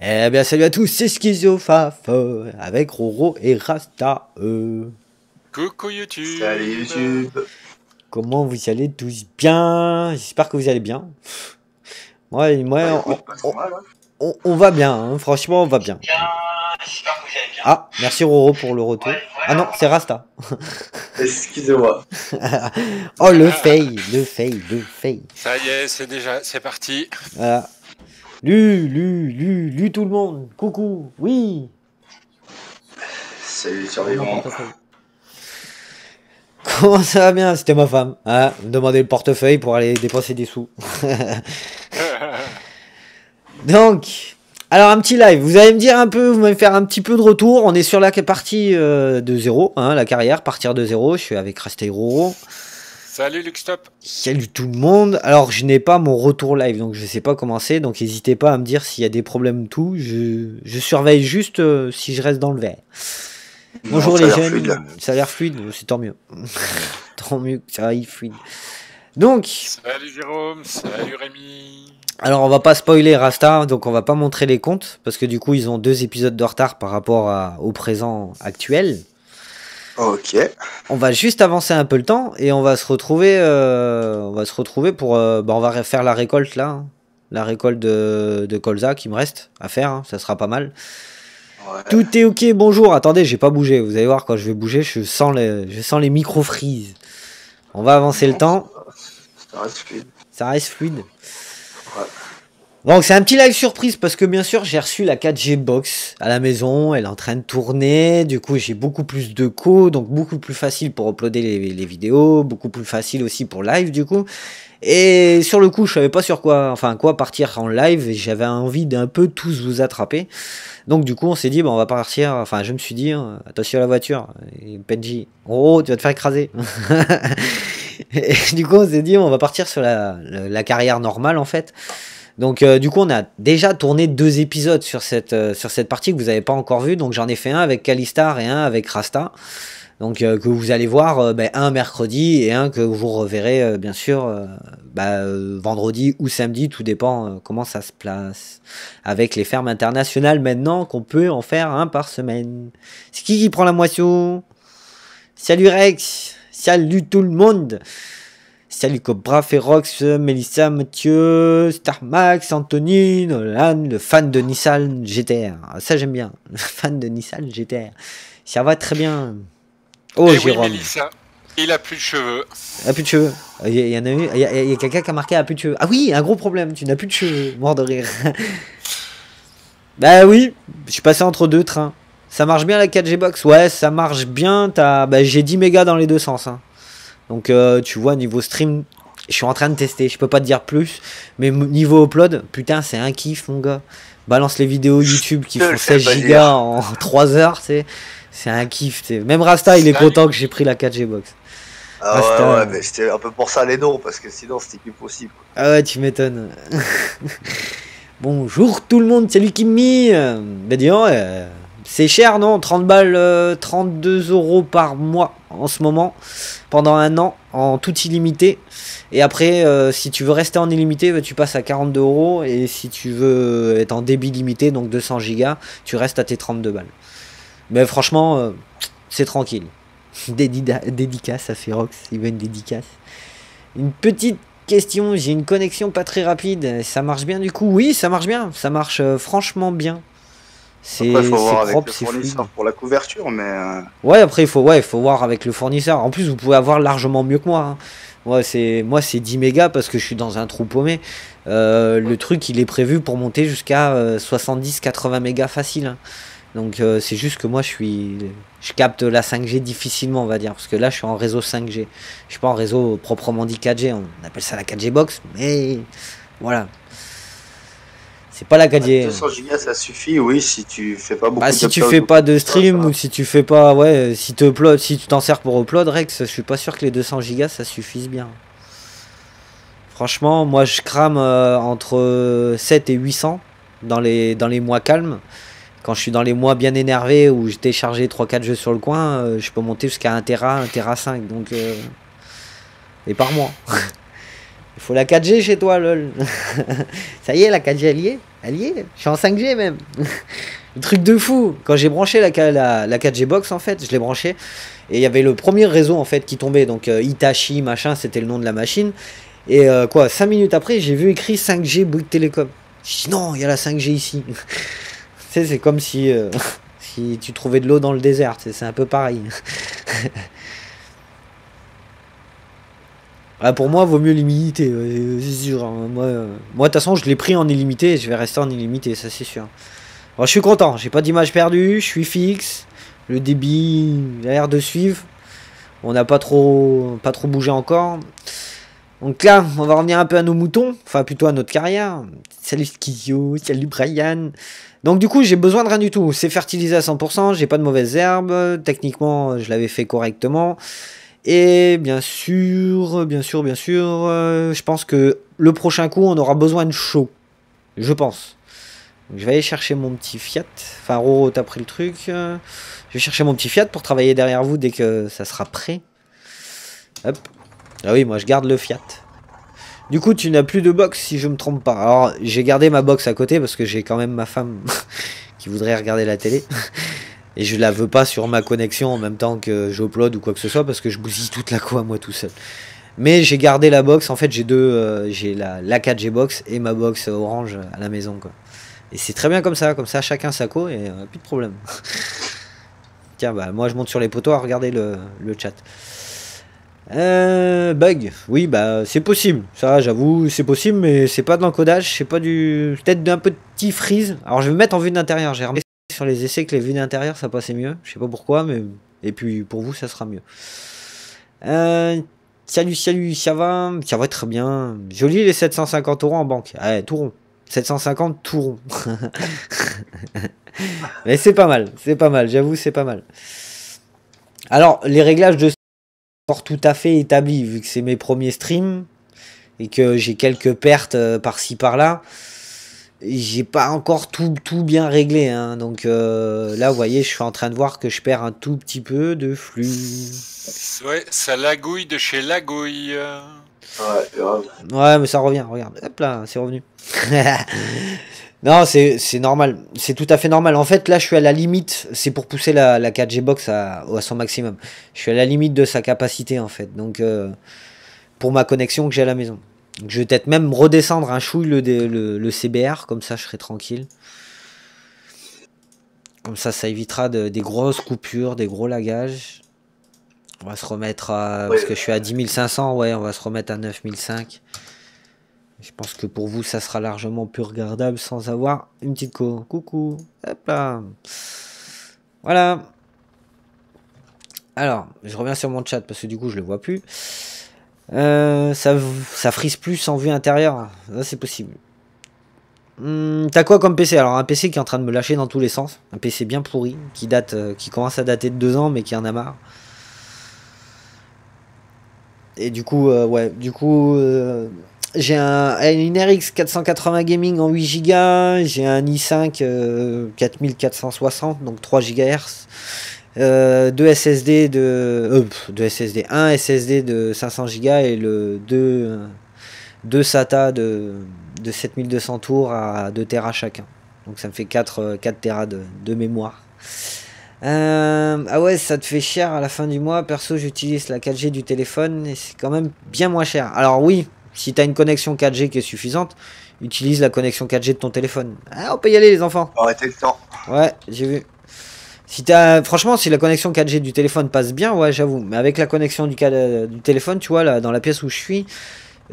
Eh bien, salut à tous, c'est Schizofaf euh, avec Roro et Rasta. euh. Coucou YouTube Salut YouTube Comment vous allez tous bien? J'espère que vous allez bien. Moi, moi Ouais, on, écoute, pas trop mal, hein. on- on va bien, hein, franchement, on va bien. Ah, merci Roro pour le retour. Ah non, c'est Rasta. Excusez-moi. Oh, le fail, le fail, le fail. Ça y est, c'est déjà, c'est parti. Voilà. Lu, lu, lu, lu tout le monde. Coucou, oui. Salut les survivants. Comment ça va? Bien? C'était ma femme. Hein me demander le portefeuille pour aller dépenser des sous. Donc, alors un petit live. Vous allez me dire un peu, vous m'allez faire un petit peu de retour. On est sur la partie euh, de zéro, hein, la carrière, partir de zéro. Je suis avec Roro. Salut Luxtop. Salut tout le monde. Alors, je n'ai pas mon retour live, donc je sais pas comment c'est. Donc, n'hésitez pas à me dire s'il y a des problèmes, tout. Je, je surveille juste euh, si je reste dans le vert. Bonjour Non, les a l'air jeunes. fluide, là. ça a l'air fluide, c'est tant mieux. tant mieux que ça aille fluide. Donc, Salut Jérôme. Salut Rémi. alors on va pas spoiler Rasta, donc on va pas montrer les comptes parce que du coup ils ont deux épisodes de retard par rapport à- au présent actuel. Ok. On va juste avancer un peu le temps et on va se retrouver, euh, on va se retrouver pour, euh, bah, on va faire la récolte là, hein. la récolte de, de colza qui me reste à faire, hein, ça sera pas mal. Ouais. Tout est ok, bonjour. Attendez, j'ai pas bougé. Vous allez voir, quand je vais bouger, je sens les, je sens les micro freeze. On va avancer le temps. Ça reste fluide. Ça reste fluide. Donc c'est un petit live surprise parce que bien sûr j'ai reçu la 4G box à la maison, elle est en train de tourner, du coup j'ai beaucoup plus de co, donc beaucoup plus facile pour uploader les, vidéos, beaucoup plus facile aussi pour live du coup. Et sur le coup je savais pas sur quoi, enfin quoi partir en live et j'avais envie d'un peu tous vous attraper. Donc du coup on s'est dit bon on va partir, enfin je me suis dit hein, attention à la voiture, et Penji, oh tu vas te faire écraser. et du coup on s'est dit on va partir sur la carrière normale en fait. Donc euh, du coup on a déjà tourné deux épisodes sur cette, euh, sur cette partie que vous n'avez pas encore vu. Donc j'en ai fait un avec Kalistar et un avec Rasta. Donc euh, que vous allez voir ben, un mercredi et un que vous reverrez bien sûr bah, vendredi ou samedi, tout dépend comment ça se place. Avec les fermes internationales maintenant qu'on peut en faire un par semaine. C'est qui qui prend la moisson? Salut Rex Salut tout le monde Salut Cobra, Ferox, Melissa, Mathieu, Starmax, Anthony, Nolan, le fan de Nissan GTR. Ah, Ça j'aime bien, le fan de Nissan GTR. Ça va très bien. Oh Et Eh oui, Jérôme, Mélissa. Il a plus de cheveux. ah plus de cheveux. Il y, en a eu, il y a, il a quelqu'un qui a marqué ah plus de cheveux. Ah oui, un gros problème, tu n'as plus de cheveux, mort de rire. bah oui, je suis passé entre deux trains. Ça marche bien la 4G box, ouais, ça marche bien. T'as, bah, j'ai 10 mégas dans les deux sens. hein. Donc euh, tu vois niveau stream, je suis en train de tester. Je peux pas te dire plus, mais niveau upload, putain c'est un kiff mon gars. Balance les vidéos YouTube qui font le fais 16 pas gigas dire. en 3 heures, c'est c'est un kiff. t'sais. Même Rasta il est content que j'ai pris la 4G box. Ah c'était ouais, mais c'était un peu pour ça les noms, parce que sinon c'était plus possible. Ah ouais, tu m'étonnes. Bonjour tout le monde, salut Kimmy. Euh, Bah dis euh, c'est cher non? 30 balles, euh, 32 euros par mois en ce moment, pendant un an, en tout illimité. Et après, euh, si tu veux rester en illimité, bah, tu passes à 42 euros. Et si tu veux être en débit limité, donc 200 gigas, tu restes à tes 32 balles. Mais franchement, euh, c'est tranquille. Dédicace à Ferox, il veut une dédicace. Une petite question, j'ai une connexion pas très rapide. Ça marche bien du coup? Oui, ça marche bien. Ça marche euh, franchement bien. C'est propre, c'est fluide. pour la couverture, mais euh, Ouais, après il faut ouais, faut voir avec le fournisseur. En plus, vous pouvez avoir largement mieux que moi. hein. C'est moi c'est 10 mégas parce que je suis dans un trou paumé. Euh, le truc, il est prévu pour monter jusqu'à 70-80 mégas facile. hein. Donc euh, c'est juste que moi je suis je capte la 5G difficilement, on va dire parce que là je suis en réseau 5G. Je suis pas en réseau proprement dit 4G, on appelle ça la 4G box, mais voilà. C'est pas la 4G. 200 gigas ça suffit, oui, si tu fais pas beaucoup Bah si tu fais pas de stream ça ou si tu fais pas ouais si tu upload si tu t'en sers pour upload Rex je suis pas sûr que les 200 gigas ça suffise bien. Franchement moi je crame euh, entre 7 et 800 dans les dans les mois calmes. Quand je suis dans les mois bien énervés où j'ai téléchargé 3-4 jeux sur le coin, euh, je peux monter jusqu'à 1 Tera, 1 Tera 5 donc euh, et par mois. Il faut la 4G chez toi, lol. Ça y est, la 4G, elle y est. Elle y est. Je suis en 5G même. le truc de fou. Quand j'ai branché la, la, la 4G box, en fait, je l'ai branché. Et il y avait le premier réseau, en fait, qui tombait. Donc, euh, Itachi, machin, c'était le nom de la machine. Et euh, quoi, 5 minutes après, j'ai vu écrit 5G Bouygues Télécom. Je dis non, il y a la 5G ici. tu sais, c'est comme si, euh, si tu trouvais de l'eau dans le désert. C'est un peu pareil. Ah, pour moi, vaut mieux l'illimité, c'est sûr. hein. Moi, euh, moi, de toute façon, je l'ai pris en illimité je vais rester en illimité, ça c'est sûr. Je suis content, j'ai pas d'image perdue, je suis fixe. Le débit a l'air de suivre. On n'a pas trop, pas trop bougé encore. Donc là, on va revenir un peu à nos moutons, enfin plutôt à notre carrière. Salut Skizio, salut Brian. Donc du coup, j'ai besoin de rien du tout. C'est fertilisé à 100%, j'ai pas de mauvaises herbes. Techniquement, je l'avais fait correctement. Et bien sûr, bien sûr, bien sûr, euh, je pense que le prochain coup, on aura besoin de chaud. Je pense. Je vais aller chercher mon petit Fiat. Enfin, Roro, t'as pris le truc. euh, Je vais chercher mon petit Fiat pour travailler derrière vous dès que ça sera prêt. Hop. Ah oui, moi je garde le Fiat. Du coup, tu n'as plus de box si je me trompe pas. Alors, j'ai gardé ma box à côté parce que j'ai quand même ma femme qui voudrait regarder la télé. Et je la veux pas sur ma connexion en même temps que j'upload ou quoi que ce soit parce que je bousille toute la quoi moi tout seul. Mais j'ai gardé la box. En fait, j'ai deux, euh, j'ai la, la 4G box et ma box orange à la maison quoi. Et c'est très bien comme ça, comme ça chacun sa co et euh, plus de problème. Tiens, bah moi je monte sur les poteaux à regarder le, le chat. Euh, bug, oui, bah c'est possible. Ça, j'avoue, c'est possible, mais c'est pas de l'encodage, c'est pas du. Peut-être d'un petit freeze. Alors je vais me mettre en vue d'intérieur. J'ai remarqué sur les essais que les vues d'intérieur ça passait mieux. Je sais pas pourquoi, mais. Et puis pour vous, ça sera mieux. Euh, salut, salut, ça va? Ça va très bien. Joli les 750 euros en banque. Ouais, tout rond. 750 tout rond. mais c'est pas mal, c'est pas mal, j'avoue, c'est pas mal. Alors, les réglages de encore tout à fait établi vu que c'est mes premiers streams et que j'ai quelques pertes euh, par-ci par-là. J'ai pas encore tout, tout bien réglé. hein. Donc euh, là, vous voyez, je suis en train de voir que je perds un tout petit peu de flux. Ouais, ça lagouille de chez Lagouille. Ouais. Ouais, mais ça revient, regarde. Hop là, c'est revenu. non, c'est c'est normal. C'est tout à fait normal. En fait, là, je suis à la limite. C'est pour pousser la, la 4G box à, à son maximum. Je suis à la limite de sa capacité, en fait. Donc, euh, pour ma connexion que j'ai à la maison. Donc, je vais peut-être même redescendre un chouille le, dé- le, le CBR. Comme ça, je serai tranquille. Comme ça, ça évitera de- des grosses coupures, des gros lagages. On va se remettre à. Parce que je suis à 10 500, ouais, on va se remettre à 9005. Je pense que pour vous, ça sera largement plus regardable sans avoir une petite co. Coucou. Hop là. Voilà. Alors, je reviens sur mon chat parce que du coup, je le vois plus. Euh, ça, frise plus en vue intérieure. Ça, c'est possible. Hmm, T'as quoi comme PC Alors, un PC qui est en train de me lâcher dans tous les sens. Un PC bien pourri, qui date, euh, qui commence à dater de deux ans, mais qui en a marre. Et du coup, euh, ouais, du coup, j'ai un, une RX 480 Gaming en 8 Go, j'ai un i5 euh, 4460, donc 3 GHz, euh, deux SSD de, euh, deux SSD, un SSD de 500 Go et le 2, deux SATA de, de 7200 tours à 2 Tera chacun. Donc ça me fait 4, euh, 4 Tera de, de mémoire. Euh, ah ouais, ça te fait cher à la fin du mois. Perso, j'utilise la 4G du téléphone et c'est quand même bien moins cher. Alors oui, si tu as une connexion 4G qui est suffisante, utilise la connexion 4G de ton téléphone. Ah, on peut y aller les enfants. Arrêtez le temps. Ouais, j'ai vu. Si franchement, si la connexion 4G du téléphone passe bien, ouais, j'avoue. Mais avec la connexion du, téléphone, tu vois, là, dans la pièce où je suis,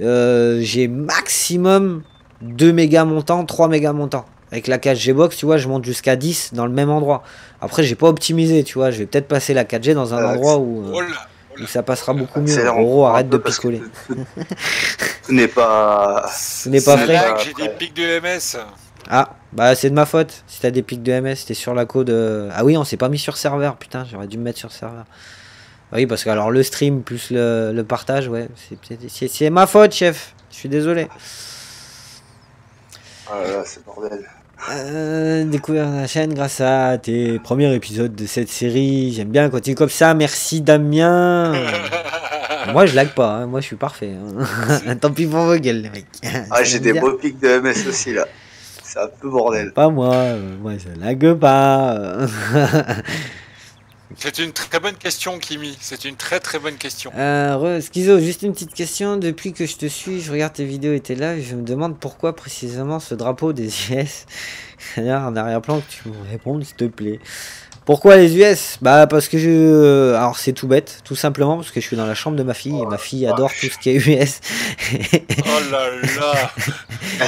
euh, j'ai maximum 2 mégas montants, 3 mégas montants. Avec la 4G box, tu vois, je monte jusqu'à 10 dans le même endroit. Après, j'ai pas optimisé, tu vois. Je vais peut-être passer la 4G dans un Euh, endroit où, euh, Oh là où ça passera beaucoup mieux. Encore un arrête de picoler. Ce n'est pas. Ce n'est pas vrai. j'ai des pics de MS. Ah, bah c'est de ma faute. Si t'as des pics de MS, t'es sur la code. euh, Ah oui, on s'est pas mis sur serveur, putain, j'aurais dû me mettre sur serveur. Oui, parce que alors le stream plus le, le partage, ouais, c'est ma faute, chef. Je suis désolé. Ah là là, c'est bordel. Euh, découvert la chaîne grâce à tes premiers épisodes de cette série. J'aime bien quand tu es comme ça. Merci Damien. Moi, je lag pas, hein. moi, je suis parfait. hein. Tant pis pour vos gueules, les mecs. Ah, j'ai des beaux pics de MS aussi là. C'est un peu bordel. Pas moi, euh, moi, je lag pas. C'est une très bonne question, Kimi. C'est une très très bonne question. Euh, Schizo, juste une petite question. Depuis que je te suis, je regarde tes vidéos et tes lives, je me demande pourquoi précisément ce drapeau des US. D'ailleurs, en arrière-plan, que tu me répondes, s'il te plaît. Pourquoi les US Bah parce que je... Alors c'est tout bête, tout simplement parce que je suis dans la chambre de ma fille et ma fille adore tout ce qui est US. Oh là là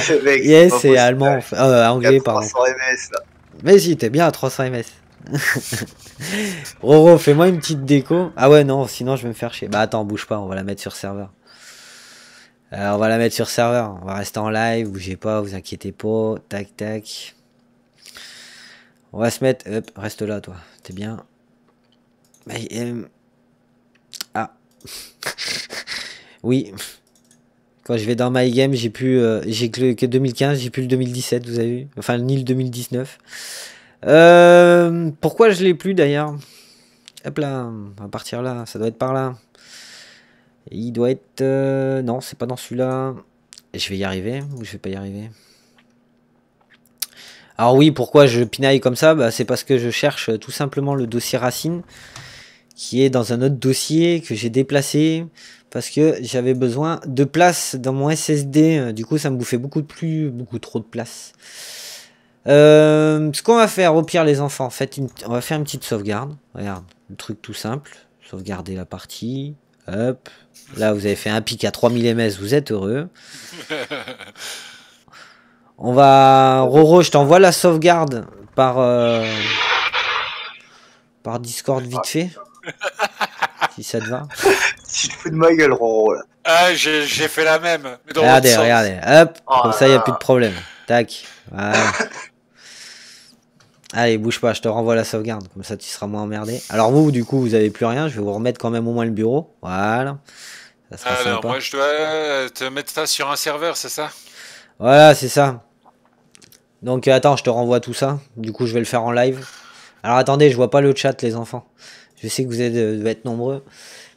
c'est yes c'est allemand, euh, anglais pardon. 400 MS là. Mais si, t'es bien à 300 ms. Roro, fais-moi une petite déco. Ah ouais, non, sinon je vais me faire chier. Bah attends, bouge pas, on va la mettre sur serveur. Euh, on va la mettre sur serveur. On va rester en live, bougez pas, vous inquiétez pas. Tac, tac. On va se mettre. Hop, reste là, toi. T'es bien. Mais, euh, Ah. oui. Quand je vais dans My Game, j'ai plus, euh, j'ai que 2015, j'ai plus le 2017, vous avez vu Enfin, ni le 2019. Euh, pourquoi je l'ai plus d'ailleurs? Hop là, on va partir là, ça doit être par là. Il doit être... euh, non, c'est pas dans celui-là. Je vais y arriver ou je vais pas y arriver? Alors oui, pourquoi je pinaille comme ça? Bah, C'est parce que je cherche tout simplement le dossier racine qui est dans un autre dossier que j'ai déplacé parce que j'avais besoin de place dans mon SSD. euh, Du coup, ça me bouffait beaucoup de plus, beaucoup trop de place. Euh, ce qu'on va faire, au pire, les enfants, faites une, on va faire une petite sauvegarde. Regarde, le truc tout simple. Sauvegarder la partie. Hop. Là, vous avez fait un pic à 3000 ms, vous êtes heureux. On va. Roro, je t'envoie la sauvegarde par. euh, par Discord vite fait. si ça te va. Tu te fous de ma gueule, Roro là. Ah, j'ai j'ai fait la même. mais dans Regardez, regardez. Hop, Oh comme ça, il n'y a plus de problème. Tac. Voilà. Allez, bouge pas, je te renvoie la sauvegarde. Comme ça, tu seras moins emmerdé. Alors, vous, du coup, vous avez plus rien. Je vais vous remettre quand même au moins le bureau. Voilà. Ça sera Alors, sympa. moi, je dois euh, te mettre ça sur un serveur, c'est ça? Voilà, c'est ça. Donc, euh, attends, je te renvoie tout ça. Du coup, je vais le faire en live. Alors, attendez, je vois pas le chat, les enfants. Je sais que vous êtes, euh, devez être nombreux.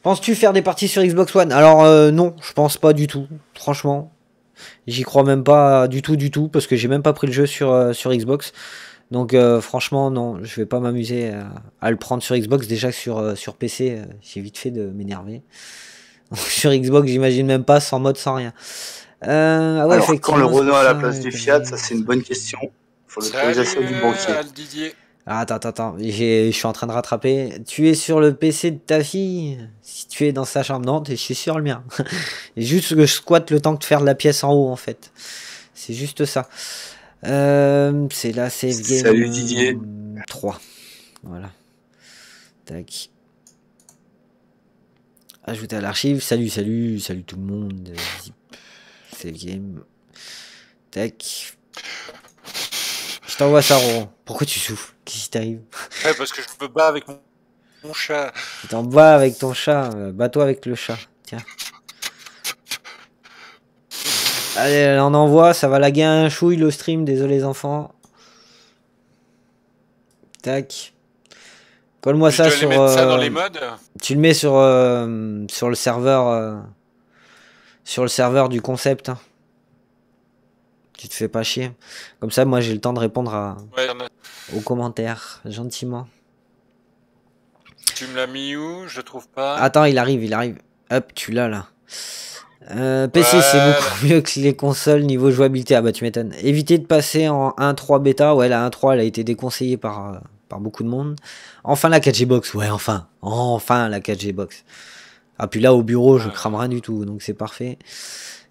Penses-tu faire des parties sur Xbox One? Alors, euh, non, je pense pas du tout. Franchement. J'y crois même pas du tout, du tout. Parce que j'ai même pas pris le jeu sur, Xbox. Donc, franchement, non, je vais pas m'amuser à, à le prendre sur Xbox. Déjà sur, sur PC, j'ai vite fait de m'énerver. sur Xbox, j'imagine même pas, sans mode, sans rien. Euh, ah ouais, Alors, quand le Renault à la place ouais, du Fiat, ça c'est une bonne question. Faut Salut, l'autorisation du banquier. Didier. Ah, attends, attends, attends, je suis en train de rattraper. Tu es sur le PC de ta fille? Si tu es dans sa chambre, non, je suis sur le mien. Et juste que je squatte le temps de faire de la pièce en haut, en fait. C'est juste ça. Euh, c'est la save game. Salut, Didier. 3. Voilà. Tac. Ajouter à l'archive. Salut, salut, salut tout le monde. Zip. Save game. Tac. Je t'envoie ça, Roland. Pourquoi tu souffles? Qu'est-ce qui t'arrive? Ouais, parce que je me bats avec mon, mon chat. Tu t'en bats avec ton chat. euh, Bats-toi avec le chat. Tiens. Allez, on envoie. Ça va laguer un chouille le stream. Désolé, les enfants. Tac. Colle-moi ça sur. ça dans euh, les modes. Tu le mets sur, euh, sur le serveur. euh, sur le serveur du concept. hein. Tu te fais pas chier. Comme ça, moi, j'ai le temps de répondre à, Ouais, aux commentaires. Gentiment. tu me l'as mis où? Je trouve pas. Attends, il arrive, il arrive. Hop, tu l'as là. Euh, PC, c'est beaucoup mieux que les consoles niveau jouabilité. Ah bah tu m'étonnes. Évitez de passer en 1.3 bêta. Ouais, la 1.3, elle a été déconseillée par, euh, par beaucoup de monde. Enfin la 4G box. Ouais, enfin. Enfin la 4G box. Ah puis là au bureau, je crame rien du tout, donc c'est parfait.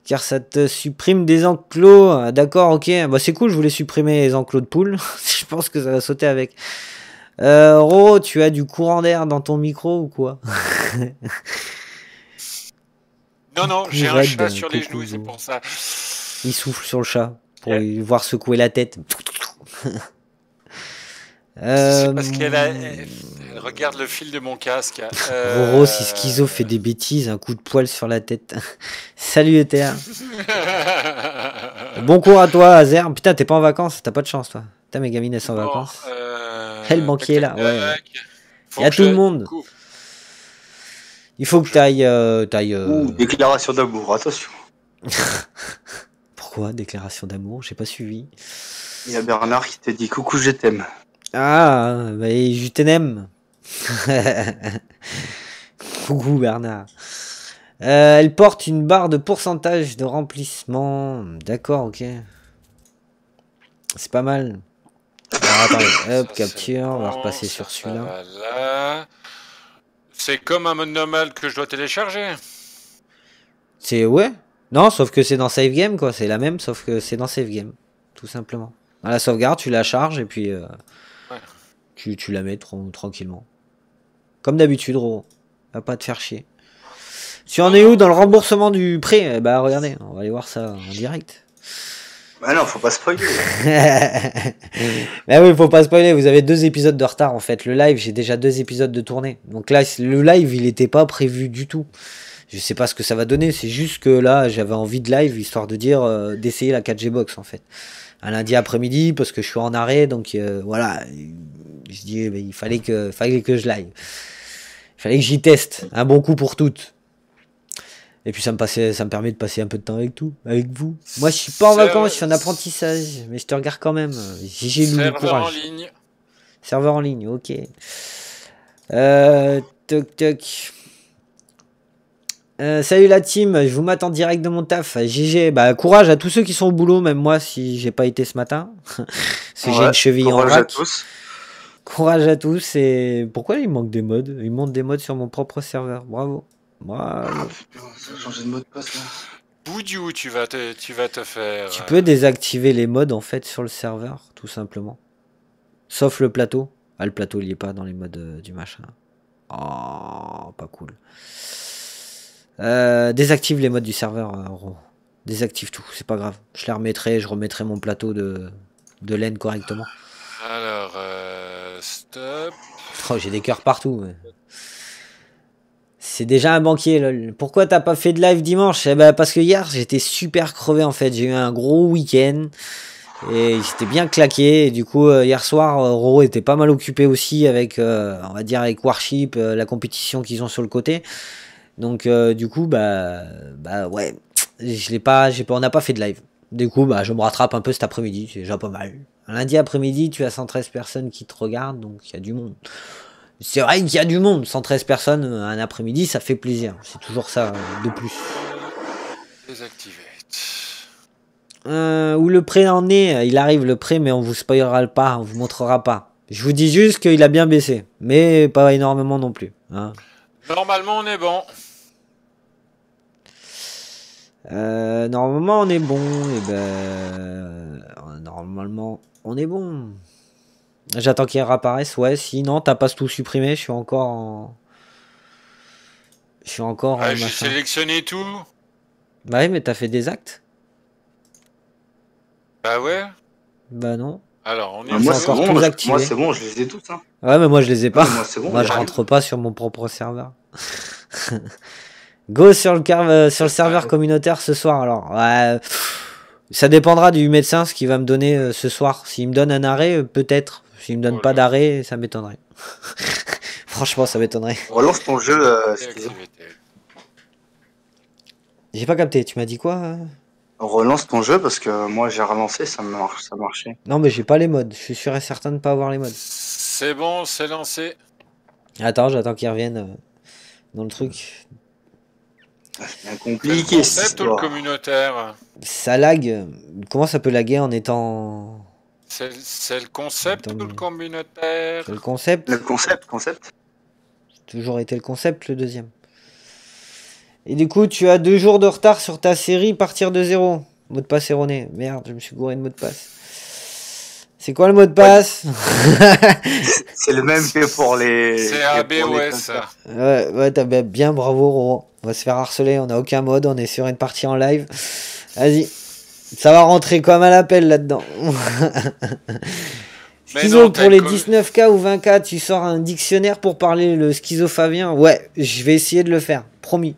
Car ça te supprime des enclos. Ah, D'accord, ok. Bah c'est cool, je voulais supprimer les enclos de poules. je pense que ça va sauter avec. Euh, Ro, tu as du courant d'air dans ton micro ou quoi? Non, non, j'ai un chat sur les genoux, c'est pour ça. Il souffle sur le chat pour lui voir secouer la tête. C'est Euh, parce qu'elle a- elle, elle regarde le fil de mon casque. Euh, Roro, si Schizo fait des bêtises, un coup de poil sur la tête. Salut Ether. Bon cours à toi, Azer. Putain, t'es pas en vacances, t'as pas de chance, toi. Putain, mes gamines, elles sont en Bon, vacances. euh, Eh, le banquier, là, ouais. Faut Y a tout je- le monde. Il faut que t'ailles. Euh, t'ailles, euh, Ouh, déclaration d'amour, attention. Pourquoi? Déclaration d'amour? J'ai pas suivi. Il y a Bernard qui te dit coucou, je t'aime. Ah, bah, je t'aime. Coucou Bernard. Euh, elle porte une barre de pourcentage de remplissement. D'accord, ok. C'est pas mal. Alors, attendez, hop, Ça, capture, on va repasser ça, sur celui-là. C'est comme un mode normal que je dois télécharger. C'est ouais. Non, sauf que c'est dans Save Game, quoi. C'est la même, sauf que c'est dans Save Game. Tout simplement. Dans la sauvegarde, tu la charges et puis euh. Tu, tu la mets tran- tranquillement. Comme d'habitude, Roro. Va pas te faire chier. Tu en es où dans le remboursement du prêt Eh Bah regardez, on va aller voir ça en direct. Bah non, faut pas spoiler. bah oui, faut pas spoiler, vous avez deux épisodes de retard en fait. Le live, j'ai déjà deux épisodes de tournée. Donc là, le live, il était pas prévu du tout. Je sais pas ce que ça va donner, c'est juste que là, j'avais envie de live histoire de dire euh, d'essayer la 4G box en fait. Un lundi après-midi parce que je suis en arrêt, donc euh, voilà. Je dis, eh il fallait que, fallait que je live. Il fallait que j'y teste un bon coup pour toutes. Et puis ça me, passait, ça me permet de passer un peu de temps avec tout, avec vous. Moi je suis pas en vacances, je suis en apprentissage, mais je te regarde quand même. J'ai le Serveur en courage. ligne. Serveur en ligne, ok. Euh, toc toc. Euh, salut la team, je vous m'attends direct de mon taf. GG, bah courage à tous ceux qui sont au boulot, même moi si j'ai pas été ce matin. Parce que j'ai une cheville en Courage à tous. Courage à tous et pourquoi il manque des modes Il manque des modes sur mon propre serveur. Bravo. Bravo. Putain, ça a changé de mot de passe là. Boudiou, tu vas te, tu vas te faire. Tu euh, peux désactiver les modes en fait sur le serveur, tout simplement. Sauf le plateau. Ah, le plateau, il y est pas dans les modes euh, du machin. Oh, pas cool. Euh, désactive les modes du serveur, euh. Désactive tout, c'est pas grave. Je les remettrai, je remettrai mon plateau de, de laine correctement. Alors, euh, stop. Oh, j'ai des cœurs partout. C'est déjà un banquier, lol. Pourquoi t'as pas fait de live dimanche? Eh ben, parce que hier, j'étais super crevé en fait. J'ai eu un gros week-end. Et j'étais bien claqué. Et du coup, hier soir, Roro était pas mal occupé aussi avec, on va dire, avec Warship, la compétition qu'ils ont sur le côté. Donc, euh, du coup, bah, bah ouais, je l'ai pas, j'ai pas, on n'a pas fait de live. Du coup, bah, je me rattrape un peu cet après-midi. C'est déjà pas mal. Un lundi après-midi, tu as 113 personnes qui te regardent, donc il y a du monde. C'est vrai qu'il y a du monde. 113 personnes euh, un après-midi, ça fait plaisir. C'est toujours ça euh, de plus. Euh, où le prêt en est, il arrive le prêt, mais on vous spoilera pas, on vous montrera pas. Je vous dis juste qu'il a bien baissé, mais pas énormément non plus. hein. Normalement, on est bon. Euh, normalement, on est bon. Et ben, euh, normalement, on est bon. J'attends qu'il réapparaisse. Ouais, si non, t'as pas tout supprimé. Je suis encore en. Je suis encore en Ah, J'ai sélectionné tout. Bah oui, mais t'as fait des actes Bah ouais. Bah non. Alors, on est Ah, moi, c'est encore bon, moi, c'est bon, je les ai toutes. Hein. Ouais, mais moi je les ai pas. Moi, c'est bon. Moi, je rentre pas sur mon propre serveur. Go sur le, car- euh, sur le serveur communautaire ce soir. Alors, ouais, ça dépendra du médecin ce qu'il va me donner euh, ce soir. S'il me donne un arrêt, euh, peut-être. S'il me donne pas d'arrêt, ça m'étonnerait. Franchement, ça m'étonnerait. Relance ton jeu, euh. J'ai pas capté. Tu m'as dit quoi Relance ton jeu parce que moi j'ai relancé, ça marche, ça marchait. Non, mais j'ai pas les modes. Je suis sûr et certain de pas avoir les modes. C'est bon, c'est lancé. Attends, j'attends qu'ils reviennent dans le truc. C'est le compliqué cette concept ou le communautaire Ça lag. Comment ça peut laguer en étant. C'est le concept ou le communautaire C'est le concept Le concept, concept. toujours été le concept, le deuxième. Et du coup, tu as deux jours de retard sur ta série, partir de zéro. Mot de passe erroné. Merde, je me suis gouré de mot de passe. C'est quoi le mot de passe C'est le même que pour les. C'est ABOS. Ouais, ouais t'as bien, bravo, Roro. On va se faire harceler, on n'a aucun mode, on est sur une partie en live. Vas-y. Ça va rentrer comme à l'appel là-dedans. Schizo, pour les le co- 19K ou 20K, tu sors un dictionnaire pour parler le schizophavien Ouais, je vais essayer de le faire, promis.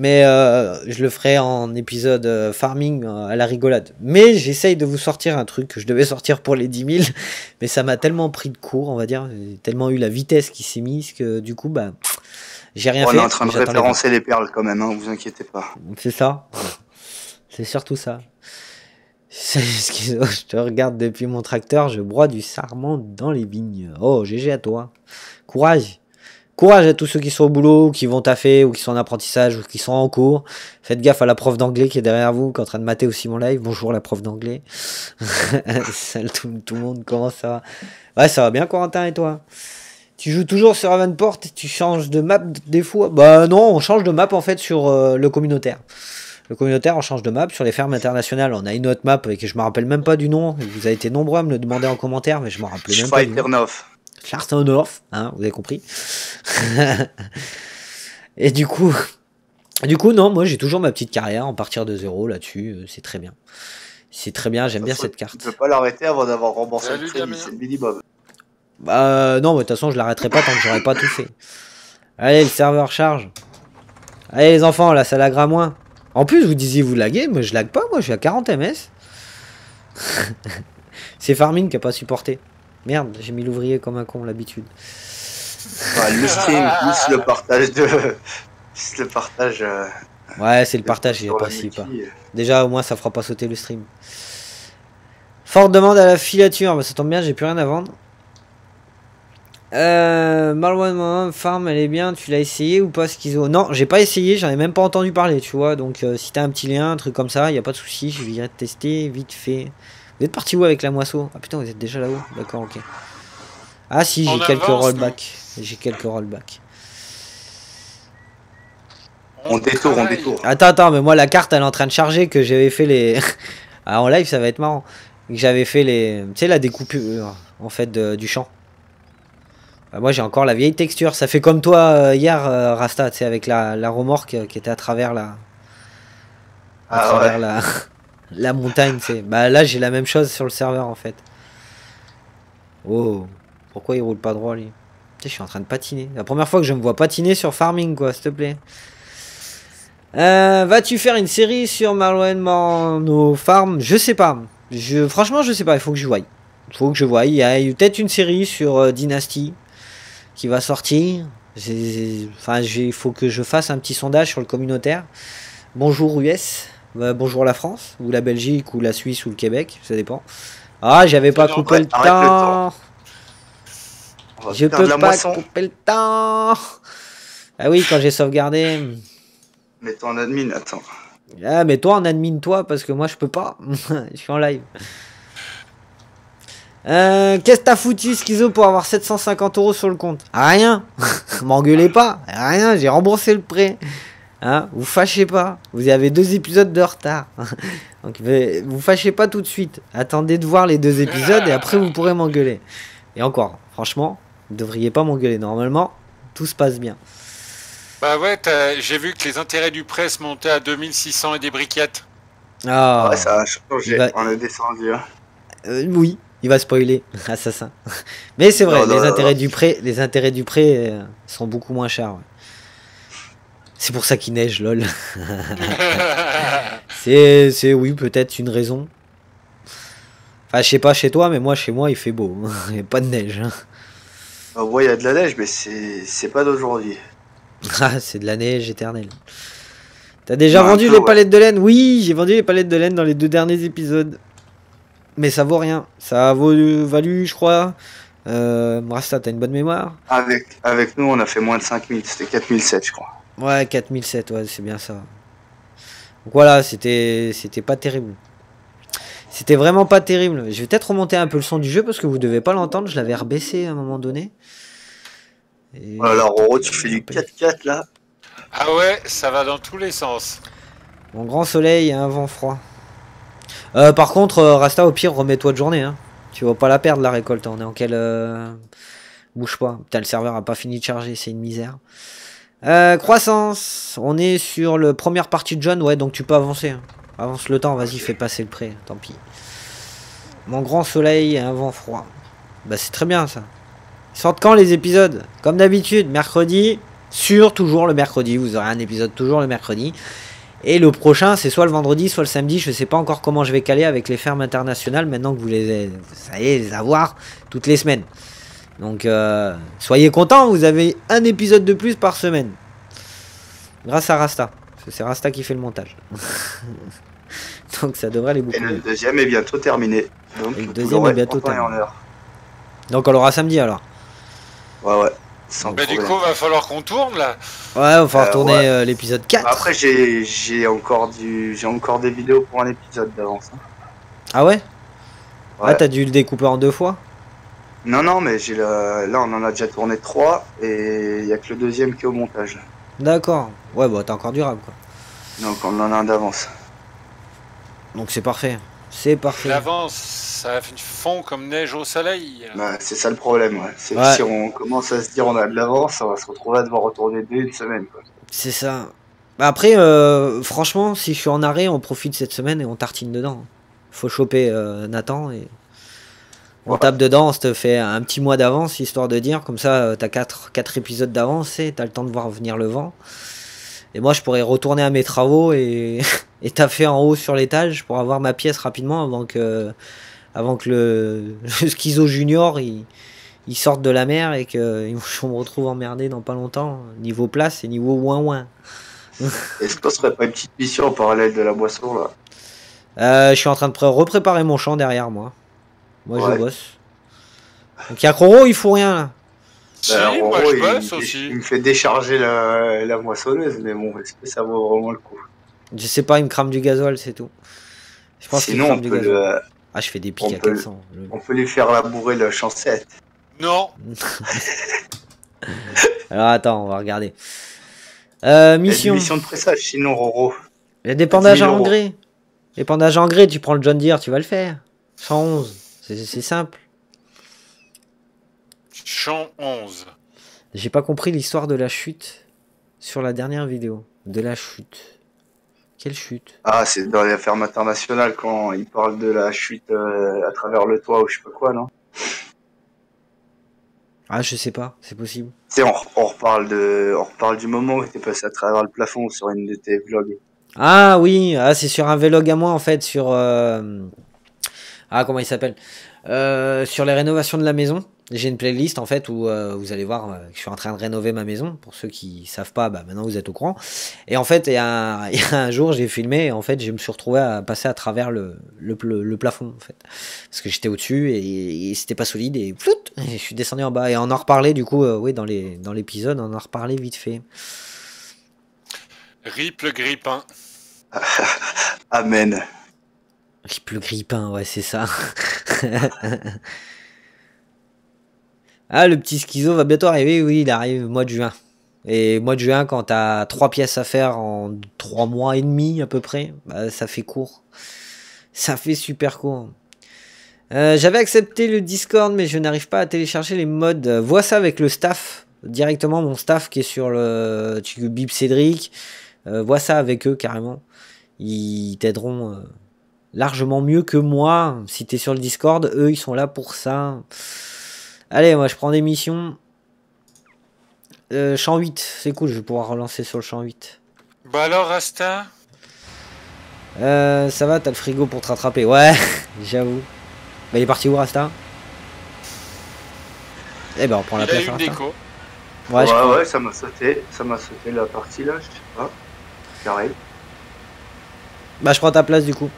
Mais euh, je le ferai en épisode euh, farming euh, à la rigolade. Mais j'essaye de vous sortir un truc que je devais sortir pour les 10 000. Mais ça m'a tellement pris de court, on va dire. J'ai tellement eu la vitesse qui s'est mise que du coup, bah, J'ai rien On fait. est en train de les référencer les perles quand même, hein, vous inquiétez pas. C'est ça. C'est surtout ça. Excuse-moi, Je te regarde depuis mon tracteur, je broie du sarment dans les vignes. Oh, GG à toi. Courage. Courage à tous ceux qui sont au boulot, ou qui vont taffer, ou qui sont en apprentissage, ou qui sont en cours. Faites gaffe à la prof d'anglais qui est derrière vous, qui est en train de mater aussi mon live. Bonjour la prof d'anglais. Salut tout, tout le monde, comment ça va? Ouais, ça va bien Corentin et toi? Tu joues toujours sur Avenport et tu changes de map des fois? Bah non, on change de map en fait sur euh, le communautaire. Le communautaire, on change de map. Sur les fermes internationales, on a une autre map et que je me rappelle même pas du nom. Vous avez été nombreux à me le demander en commentaire, mais je me rappelais même pas du nom. Schartenhof, hein, vous avez compris. et du coup, du coup, non, moi j'ai toujours ma petite carrière en partir de zéro là-dessus. euh, C'est très bien. C'est très bien, j'aime bien cette Tu carte. peux pas l'arrêter avant d'avoir remboursé Salut, le crédit, c'est le minimum. Bah non, mais de toute façon, je l'arrêterai pas tant que j'aurai pas tout fait. Allez, le serveur charge. Allez les enfants, là, ça laguera moins. En plus, vous disiez vous laguez, mais je lag pas, moi je suis à 40 ms. C'est Farming qui a pas supporté. Merde, j'ai mis l'ouvrier comme un con l'habitude. Enfin, le stream plus le partage de. plus le partage. euh, Ouais, c'est le partage, il est pas si pas. Déjà, au moins, ça fera pas sauter le stream. Forte demande à la filature. Bah, ça tombe bien, j'ai plus rien à vendre. Euh, Marwan Mohamed, Farm, elle est bien. Tu l'as essayé ou pas, Schizo? Non, j'ai pas essayé, j'en ai même pas entendu parler, tu vois. Donc, euh, si t'as un petit lien, un truc comme ça, y a pas de souci. Je viens tester vite fait. Vous êtes parti où avec la moisseau Ah putain, vous êtes déjà là-haut D'accord, ok. Ah si, j'ai On quelques rollbacks. J'ai quelques rollbacks. On détourne, on détourne. Attends, attends, mais moi la carte elle est en train de charger que j'avais fait les. ah, en live ça va être marrant. Que j'avais fait les. Tu sais, la découpure en fait de- du champ. Bah, moi j'ai encore la vieille texture. Ça fait comme toi euh, hier, euh, Rasta, tu sais, avec la, la remorque euh, qui était à travers la. À Ah travers ouais. la, la montagne, sais. Bah là j'ai la même chose sur le serveur en fait. Oh, pourquoi il roule pas droit lui? Je suis en train de patiner. La première fois que je me vois patiner sur farming quoi, s'il te plaît. Euh, Vas-tu faire une série sur Marwan Morno Farm Je sais pas. Je, franchement, je sais pas. Il faut que je voie. Il faut que je voie. Il y a eu peut-être une série sur euh, Dynasty qui va sortir. Enfin, il faut que je fasse un petit sondage sur le communautaire. Bonjour US. Euh, bonjour la France, ou la Belgique, ou la Suisse, ou le Québec, ça dépend. Ah, j'avais pas coupé le temps. Je peux pas moisson. couper le temps. Ah oui, quand j'ai sauvegardé. Mets-toi en admin, attends. Ah, mais toi, en admine toi, parce que moi, je peux pas. je suis en live. Euh, Qu'est-ce que t'as foutu, Schizo, pour avoir 750 euros sur le compte? Rien. M'engueulez pas. Rien, j'ai remboursé le prêt. Hein vous fâchez pas. Vous avez deux épisodes de retard. Donc, vous fâchez pas tout de suite. Attendez de voir les deux épisodes et après, vous pourrez m'engueuler. Et encore, franchement, vous devriez pas m'engueuler. Normalement, tout se passe bien. Bah ouais, j'ai vu que les intérêts du prêt se montaient à 2600 et des briquettes. Ah, Ouais, ça a changé. Va- On est descendu. hein. Euh, oui, il va spoiler, assassin. Mais c'est vrai, Non, non, les non, intérêts non. du prêt, les intérêts du prêt euh, sont beaucoup moins chers. ouais. C'est pour ça qu'il neige, lol. C'est, c'est oui, peut-être une raison. Enfin, je sais pas chez toi, mais moi, chez moi, il fait beau. Il n'y a pas de neige. hein. Ah ouais, il y a de la neige, mais c'est c'est pas d'aujourd'hui. Ah, c'est de la neige éternelle. T'as déjà un vendu peu, les ouais. palettes de laine? Oui, j'ai vendu les palettes de laine dans les deux derniers épisodes. Mais ça vaut rien. Ça a valu, valu je crois. Euh, Rasta, t'as une bonne mémoire? Avec, avec nous, on a fait moins de 5000, c'était 4007, je crois. Ouais, 4007, ouais, c'est bien ça. Donc voilà, c'était c'était pas terrible. C'était vraiment pas terrible. Je vais peut-être remonter un peu le son du jeu parce que vous devez pas l'entendre, je l'avais rebaissé à un moment donné. Et- Oh là, Roro, tu fais du 4-4 là. ah ouais, ça va dans tous les sens. Mon grand soleil et un vent froid. Euh, par contre, euh, Rasta, au pire, remets-toi de journée. Hein. Tu vas pas la perdre la récolte. On est en quel. euh, Bouge pas. Putain, le serveur a pas fini de charger, c'est une misère. Euh, croissance. On est sur le première partie de John. Ouais, donc tu peux avancer. hein. Avance le temps, vas-y, fais passer le prêt. Tant pis. Mon grand soleil et un vent froid. Bah, c'est très bien ça. Ils sortent quand les épisodes? Comme d'habitude, mercredi. Sur toujours le mercredi. Vous aurez un épisode toujours le mercredi. Et le prochain, c'est soit le vendredi, soit le samedi. Je sais pas encore comment je vais caler avec les fermes internationales maintenant que vous les, vous allez les avoir toutes les semaines. Donc, euh, soyez contents, vous avez un épisode de plus par semaine. Grâce à Rasta. Parce que c'est Rasta qui fait le montage. Donc ça devrait aller beaucoup Et le mieux. deuxième est bientôt terminé. Donc, Et le deuxième est bientôt terminé. heure. Donc on l'aura samedi alors. Ouais, ouais. Sans Bah, du coup, va falloir qu'on tourne là. Ouais, on va falloir Euh, tourner ouais. euh, l'épisode 4. Après, j'ai j'ai encore du j'ai encore des vidéos pour un épisode d'avance. hein. Ah ouais, Ouais. Ah t'as dû le découper en deux fois Non, non, mais j'ai le... là, on en a déjà tourné trois et il y a que le deuxième qui est au montage. D'accord. Ouais, bah t'as encore du rap quoi. Donc, on en a un d'avance. Donc c'est parfait. C'est parfait. L'avance, ça fond comme neige au soleil. Bah, c'est ça le problème, ouais. C'est que Ouais. si on commence à se dire on a de l'avance, on va se retrouver à devoir retourner dès une semaine. Quoi. C'est ça. Bah, Après, euh, franchement, si je suis en arrêt, on profite cette semaine et on tartine dedans. Faut choper euh, Nathan et on tape dedans. On se fait un petit mois d'avance, histoire de dire. Comme ça, euh, t'as 4, quatre épisodes d'avance et t'as le temps de voir venir le vent. Et moi, je pourrais retourner à mes travaux et, et taffer en haut sur l'étage pour avoir ma pièce rapidement avant que, avant que le, le schizo junior il, il sorte de la mer et que je me retrouve emmerdé dans pas longtemps. Niveau place et niveau ouin ouin. Est-ce qu'on serait pas une petite mission en parallèle de la boisson là? Euh, je suis en train de pré- repréparer mon champ derrière moi. Moi, je bosse. Donc, il y a Croro, il faut rien là. Si, Bah, en moi je il- bosse il, aussi. il me fait décharger la, la moissonneuse, mais bon, est-ce que ça vaut vraiment le coup? Je sais pas, il me crame du gasoil, c'est tout. Je pense qu'il me Sinon, on crame du peut, gasoil. le- Ah, je fais des pics on à peut le- 400. le- on peut lui faire labourer le chancette. Non, Alors, attends, on va regarder. Euh, mission. mission de pressage, sinon Roro. Il y a des pendages 10 à 000 euros. engrais. Les pendages à engrais, tu prends le John Deere, tu vas le faire. 111. C'est simple. champ 11. J'ai pas compris l'histoire de la chute sur la dernière vidéo. De la chute. Quelle chute? Ah, c'est dans les fermes internationales quand il parle de la chute euh, à travers le toit ou je sais pas quoi, non? Ah, je sais pas, c'est possible. Tu on reparle de, on reparle du moment où t'es passé à travers le plafond sur une de tes vlogs. Ah oui, ah, c'est sur un vlog à moi en fait, sur... euh, Ah, comment il s'appelle? Euh, Sur les rénovations de la maison. J'ai une playlist en fait où euh, vous allez voir euh, que je suis en train de rénover ma maison. Pour ceux qui savent pas, bah, maintenant vous êtes au courant. Et en fait, il y, a un- il y a un jour, j'ai filmé et en fait, je me suis retrouvé à passer à travers le, le, pl- le plafond en fait. Parce que j'étais au-dessus et, et c'était pas solide et flout et Je suis descendu en bas et on en reparlait du coup, euh, oui, dans les dans l'épisode, on en reparlait vite fait. Rip le grippin. Amen. Rip le grippin, ouais, c'est ça. ah, le petit schizo va bientôt arriver, oui, il arrive au mois de juin. Et mois de juin, quand t'as trois pièces à faire en trois mois et demi à peu près, bah, ça fait court. Ça fait super court. Euh, J'avais accepté le Discord, mais je n'arrive pas à télécharger les modes. Vois ça avec le staff, directement mon staff qui est sur le Bip Cédric. Euh, vois ça avec eux carrément. Ils t'aideront. euh, largement mieux que moi. Si t'es sur le Discord, eux ils sont là pour ça. Allez, moi je prends des missions. Euh, champ 8, c'est cool, je vais pouvoir relancer sur le champ 8. Bah alors, Rasta Euh, ça va, t'as le frigo pour te rattraper. Ouais, j'avoue. Bah, il est parti où, Rasta? Eh ben, on prend la Il a place. eu une déco. Ouais, Ouais, ça m'a sauté. Ça m'a sauté la partie là, je sais pas. Carré. Bah, je prends ta place du coup.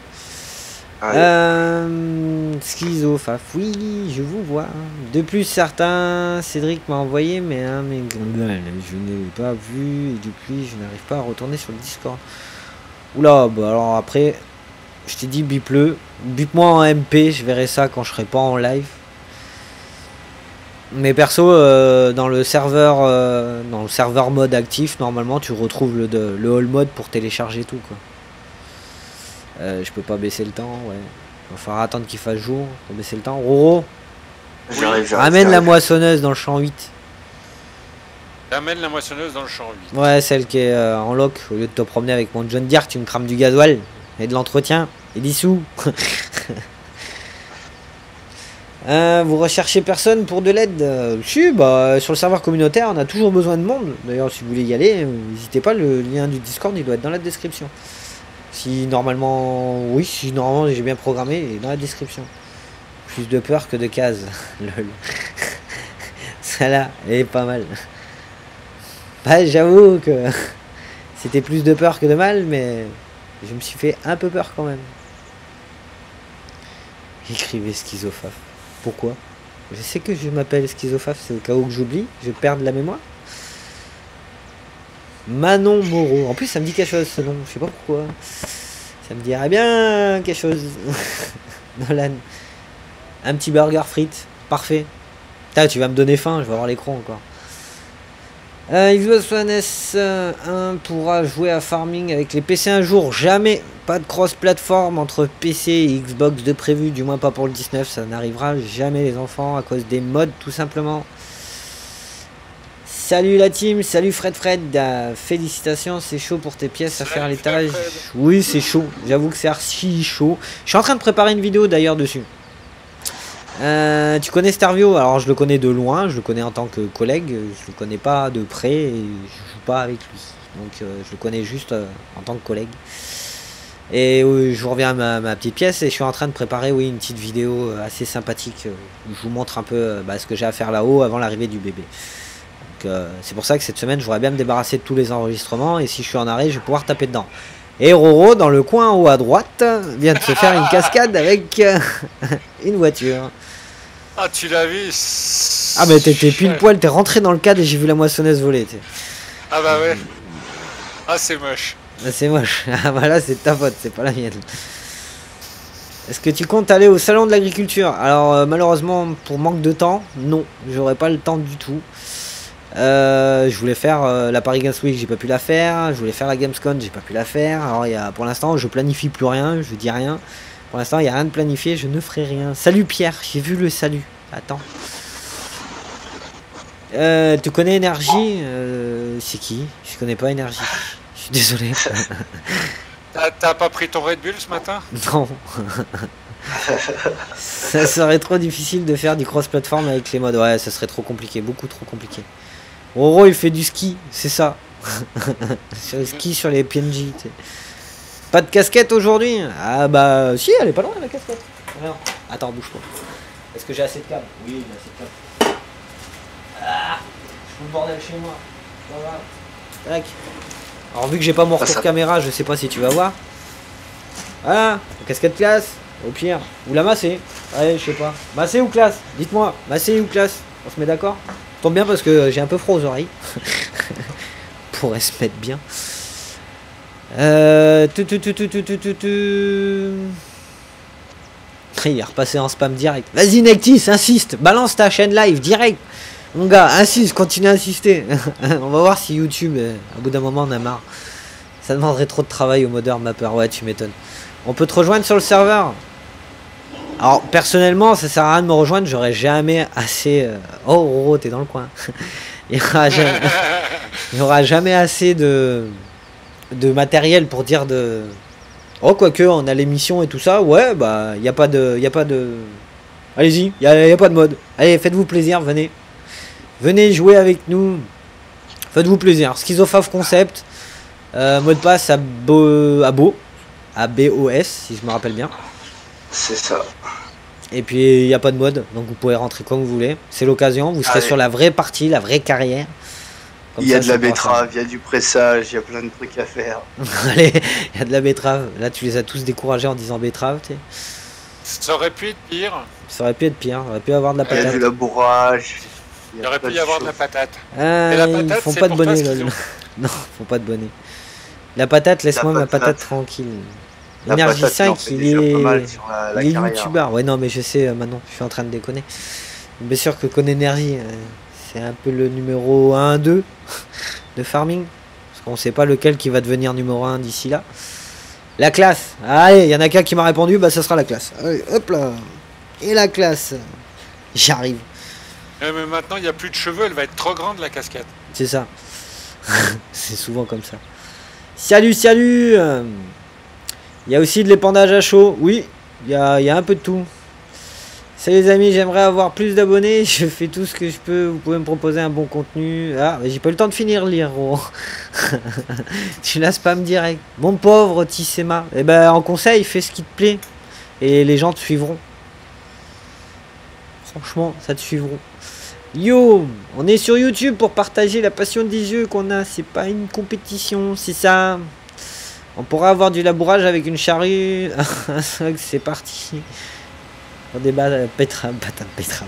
Allez. Euh, Schizo, Faf, oui, je vous vois. De plus, certains, Cédric m'a envoyé, mais hein, mais je n'ai pas vu, et depuis, je n'arrive pas à retourner sur le Discord. Oula, bah alors après, je t'ai dit bip-le, bip-moi en MP, je verrai ça quand je serai pas en live. Mais perso, euh, dans le serveur, euh, dans le serveur mode actif, normalement, tu retrouves le, le mode pour télécharger tout, quoi. Euh, je peux pas baisser le temps, ouais. Il va falloir attendre qu'il fasse jour pour baisser le temps. Roro, j'arrive. ramène la moissonneuse dans le champ 8. Amène la moissonneuse dans le champ 8. Ouais, celle qui est euh, en loc. Au lieu de te promener avec mon John Deere, tu me crames du gasoil et de l'entretien et des sous. Euh, vous recherchez personne pour de l'aide? Euh, Si, bah, sur le serveur communautaire, on a toujours besoin de monde. D'ailleurs, si vous voulez y aller, n'hésitez pas, le lien du Discord, il doit être dans la description. Si normalement, oui, si normalement j'ai bien programmé, dans la description. Plus de peur que de cases. Celle-là, elle est pas mal. Bah, j'avoue que C'était plus de peur que de mal, mais je me suis fait un peu peur quand même. Écrivez schizophrène. Pourquoi? Je sais que je m'appelle schizophrène, c'est au cas où que j'oublie, je perds de la mémoire. Manon Moreau. En plus, ça me dit quelque chose ce nom, je sais pas pourquoi. Ça me dirait bien quelque chose. Nolan. Un petit burger frites, parfait. Putain, tu vas me donner faim, je vais avoir l'écran encore. Xbox One S1 pourra jouer à farming avec les PC un jour, jamais. Pas de cross-platform entre PC et Xbox de prévu, du moins pas pour le 19, ça n'arrivera jamais les enfants à cause des mods tout simplement. Salut la team, salut Fred Fred, euh, félicitations, c'est chaud pour tes pièces à faire Fred l'étage. Oui, c'est chaud, j'avoue que c'est archi chaud. Je suis en train de préparer une vidéo d'ailleurs dessus. Euh, tu connais Starvio? Alors je le connais de loin, je le connais en tant que collègue, je le connais pas de près et je joue pas avec lui. Donc euh, je le connais juste euh, en tant que collègue. Et je vous reviens à ma, ma petite pièce et je suis en train de préparer oui, une petite vidéo assez sympathique où je vous montre un peu bah, ce que j'ai à faire là-haut avant l'arrivée du bébé. Donc euh, c'est pour ça que cette semaine je voudrais bien me débarrasser de tous les enregistrements et si je suis en arrêt je vais pouvoir taper dedans. Et Roro dans le coin en haut à droite vient de se faire une cascade avec euh, une voiture. Ah, tu l'as vu Ah mais t'étais pile poil, t'es rentré dans le cadre et j'ai vu la moissonneuse voler. t'sais. Ah bah ouais. Ah, c'est moche. Ah, C'est moche. Ah bah là c'est ta faute, c'est pas la mienne. Est-ce que tu comptes aller au salon de l'agriculture? Alors euh, malheureusement pour manque de temps, non, j'aurai pas le temps du tout. Euh, je voulais faire euh, la Paris Games Week, j'ai pas pu la faire. Je voulais faire la Gamescom, j'ai pas pu la faire. Alors il y a, pour l'instant, je planifie plus rien, je dis rien. Pour l'instant, il y a rien de planifié, je ne ferai rien. Salut Pierre, j'ai vu le salut. Attends. Euh, tu connais Énergie Euh, C'est qui? Je connais pas Énergie. Je suis désolé. T'as t'as pas pris ton Red Bull ce matin? Non. ça serait trop difficile de faire du cross-platform avec les modes. Ouais, ça serait trop compliqué, beaucoup trop compliqué. Roro, il fait du ski, c'est ça. sur le ski, sur les PNJ. tu sais. Pas de casquette aujourd'hui? Ah bah si, elle est pas loin la casquette. Regarde. Attends, bouge pas. Est-ce que j'ai assez de câbles Oui, j'ai assez de câbles. Ah, je fous le bordel chez moi. Voilà. Tac. Alors vu que j'ai pas mon Ah, retour caméra, je sais pas si tu vas voir. Voilà, la casquette classe, au pire. Ou la massée. Allez, je sais pas. Massée ou classe? Dites-moi, massée ou classe? On se met d'accord? Tombe bien parce que j'ai un peu froid aux oreilles. Pourrait se mettre bien. Euh. tu, tu, tu. Il est repassé en spam direct. Vas-y Nectis, insiste, balance ta chaîne live direct. Mon gars, insiste, continue à insister. on va voir si YouTube, euh, au bout d'un moment, on a marre. Ça demanderait trop de travail au modeur mapper. Ouais, tu m'étonnes. On peut te rejoindre sur le serveur Alors, personnellement, ça sert à rien de me rejoindre. J'aurais jamais assez. euh, Oh, t'es dans le coin. Il y aura jamais, assez de matériel pour dire de. Oh, quoique, on a l'émission et tout ça. Ouais, bah, il n'y a pas de. Y a pas de... Allez-y, il n'y a, pas de mode. Allez, faites-vous plaisir, venez. Venez jouer avec nous. Faites-vous plaisir. Schizophav Concept. Euh, mot de passe à, Bo, à. À BOS, si je me rappelle bien. C'est ça. Et puis, il n'y a pas de mode. Donc, vous pouvez rentrer comme vous voulez. C'est l'occasion. Vous serez Allez. sur la vraie partie, la vraie carrière. Comme Il y a ça, de la betterave, il y a du pressage, il y a plein de trucs à faire. Allez, il y a de la betterave. Là, tu les as tous découragés en disant betterave, tu sais. Ça aurait pu être pire. Ça aurait pu être pire. Ça aurait pu avoir de la Il y a patate. du labourage. Il aurait pu y avoir de la patate. Ah, Et la ils patate, font pas de bonnet, ont. Non, ils font pas de bonnet. La patate, laisse-moi ma patate. patate tranquille. La Énergie patate, il en 5, fait il est, il est youtubeur. Ouais, non, mais je sais, euh, maintenant, je suis en train de déconner. Bien sûr que Con Energy, euh, c'est un peu le numéro 1, 2 de farming. Parce qu'on sait pas lequel qui va devenir numéro 1 d'ici là. La classe. Allez, il y en a qu'un qui m'a répondu, bah ça sera la classe. Allez, hop là. Et la classe. J'arrive. Euh, Mais maintenant, il n'y a plus de cheveux, elle va être trop grande la casquette. C'est ça. c'est souvent comme ça. Salut, salut euh, Il y a aussi de l'épandage à chaud. Oui, il y a, il y a un peu de tout. Salut les amis, j'aimerais avoir plus d'abonnés. Je fais tout ce que je peux. Vous pouvez me proposer un bon contenu. Ah, j'ai pas eu le temps de finir lire. oh. tu la spam direct. Mon pauvre Tissema. Eh ben, en conseil, fais ce qui te plaît. Et les gens te suivront. Franchement, ça te suivront. Yo, on est sur YouTube pour partager la passion des jeux qu'on a. C'est pas une compétition, c'est ça. On pourra avoir du labourage avec une charrue. c'est parti. On débat patate Petra.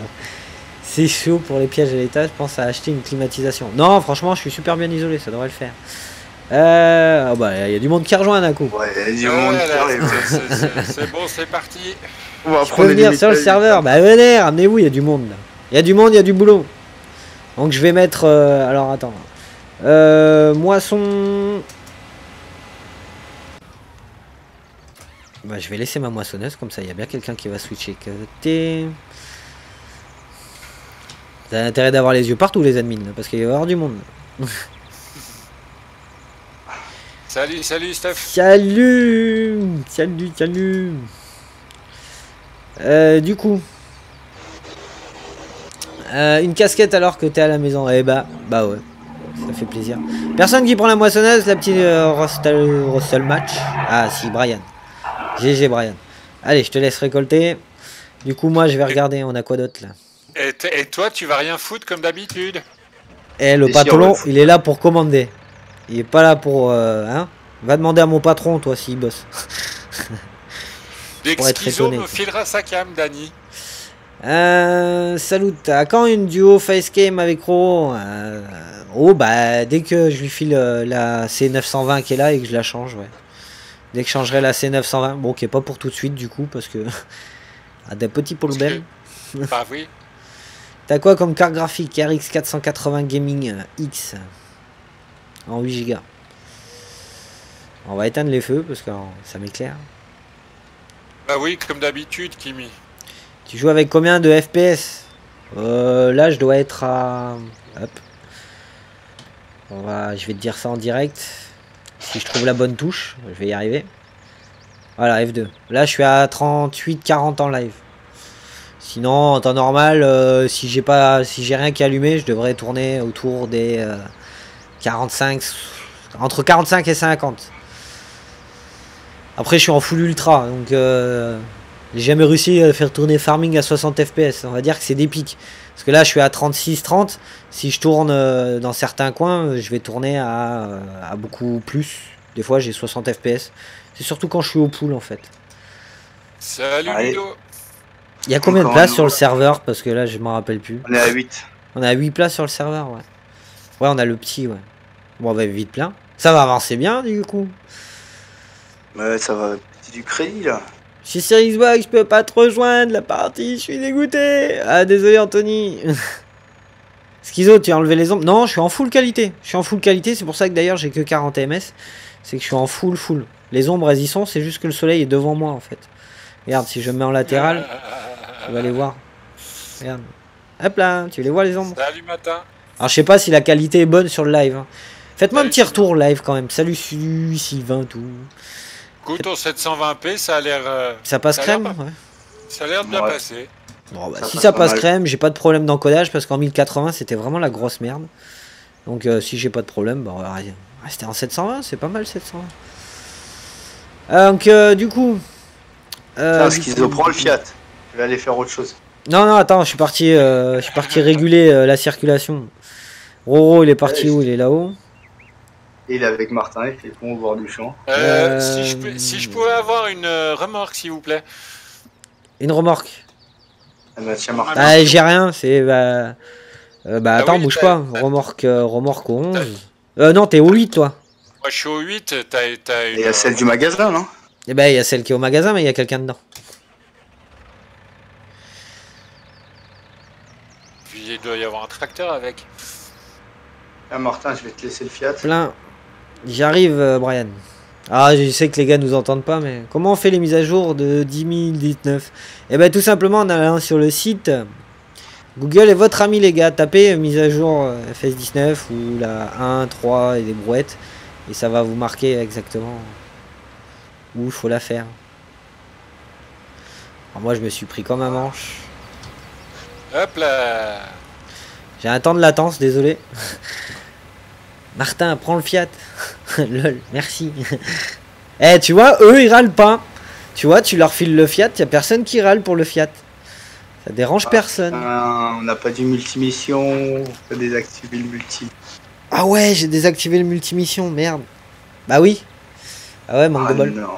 C'est chaud pour les pièges à l'étage. Je pense à acheter une climatisation. Non, franchement, je suis super bien isolé. Ça devrait le faire. Euh, oh bah, il y a du monde qui rejoint d'un coup. Ouais, il y a du monde qui arrive. C'est bon, c'est parti. On va Je peux venir sur le serveur. Bah venez, ramenez-vous, il y a du monde là. Il y a du monde, il y a du boulot. Donc je vais mettre... euh, alors attends. Euh, moisson... Bah je vais laisser ma moissonneuse, comme ça il y a bien quelqu'un qui va switcher côté. Avez intérêt d'avoir les yeux partout les admins, parce qu'il va y avoir du monde. Salut, salut Steph. Salut Salut, salut Euh, Du coup... Euh, une casquette alors que t'es à la maison. Eh bah, bah ouais. Ça fait plaisir. Personne qui prend la moissonneuse, la petite euh, Rostel, Rostel match. Ah si, Brian. GG Brian. Allez, je te laisse récolter. Du coup, moi, je vais regarder. On a quoi d'autre là? Et, toi, tu vas rien foutre comme d'habitude? Eh, le Et patron, il est là pour commander. Il est pas là pour... euh, hein? Va demander à mon patron, toi, s'il bosse. Dès Pour que être Schizo étonné, me filera sa cam, Dani. Euh, salut, t'as quand une duo facecam avec Ro? Euh, Oh, bah, dès que je lui file euh, la C920 qui est là et que je la change, ouais. Dès que je changerai la C920, bon, qui est pas pour tout de suite du coup, parce que. a des petits problèmes. Bah oui. T'as quoi comme carte graphique? RX 480 Gaming X en 8 Go. On va éteindre les feux parce que ça m'éclaire. Bah oui, comme d'habitude, Kimi. Tu joues avec combien de FPS Euh, Là, je dois être à. Hop. On va... Je vais te dire ça en direct. Si je trouve la bonne touche, je vais y arriver. Voilà, F2. Là, je suis à 38-40 en live. Sinon, en temps normal, euh, si j'ai pas, si j'ai rien qui est allumé, je devrais tourner autour des euh, 45, entre 45 et 50. Après, je suis en full ultra, donc euh, j'ai jamais réussi à faire tourner farming à 60 fps. On va dire que c'est des pics. Parce que là, je suis à 36-30. Si je tourne euh, dans certains coins, euh, je vais tourner à, euh, à beaucoup plus. Des fois, j'ai 60 fps. C'est surtout quand je suis au pool, en fait. Salut Allez. Ludo. Il y a combien de places sur le serveur? Parce que là, je m'en rappelle plus. On est à 8. On a 8 places sur le serveur, ouais. Ouais, on a le petit, ouais. Bon, on va vite plein. Ça va avancer bien, du coup. Ouais, ça va. C'est du crédit là. Je suis sur Xbox, je peux pas te rejoindre la partie, je suis dégoûté. Ah, désolé, Anthony. Schizo, tu as enlevé les ombres Non, je suis en full qualité. Je suis en full qualité, c'est pour ça que d'ailleurs j'ai que 40 ms. C'est que je suis en full, full. Les ombres, elles y sont, c'est juste que le soleil est devant moi, en fait. Regarde, si je me mets en latéral, tu vas les voir. Regarde. Hop là, tu les vois les ombres Salut matin. Alors je sais pas si la qualité est bonne sur le live. hein. Faites-moi un petit retour live quand même. Salut Sylvain tout. Écoute, en 720p, ça a l'air, euh, Ça passe Ça crème pas- ouais. ça a l'air de bien Ouais. passer. Bon bah Ça si passe ça pas passe crème, j'ai pas de problème d'encodage parce qu'en 1080 c'était vraiment la grosse merde. Donc euh, si j'ai pas de problème, bah on va rester en 720, c'est pas mal 720. Euh, donc euh, du coup. euh, Tiens, Schizo, prends le Fiat. Je vais aller faire autre chose. Non non attends, je suis parti, euh, je suis parti réguler euh, la circulation. Roro il est parti Ouais, où? Il est là-haut. Il est avec Martin, il fait pont au bord du champ. Euh, Euh, Si, je peux- si je pouvais avoir une euh, remorque, s'il vous plaît. Une remorque. Ah bah tiens, Martin. Ah, Ah, j'ai rien, c'est. Bah, euh, bah Ah attends, oui, bouge t'as- pas. Remorque, euh, remorque au 11. Euh, non, t'es au 8, toi. Moi, je suis au 8, t'as, une... il y a celle du magasin, non? Eh ben, il y a celle qui est au magasin, mais il y a quelqu'un dedans. Puis il doit y avoir un tracteur avec. Ah, Martin, je vais te laisser le Fiat. Plein. J'arrive, euh, Brian. Ah, je sais que les gars nous entendent pas, mais comment on fait les mises à jour de 10 019 Eh ben, tout simplement en allant sur le site. Google est votre ami, les gars. Tapez euh, mise à jour euh, FS19 ou la 1, 3 et des brouettes. Et ça va vous marquer exactement où il faut la faire. Alors moi, je me suis pris comme un manche. Hop là J'ai un temps de latence, désolé. Martin, prends le Fiat. Lol, merci. Eh, tu vois, eux, ils râlent pas. Tu vois, tu leur files le Fiat, y a personne qui râle pour le Fiat. Ça dérange personne. Ah, on n'a pas du multimission, on peut désactiver le multi. Ah ouais, j'ai désactivé le multimission, merde. Bah oui. Ah ouais, manque Ah de bol. non.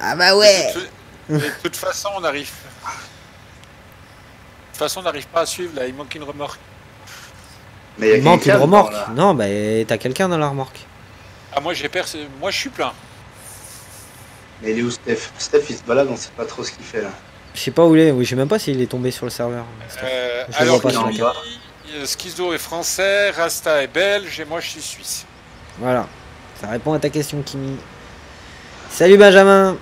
Ah bah ouais. De toute- mais de toute façon, on arrive. De toute façon, on n'arrive pas à suivre là, il manque une remorque. Mais il y a Il manque une remorque. là. Non, bah t'as quelqu'un dans la remorque. Ah, moi j'ai perdu. Moi je suis plein. Mais il est où Steph? Steph il se balade, on sait pas trop ce qu'il fait là. Je sais pas où il est. Oui, je sais même pas s'il est tombé sur le serveur. Euh, Je le alors, vois pas Kimi, euh, Schizo est français, Rasta est belge et moi je suis suisse. Voilà. Ça répond à ta question, Kimi. Salut Benjamin.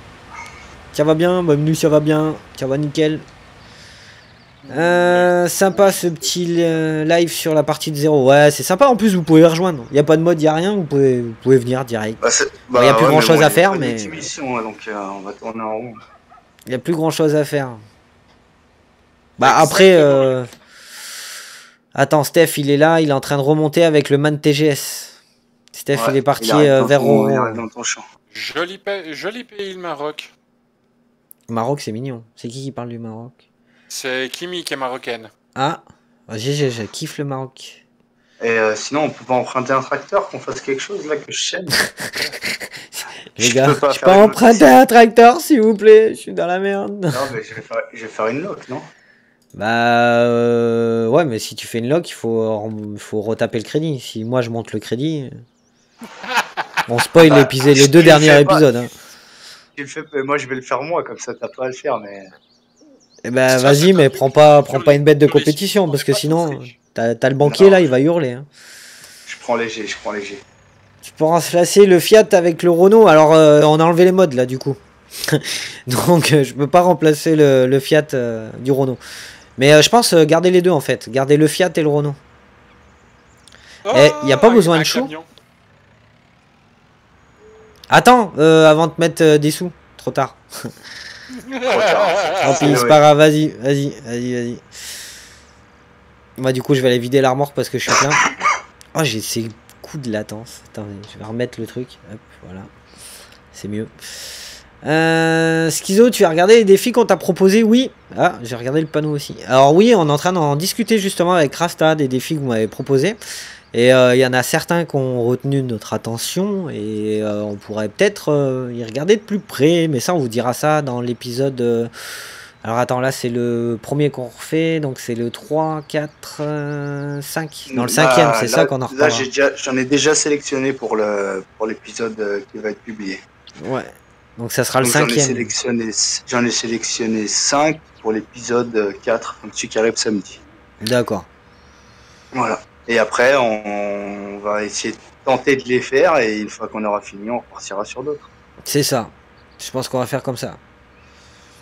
Ça va bien? Bienvenue, ça va bien? Ça va nickel. Euh, sympa ce petit euh, live sur la partie de zéro. Ouais, c'est sympa. En plus, vous pouvez rejoindre. Il n'y a pas de mode, il n'y a rien. Vous pouvez, vous pouvez venir direct. Bah, c'est- y a plus ouais, grand-chose mais à bon, il y a faire, mais- multimission, hein, donc euh. Il n'y a plus grand chose à faire. Bah Exactement. après. euh, Attends, Steph, il est là. Il est en train de remonter avec le man TGS. Steph, Ouais, il est parti euh, vers ton- il Roro. arrive dans ton champ. Joli, pa- joli pays le Maroc. Maroc, c'est mignon. C'est qui qui parle du Maroc? C'est Kimi qui est marocaine. Ah, GG, je kiffe le Maroc. Et euh, sinon, on peut pas emprunter un tracteur, qu'on fasse quelque chose là que je chaîne. Les Je gars, peux pas je peux une emprunter un tracteur, s'il vous plaît? Je suis dans la merde. non, mais je vais, faire, je vais faire une lock, non? Bah, euh, ouais, mais si tu fais une lock, il faut, il faut retaper le crédit. Si moi je monte le crédit. On spoil Bah, les deux derniers pas. épisodes. Hein. Tu le fais, mais moi je vais le faire moi, comme ça t'as pas à le faire, mais. Eh ben, vas-y, mais prends pas, prends pas une bête de compétition, parce que sinon, t'as le banquier Non. là, il va hurler. hein. Je prends léger, je prends léger. Tu peux remplacer le Fiat avec le Renault. Alors, euh, on a enlevé les modes là, du coup. Donc, euh, je peux pas remplacer le, le Fiat euh, du Renault. Mais euh, je pense euh, garder les deux en fait. Garder le Fiat et le Renault. Eh, y a pas besoin de chou camion. Attends, euh, avant de te mettre euh, des sous. Trop tard. Tant Ah, pis, c'est pas grave. Vas-y, vas-y, vas-y, vas-y. Moi, du coup, je vais aller vider la remorque parce que je suis plein. Oh, j'ai ces coups de latence. Attendez, je vais remettre le truc. Hop, voilà. C'est mieux. Euh, Schizo, tu as regardé les défis qu'on t'a proposé Oui. Ah, j'ai regardé le panneau aussi. Alors oui, on est en train d'en discuter justement avec Rasta des défis que vous m'avez proposés. Et euh, il y en a certains qui ont retenu notre attention et euh, on pourrait peut-être euh, y regarder de plus près. Mais ça, on vous dira ça dans l'épisode... euh, Alors attends, là c'est le premier qu'on refait, donc c'est le 3, 4, euh, 5. Dans le cinquième, Bah, c'est là- ça qu'on en Là, j'ai déjà- j'en ai, déjà sélectionné pour le pour l'épisode euh, qui va être publié. Ouais. Donc ça sera le Donc, J'en ai cinquième. sélectionné, j'en ai sélectionné 5 pour l'épisode euh, 4, donc celui qui arrive samedi. D'accord. Voilà. Et après, on, on va essayer de tenter de les faire et une fois qu'on aura fini, on repartira sur d'autres. C'est ça. Je pense qu'on va faire comme ça.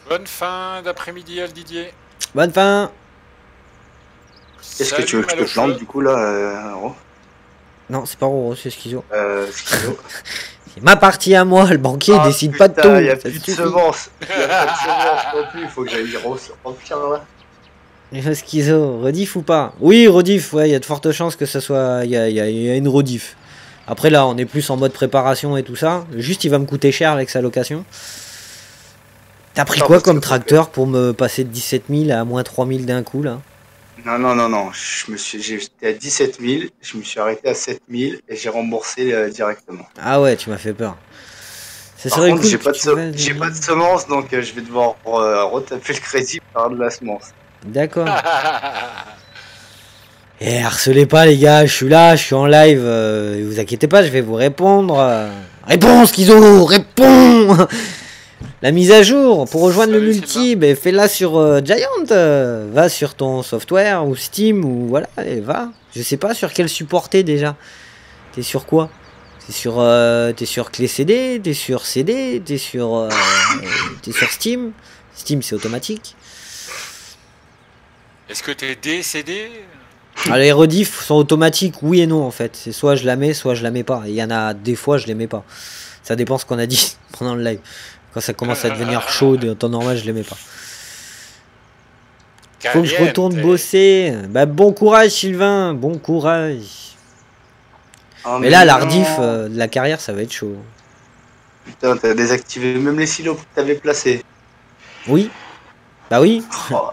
Bonne fin d'après-midi, Al Didier. Bonne fin Qu'est-ce que tu veux que je te plante du coup là euh, Ro? Non, c'est pas Roro, c'est Schizo. euh, Schizo C'est ma partie à moi, le banquier Ah, décide pas de tout. Il y a plus de suffit. semences. Il y a pas de semences non plus. Il faut que j'aille re- remplir là. Euh, Schizo, rediff ou pas? Oui, rediff, ouais, il y a de fortes chances que ça soit. Il y a, il y a- il y a une rediff. Après là, on est plus en mode préparation et tout ça. Juste, il va me coûter cher avec sa location. T'as pris Non, quoi comme tracteur pour me passer de 17 000 à moins 3 000 d'un coup là? Non, non, non, non. Je me suis, j'étais à 17 000. Je me suis arrêté à 7 000 et j'ai remboursé euh, directement. Ah ouais, tu m'as fait peur. Ça Par serait contre, cool j'ai que pas, de pas de semences, donc euh, je vais devoir euh, retaper le crédit par de la semence. D'accord. Et harcelez pas les gars, je suis là, je suis en live, euh, vous inquiétez pas, je vais vous répondre. euh. Réponds Schizo, réponds La mise à jour, pour rejoindre le multi, ben, fais-la sur euh, Giant, euh, va sur ton software ou Steam ou voilà, et va. Je sais pas sur quel support t'es déjà. T'es sur quoi? T'es sur, euh, t'es sur clé CD, t'es sur CD, t'es sur, euh, t'es sur Steam. Steam c'est automatique. Est-ce que t'es décédé? Les rediffs sont automatiques, oui et non en fait. C'est soit je la mets, soit je la mets pas. Et il y en a des fois je les mets pas. Ça dépend ce qu'on a dit pendant le live. Quand ça commence à devenir chaud, en temps normal, je les mets pas. Faut que je retourne bosser. Bah bon courage Sylvain, bon courage. Ah, Mais là, la non. rediff euh, de la carrière, ça va être chaud. Putain, t'as désactivé même les silos que t'avais placés. Oui Bah oui. Oh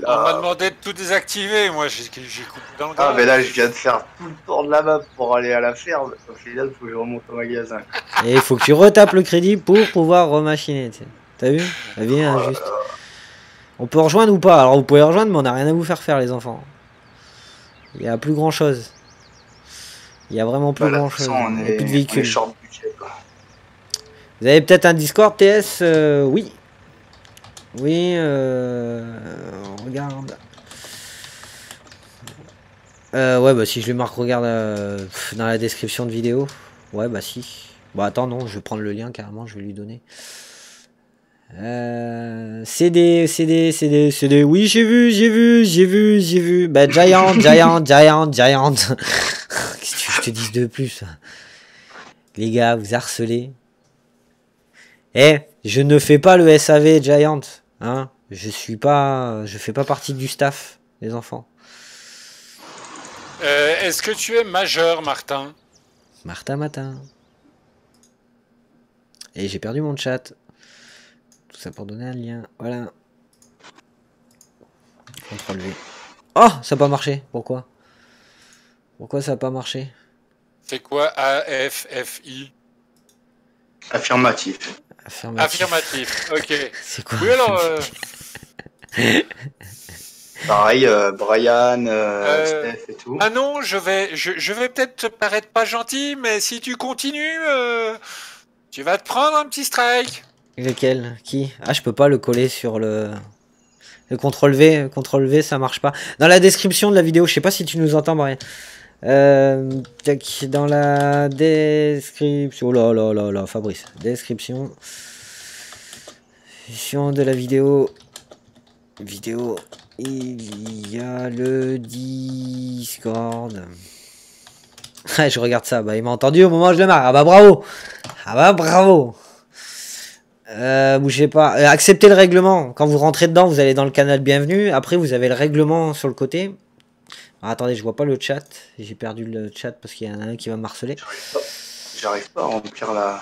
là là On m'a demandé de tout désactiver, moi j'ai coupé dans le Ah, mais là je viens de faire tout le tour de la map pour aller à la ferme. Au final, il faut que je remonte au magasin. Et il faut que tu retapes le crédit pour pouvoir remachiner. T'as vu? La vie est injuste. On peut rejoindre ou pas Alors vous pouvez rejoindre, mais on n'a rien à vous faire faire, les enfants. Il y a plus grand chose. Il y a vraiment plus grand chose. Il n'y a plus de véhicules. Vous avez peut-être un Discord TS euh, Oui. Oui, euh, regarde. Euh, ouais, bah si je lui marque, regarde euh, dans la description de vidéo. Ouais, bah si. Bon, attends, non, je vais prendre le lien carrément, je vais lui donner. Euh, CD, CD, CD, CD. Oui, j'ai vu, j'ai vu, j'ai vu, j'ai vu. Bah, Giant, Giant, Giant, Giant. Qu'est-ce que je te dis de plus Les gars, vous harcelez. Eh, je ne fais pas le SAV Giant. Hein je suis pas. Je fais pas partie du staff, les enfants. Euh, Est-ce que tu es majeur, Martin? Martin Matin. Et j'ai perdu mon chat. Tout ça pour donner un lien. Voilà. CTRL V. Oh, ça n'a pas marché. Pourquoi? Pourquoi ça n'a pas marché? C'est quoi AFFI Affirmatif. Affirmatif. Affirmatif, ok. C'est quoi Oui, alors. euh, Pareil, euh, Brian, euh, Euh, Steph et tout. Ah non, je vais, je, je vais peut-être te paraître pas gentil, mais si tu continues, euh, tu vas te prendre un petit strike. Lequel? Qui? Ah, je peux pas le coller sur le. Le CTRL V, CTRL V, ça marche pas. Dans la description de la vidéo, je sais pas si tu nous entends, Brian. Euh, dans la description. Oh là là là là, Fabrice. Description. De la vidéo. Vidéo. Il y a le Discord. Ah, je regarde ça. Bah, il m'a entendu au moment où je le marque. Ah bah bravo. Ah bah bravo. Euh, bougez pas. Euh, acceptez le règlement. Quand vous rentrez dedans, vous allez dans le canal bienvenue. Après, vous avez le règlement sur le côté. Ah, attendez, je vois pas le chat. J'ai perdu le chat parce qu'il y en a un qui va me harceler. J'arrive pas. J'arrive pas à remplir la.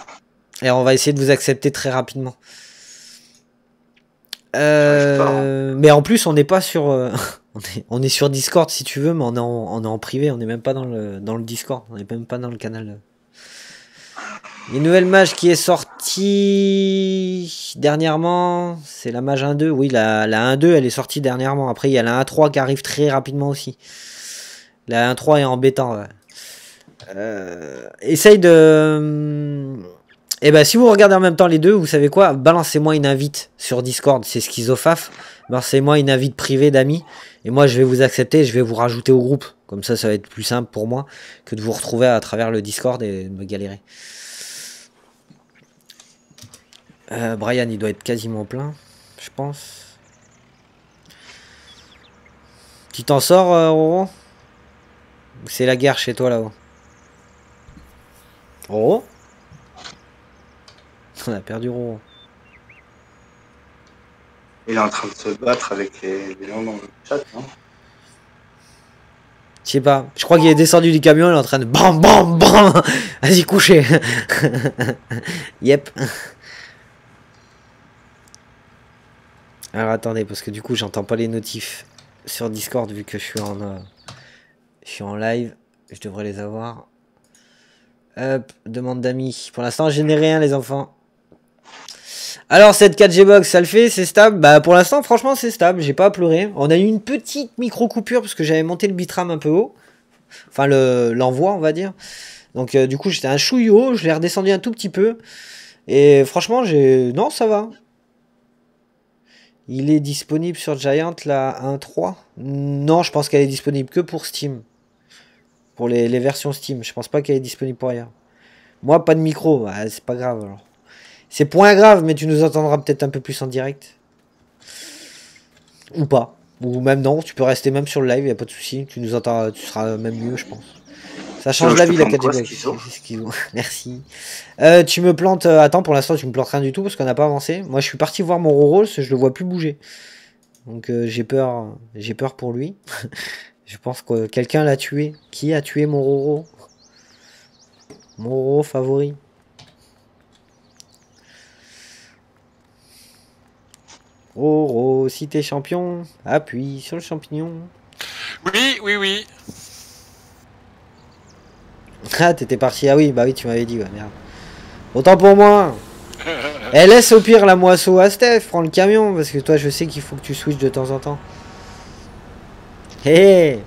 Et on va essayer de vous accepter très rapidement. Euh, mais en plus, on n'est pas sur. euh, on, est, on est sur Discord si tu veux, mais on est en, on est en privé. On n'est même pas dans le, dans le Discord. On n'est même pas dans le canal. Une nouvelle mage qui est sortie dernièrement, c'est la mage 1-2. Oui, la, la 1-2, elle est sortie dernièrement. Après, il y a la 1-3 qui arrive très rapidement aussi. La 1-3 est embêtant. Euh, essaye de. Et ben, si vous regardez en même temps les deux, vous savez quoi? Balancez-moi une invite sur Discord, c'est Schizofaf. Balancez-moi une invite privée d'amis. Et moi, je vais vous accepter, je vais vous rajouter au groupe. Comme ça, ça va être plus simple pour moi que de vous retrouver à travers le Discord et de me galérer. Euh, Brian, il doit être quasiment plein, je pense. Tu t'en sors, euh, Roro? C'est la guerre chez toi là-haut. Roro? On a perdu Roro. Il est en train de se battre avec les, les gens dans le chat, non? Je sais pas, je crois qu'il est descendu du camion, il est en train de bam bam bam. Vas-y, coucher Yep. Alors attendez, parce que du coup j'entends pas les notifs sur Discord vu que je suis en, euh, je suis en live. Je devrais les avoir. Hop, demande d'amis. Pour l'instant, je n'ai rien, les enfants. Alors, cette 4G box, ça le fait, c'est stable? Bah, pour l'instant, franchement, c'est stable. J'ai pas à pleurer. On a eu une petite micro coupure parce que j'avais monté le bitram un peu haut. Enfin, le- l'envoi, on va dire. Donc, euh, du coup, j'étais un chouille haut. Je l'ai redescendu un tout petit peu. Et franchement, j'ai. Non, ça va. Il est disponible sur Giant, la 1.3 Non, je pense qu'elle est disponible que pour Steam. Pour les, versions Steam. Je pense pas qu'elle est disponible pour ailleurs. Moi, pas de micro. Bah, c'est pas grave alors. C'est point grave, mais tu nous entendras peut-être un peu plus en direct. Ou pas. Ou même non, tu peux rester même sur le live, y a pas de souci. Tu nous entends, tu seras même mieux, je pense. Ça change la vie la plante quoi, 4G. Schizo Schizo. Merci. Euh, tu me plantes. euh, attends, pour l'instant, tu me plantes rien du tout parce qu'on n'a pas avancé. Moi, je suis parti voir mon Roro, parce que je le vois plus bouger. Donc, euh, j'ai peur. J'ai peur pour lui. je pense que quelqu'un l'a tué. Qui a tué mon Roro? Mon Roro favori. Roro, si t'es champion, appuie sur le champignon. Oui, oui, oui. Ah, t'étais parti. Ah oui, bah oui, tu m'avais dit, ouais, merde. Autant pour moi. Eh, laisse au pire la moisseau à Steph, prends le camion, parce que toi, je sais qu'il faut que tu switches de temps en temps. Hé hey.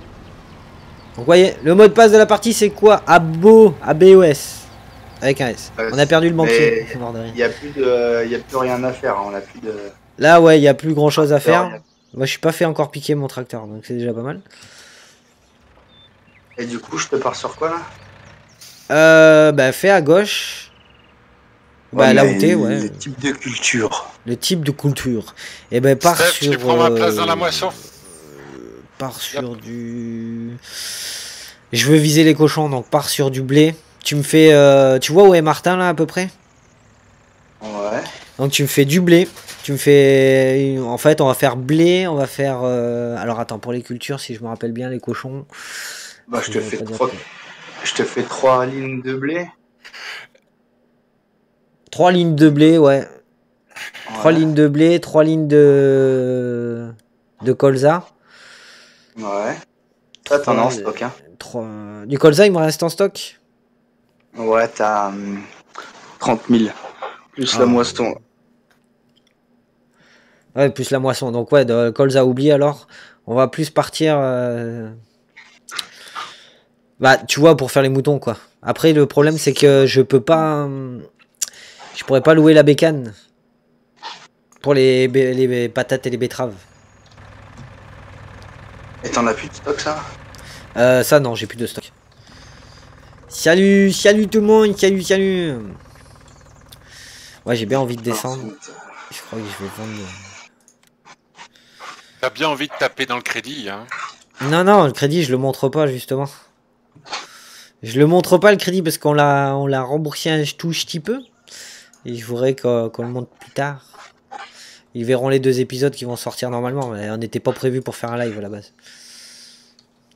Donc, voyez, le mot de passe de la partie, c'est quoi? Abo, ABOS. Avec un S. Ouais, On a perdu le banquier. Il n'y a, plus de- y a plus rien à faire. hein, On a plus de. Là, ouais, il y a plus grand chose à faire. rien. Moi, je suis pas fait encore piquer mon tracteur, donc c'est déjà pas mal. Et du coup, je te pars sur quoi là? Euh, bah, fais à gauche. Bah, Ouais, là où t'es, ouais. Le type de culture. Le type de culture. Et ben, pars Steph, sur. tu prends ma place dans la euh, moisson. Pars sur du. Je veux viser les cochons, donc pars sur du blé. Tu me fais. euh, Tu vois où est Martin là à peu près? Ouais. Donc tu me fais du blé. Tu me fais. En fait, on va faire blé. On va faire. euh, Alors attends, pour les cultures, si je me rappelle bien, les cochons. Bah, je te fais trois. Je te fais trois lignes de blé. Trois lignes de blé, ouais. Trois lignes de blé, trois lignes de. de colza. Ouais. Ça, t'en as en Trois- stock, hein. Trois... Du colza, il me reste en stock Ouais, t'as hum, 30 000. Plus Ah. la moisson. Ouais, plus la moisson. Donc ouais, de colza oublie alors. On va plus partir. euh, Bah, tu vois, pour faire les moutons, quoi. Après, le problème, c'est que je peux pas. hum, Je pourrais pas louer la bécane. Pour les, les patates et les betteraves. Et t'en as plus de stock, ça? Euh, ça, non, j'ai plus de stock. Salut, salut tout le monde, salut, salut. Ouais, j'ai bien envie de descendre. Je crois que je vais vendre. T'as bien envie de taper dans le crédit, hein. Non, non, le crédit, je le montre pas, justement. Je le montre pas, le crédit, parce qu'on l'a, on l'a remboursé un tout petit peu. Et je voudrais qu'on le montre plus tard. Ils verront les deux épisodes qui vont sortir normalement, mais on n'était pas prévu pour faire un live à la base.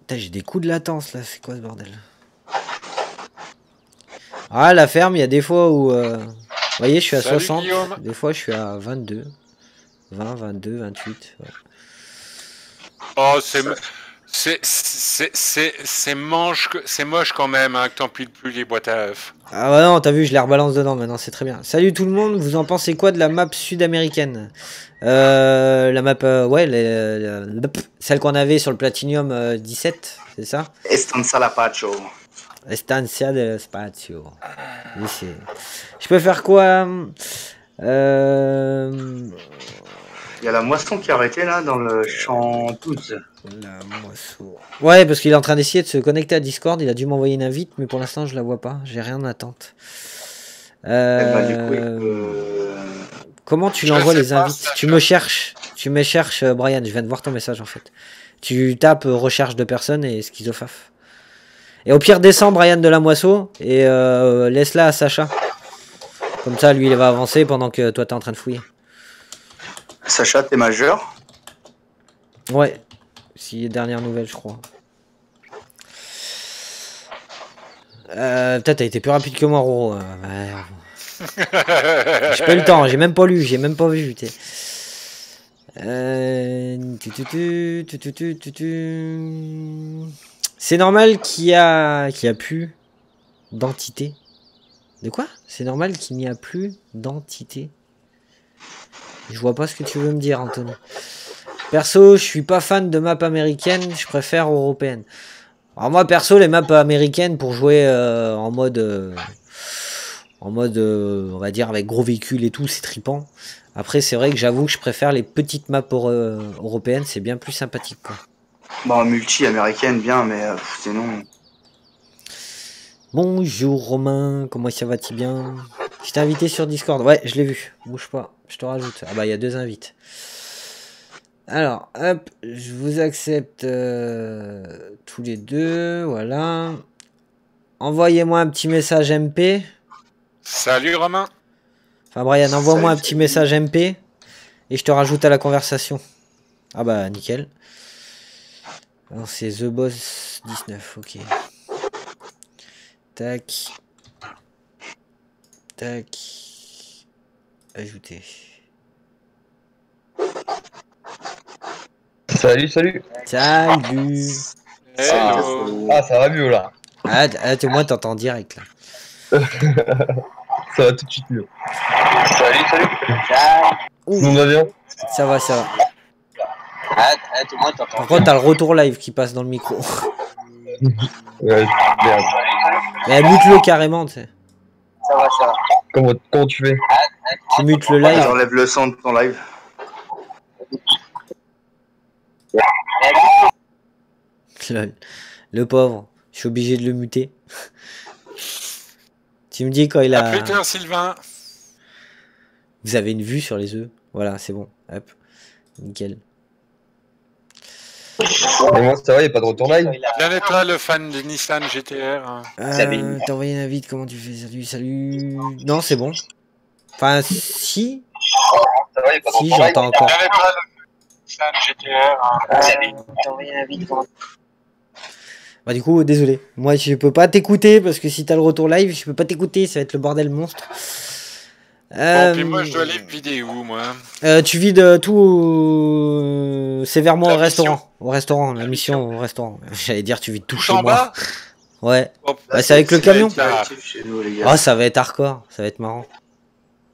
Putain, j'ai des coups de latence là, c'est quoi ce bordel? Ah, la ferme, il y a des fois où. euh, Vous voyez, je suis à Salut, 60. Guillaume. Des fois, je suis à 22. 20, 22, 28. ouais. Oh, c'est. C'est, c'est, c'est, c'est manche que- c'est moche quand même hein, que t'empiles plus les boîtes à œufs. Ah ouais non, t'as vu, je les rebalance dedans maintenant, c'est très bien. Salut tout le monde, vous en pensez quoi de la map sud-américaine? Euh, La map, euh, ouais, les- celle qu'on avait sur le Platinum euh, 17, c'est ça? Estanza la Pacho. Estancia del Spazio. Oui, c'est- Je peux faire quoi? Euh... Il y a la moisson qui a arrêté là dans le champ 12. La moisson. Ouais, parce qu'il est en train d'essayer de se connecter à Discord. Il a dû m'envoyer une invite, mais pour l'instant, je la vois pas. J'ai rien en attente. Eh ben, du coup, il Euh, peut- Comment tu l'envoies les pas, invites Tu me cherches. Tu me cherches, euh, Brian. Je viens de voir ton message en fait. Tu tapes euh, recherche de personnes et schizofaf. Et au pire, descends Brian de la moisseau et euh, laisse-la à Sacha. Comme ça, lui, il va avancer pendant que toi, t'es en train de fouiller. Sacha, t'es majeur Ouais, si dernière nouvelle, je crois. Euh, Peut-être t'as été plus rapide que moi, Roro. Euh, ouais. j'ai pas eu le temps, j'ai même pas lu, j'ai même pas vu. Euh... C'est normal qu'il y a, qu'il y a plus d'entité. De quoi? C'est normal qu'il n'y a plus d'entité. Je vois pas ce que tu veux me dire, Anthony. Perso, je suis pas fan de maps américaines, je préfère européennes. Alors moi, perso, les maps américaines pour jouer euh, en mode, euh, en mode, euh, on va dire avec gros véhicules et tout, c'est tripant. Après, c'est vrai que j'avoue que je préfère les petites maps euro- européennes, c'est bien plus sympathique. Quoi. Bon, multi américaine, bien, mais euh, sinon. Bonjour Romain, comment ça va-t-il bien? Je t'ai invité sur Discord. Ouais, je l'ai vu. Bouge pas, je te rajoute. Ah bah il y a deux invites. Alors, hop, je vous accepte euh, tous les deux, voilà. Envoyez-moi un petit message MP. Salut Romain. Enfin Brian, envoie-moi un petit message MP et je te rajoute à la conversation. Ah bah nickel. C'est The Boss 19, ok. Tac. Tac. Ajouter. Salut, salut. Salut. Hello. Ah, ça va mieux là. Ah, ah, t- moi, t'entends direct là. Ça va tout de suite mieux. Salut, salut. Monde va bien? Ça va, ça va. Par contre, t'as le retour live qui passe dans le micro. Ouais, merde. Mais mute-le carrément, tu sais. Comment, comment tu fais Tu mutes le live. J'enlève le son de ton live. Lol. Le pauvre, je suis obligé de le muter. tu me dis quand il a. plus tard, Sylvain. Vous avez une vue sur les œufs Voilà, c'est bon. Hop. Nickel. Et moi, ça va, y'a pas de retour live Bien d'être là, le fan de Nissan GTR. hein. Euh, T'as envoyé une invite, comment tu fais Salut, salut. Non, c'est bon. Enfin, si. Ça va, y'a pas Si, j'entends encore. Bien d'être là, le Nissan GTR. hein. Bah, du coup, désolé. Moi, je peux pas t'écouter parce que si t'as le retour live, je peux pas t'écouter. Ça va être le bordel monstre. Bon, Euh, puis moi, je dois aller vider où, moi euh, tu vis de tout euh, sévèrement La au mission. restaurant. Au restaurant, la, La mission au restaurant. J'allais dire, tu vis tout Tout chez en moi. bas Ouais. Oh, Bah, c'est avec le camion. chez nous, les gars. Ah, ça va être hardcore. Ça va être marrant.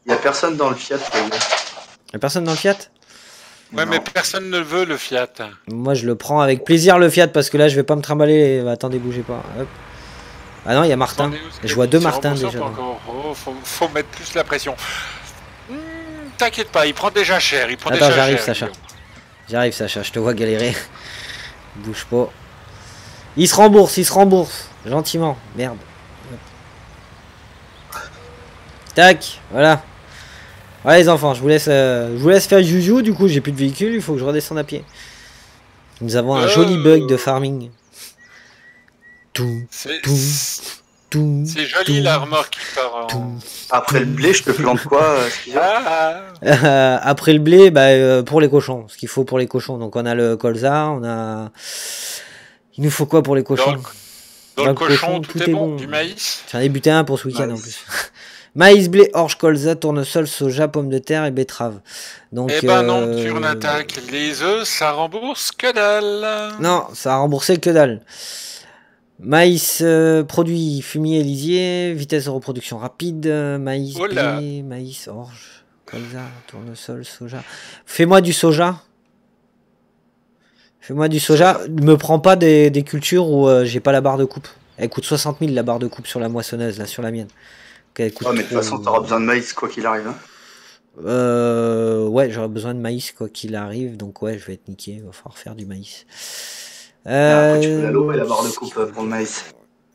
Il y a personne dans le Fiat, les gars. Y'a personne dans le Fiat? Ouais, Non. mais personne ne veut le Fiat. Moi, je le prends avec plaisir le Fiat parce que là, je vais pas me trimballer. Attendez, bougez pas. Hop. Ah non, il y a Martin. Je vois deux c'est Martin remboursé déjà. Oh, faut, faut mettre plus la pression. Hmm, T'inquiète pas, il prend déjà cher. Il prend Attends, j'arrive, Sacha. J'arrive, Sacha, je te vois galérer. Bouge pas. Il se rembourse, il se rembourse. Gentiment. Merde. Tac, voilà. Ouais, les enfants, je vous laisse, euh, je vous laisse faire Juju. Du coup, j'ai plus de véhicule, il faut que je redescende à pied. Nous avons un Euh. joli bug de farming. Tout, C'est Tout. tout. c'est joli tout, la remorque qui part en. Après le blé, je te plante quoi euh, excusez-moi Ah, Euh, après le blé, bah, euh, pour les cochons, ce qu'il faut pour les cochons. Donc on a le colza, on a. Il nous faut quoi pour les cochons? Dans dans le cochon, tout, est, bon. Du maïs? J'en ai buté un pour ce week-end en plus. Maïs, blé, orge, colza, tournesol, soja, pommes de terre et betterave. Donc, Eh ben non, euh, sur attaque. Les œufs, ça rembourse que dalle. Non, ça a remboursé que dalle. Maïs, euh, produit fumier lisier, vitesse de reproduction rapide, euh, maïs, Oh blé, maïs, orge, colza, tournesol, soja. Fais-moi du soja. Fais-moi du soja. Me prends pas des, des cultures où euh, j'ai pas la barre de coupe. Elle coûte 60 000 la barre de coupe sur la moissonneuse, là, sur la mienne. Elle coûte Ouais, mais de toute façon, t'auras besoin de maïs quoi qu'il arrive. hein. euh, ouais, j'aurais besoin de maïs quoi qu'il arrive, donc ouais, je vais être niqué, il va falloir faire du maïs. Et Après, tu peux la barre de coupe pour le maïs.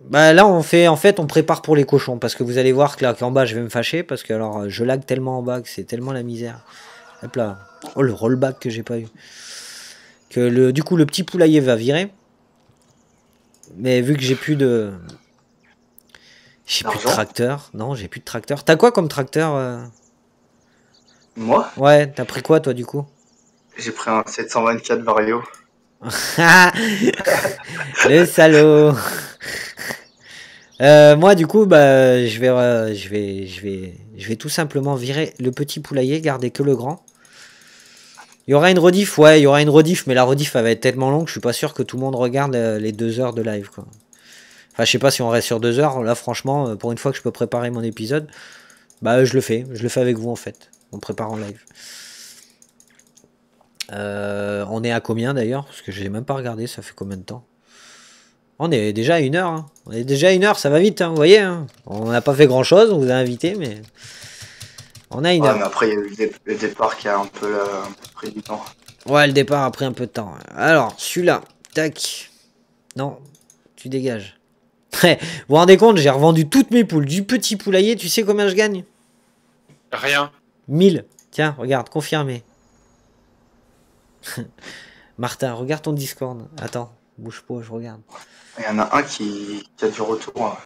bah là, on fait, en fait, on prépare pour les cochons, parce que vous allez voir que là, qu'en bas, je vais me fâcher, parce que alors, je lag tellement en bas que c'est tellement la misère. Hop là, oh le rollback que j'ai pas eu. Que le, du coup, le petit poulailler va virer. Mais vu que j'ai plus de, j'ai plus de tracteur, non, j'ai plus de tracteur. T'as quoi comme tracteur euh? Moi, Ouais, t'as pris quoi toi du coup? J'ai pris un 724 Vario. Le salaud. Euh, moi, du coup, bah, je vais, euh, je vais, je vais, je vais tout simplement virer le petit poulailler, garder que le grand. Il y aura une rediff, ouais, il y aura une rediff, mais la rediff elle va être tellement longue, je suis pas sûr que tout le monde regarde euh, les deux heures de live. Enfin, je sais pas si on reste sur deux heures. Là, franchement, pour une fois que je peux préparer mon épisode, bah, je le fais, je le fais avec vous en fait. On prépare en live. Euh, on est à combien d'ailleurs? Parce que je n'ai même pas regardé, ça fait combien de temps? On est déjà à une heure. hein. On est déjà à une heure, ça va vite, hein, vous voyez. hein. On n'a pas fait grand chose, on vous a invité, mais. On a une Ouais, heure. mais après, il y a eu le, dé- le départ qui a un peu, la- un peu pris du temps. Ouais, le départ a pris un peu de temps. Alors, celui-là, tac. Non, tu dégages. Vous vous rendez compte, j'ai revendu toutes mes poules. Du petit poulailler, tu sais combien je gagne? Rien. 1000. Tiens, regarde, confirmé. Martin, regarde ton Discord. Attends, bouge pas, je regarde. Il y en a un qui, qui a du retour. hein.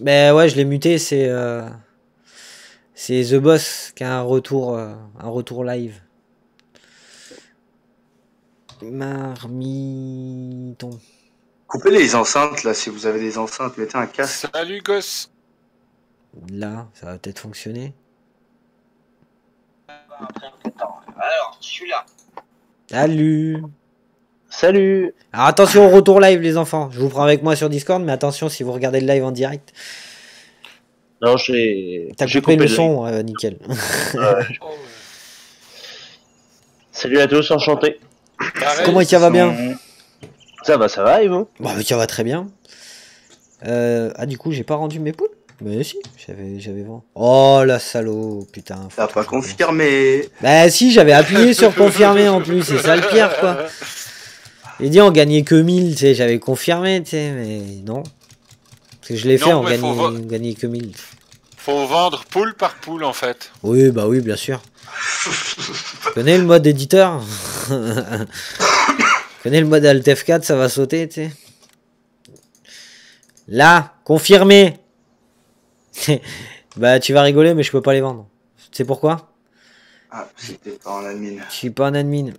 Ben ouais, je l'ai muté, c'est euh, c'est The Boss qui a un retour euh, un retour live. Marmiton. Coupez les enceintes là, si vous avez des enceintes, mettez un casque. Salut, gosse. Là, ça va peut-être fonctionner. Alors, celui-là. Salut. Salut Alors attention au retour live les enfants. Je vous prends avec moi sur Discord, mais attention si vous regardez le live en direct. Non, j'ai. T'as j'ai coupé le le- son, euh, nickel. Ouais. Salut à tous, enchanté. Comment ça va bien Ça va, ça va, et vous? Bah ça va très bien. Euh, ah du coup j'ai pas rendu mes poules? Mais si, j'avais j'avais vent. Oh la salaud, putain. T'as pas confirmé. Bah si, j'avais appuyé sur confirmer en plus, c'est ça le pire quoi. J'ai dit on gagnait que 1000, tu sais, j'avais confirmé, tu sais, mais non. Parce que je l'ai fait, on gagnait, on gagnait que 1000. Faut vendre poule par poule en fait. Oui, bah oui, bien sûr. Tu connais le mode éditeur? Tu connais le mode Alt F4, ça va sauter, tu sais? Là, confirmé. bah tu vas rigoler, mais je peux pas les vendre. Tu sais pourquoi? Ah, c'était pas en admin. Je suis pas un admin.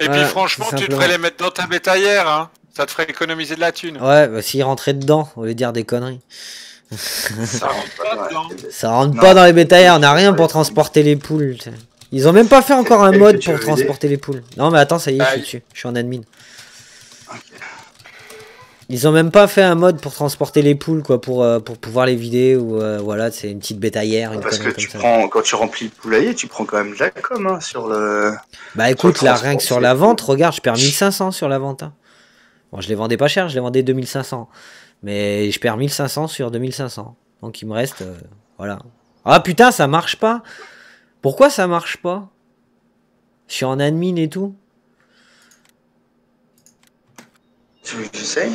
Et Voilà, puis franchement, tu devrais les mettre dans ta bétaillère. Hein. Ça te ferait économiser de la thune. Ouais, bah s'il rentrait dedans, au lieu de dire des conneries. Ça rentre pas dedans. Ça rentre Non. pas dans les bétaillères, on a rien pour transporter les poules. Ils ont même pas fait encore un mode pour transporter les poules. Non mais attends, ça y est, je suis Aïe. dessus. Je suis en admin. Ils ont même pas fait un mode pour transporter les poules, quoi, pour, euh, pour pouvoir les vider ou euh, voilà, c'est une petite bétaillère, une Parce que tu prends, quand tu remplis le poulailler, tu prends quand même de la com hein, sur le. Bah écoute, Sur le là, rien que sur la vente, regarde, je perds 1500 sur la vente. hein. Bon, je les vendais pas cher, je les vendais 2500. Mais je perds 1500 sur 2500. Donc il me reste, euh, voilà. Ah putain, ça marche pas. Pourquoi ça marche pas? Je suis en admin et tout. Tu veux que j'essaye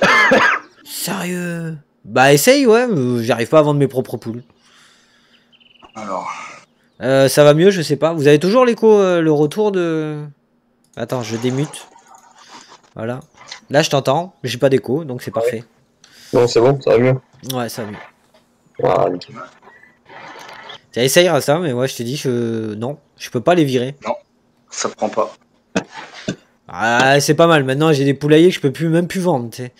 Sérieux? Bah essaye, ouais, mais j'arrive pas à vendre mes propres poules. Alors, Euh, ça va mieux, je sais pas. Vous avez toujours l'écho, euh, le retour de. Attends, je démute. Voilà. Là, je t'entends, mais j'ai pas d'écho, donc c'est parfait. Non, c'est bon, ça va mieux. Ouais, ça va mieux. Ah, nickel. Ça essayera ça, mais ouais, je te dis, je. Non, je peux pas les virer. ça prend pas. Ah, c'est pas mal. Maintenant, j'ai des poulaillers que je peux plus, même plus vendre, tu sais.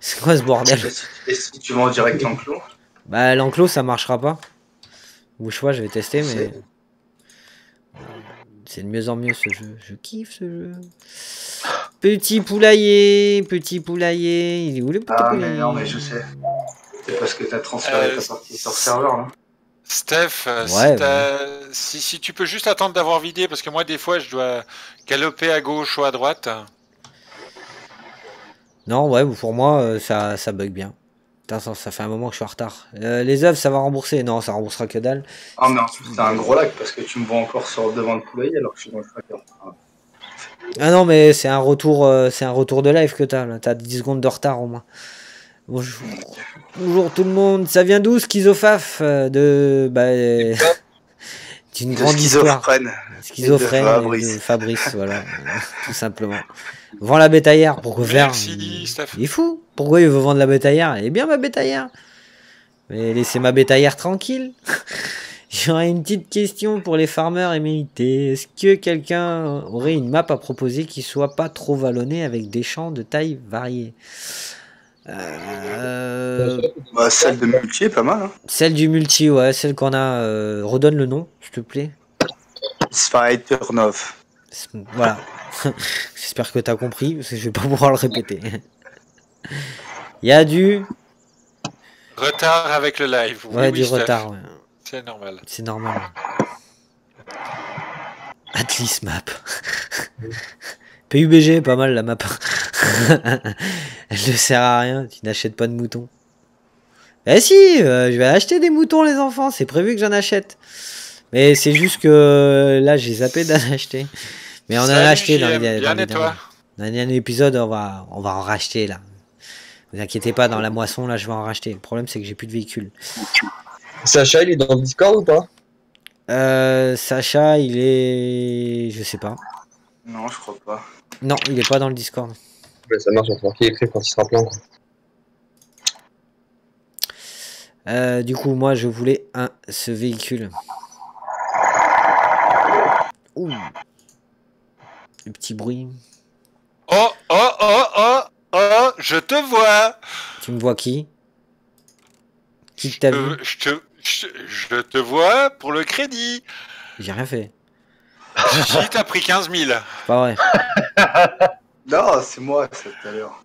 C'est quoi ce bordel Et si, tu en direct l'enclos Bah, l'enclos, ça marchera pas. Bouge pas, je vais tester, mais. C'est- de mieux en mieux ce jeu. Je kiffe ce jeu. Petit poulailler, petit poulailler. Il est où le petit Ah, poulailler? mais non, mais je sais. C'est parce que t'as transféré Euh, ta partie sur serveur là. Steph, euh, Ouais, si, t'as- si, si tu peux juste attendre d'avoir vidé, parce que moi des fois je dois galoper à gauche ou à droite. Non, ouais, pour moi, euh, ça, ça bug bien. Putain, ça, ça fait un moment que je suis en retard. Euh, les œufs, ça va rembourser Non, ça remboursera que dalle. Ah, mais en plus, t'as un gros lag parce que tu me vois encore sur devant le poulailler alors que je suis dans le tracker. Ah. Ah non, mais c'est un retour, euh, c'est un retour de live que t'as. là. T'as 10 secondes de retard au moins. Bonjour. Bonjour tout le monde. Ça vient d'où, Schizofaf euh, De. Bah. euh, D'une De grande histoire. schizophrène. Schizophrène de Fabrice. de Fabrice, voilà. tout simplement. Vends la bétaillère. Pourquoi faire Merci. Il est fou. Pourquoi il veut vendre la bétaillère? Elle est bien ma bétaillère. Mais laissez ma bétaillère tranquille. J'aurais une petite question pour les farmers émérités. Est-ce que quelqu'un aurait une map à proposer qui soit pas trop vallonnée avec des champs de taille variée Euh, Bah, celle de multi est pas mal. Hein. Celle du multi, ouais, celle qu'on a. euh, redonne le nom, s'il te plaît. Spider 9. C'est- Voilà. J'espère que t'as compris, parce que je vais pas pouvoir le répéter. Il y a du. Retard avec le live. Oui, Ouais, oui, du Steph, retard, ouais. C'est normal. C'est normal. Atlas map. PUBG, pas mal la map. Elle ne sert à rien, tu n'achètes pas de moutons. Eh si, euh, je vais acheter des moutons les enfants, c'est prévu que j'en achète. Mais c'est juste que là j'ai zappé d'en acheter. Mais on en a acheté dans les, dans les dans les derniers épisodes, on va, on va en racheter là. Vous inquiétez pas, dans la moisson là je vais en racheter. Le problème c'est que j'ai plus de véhicule. Sacha, il est dans le Discord ou pas? Euh, Sacha, il est. Je sais pas. Non, je crois pas. Non, il est pas dans le Discord. Ouais, ça marche, on va falloir qu'il écrive quand il sera plein. quoi. Euh, du coup, moi, je voulais un ce véhicule. Ouh. Le petit bruit. Oh, oh, oh, oh, oh, je te vois. Tu me vois qui? Qui t'as vu? je, te, je, je te vois pour le crédit. J'ai rien fait. Gigi, t'as pris 15 000. Pas vrai. Non, c'est moi, ça, tout à l'heure.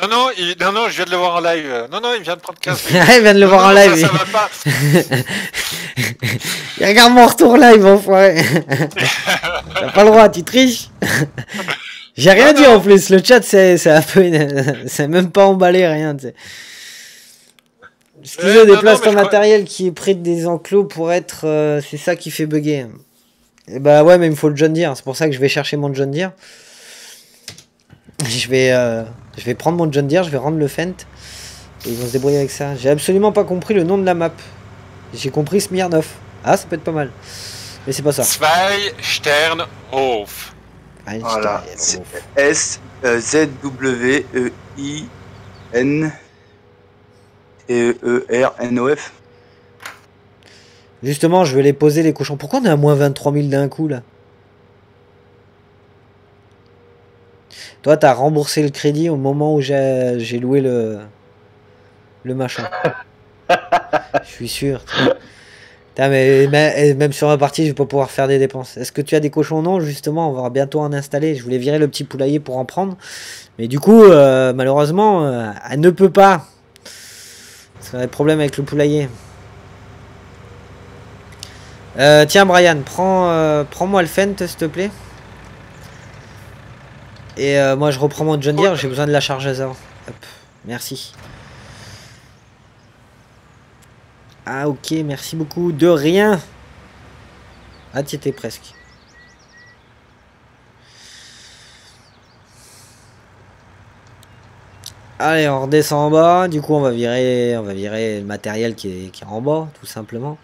Non, non, il- non, non, je viens de le voir en live. Non, non, il vient de prendre 15 000. il vient de le Non, voir en live. Ça, ça va pas. Il regarde mon retour live, enfoiré. T'as pas le droit, tu triches. J'ai rien Non, dit non. en plus. Le chat, c'est c'est un peu. une- C'est même pas emballé, rien. tu sais. Schizo Euh, déplace ton crois- matériel qui est près des enclos pour être. euh, c'est ça qui fait bugger. Et bah ouais, mais il me faut le John Deere. C'est pour ça que je vais chercher mon John Deere. Je vais, euh, je vais prendre mon John Deere, je vais rendre le Fent. Et ils vont se débrouiller avec ça. J'ai absolument pas compris le nom de la map. J'ai compris Smirnov. Ah, ça peut être pas mal. Mais c'est pas ça. Zwei Voilà. S Z W E I N T E R N O F. Justement, je vais les poser les cochons. Pourquoi on est à moins 23 000 d'un coup là? Toi, t'as remboursé le crédit au moment où j'ai loué le le machin. Je suis sûr. Putain, mais, mais- même sur ma partie, je vais pas pouvoir faire des dépenses. Est-ce que tu as des cochons? Non, justement, on va bientôt en installer. Je voulais virer le petit poulailler pour en prendre. Mais du coup, euh, malheureusement, euh, elle ne peut pas. Ça a des problèmes avec le poulailler. Euh, tiens, Brian, prends, euh, prends-moi le Fent, s'il te plaît. Et euh, moi, je reprends mon John Deere. J'ai besoin de la avant. Hop, merci. Ah, ok, merci beaucoup. De rien. Ah, tu étais presque. Allez, on redescend en bas. Du coup, on va virer, on va virer le matériel qui est, qui est en bas, tout simplement.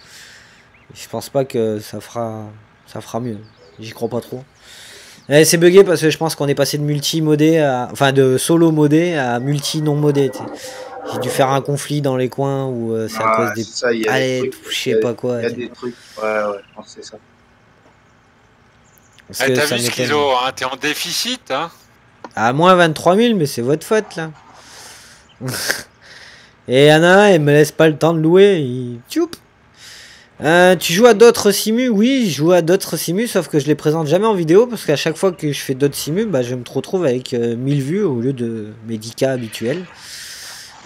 Je pense pas que ça fera, ça fera mieux. J'y crois pas trop. Eh, c'est bugué parce que je pense qu'on est passé de multi modé à, enfin de solo modé à multi non modé. J'ai dû faire un conflit dans les coins où euh, c'est à Ah, cause des, ça, il y a allez, des trucs. je sais pas quoi. Il y a des trucs. Ouais, ouais, je pense que c'est ça. Parce Ah, que T'as vu m'étonne. Schizo, hein, t'es en déficit. Hein À moins 23 000, mais c'est votre faute là. Et Anna, elle me laisse pas le temps de louer. il- Tchoup. Euh, tu joues à d'autres simus? Oui, je joue à d'autres simus, sauf que je les présente jamais en vidéo parce qu'à chaque fois que je fais d'autres simus, bah, je me retrouve avec euh, 1000 vues au lieu de mes 10 cas habituels.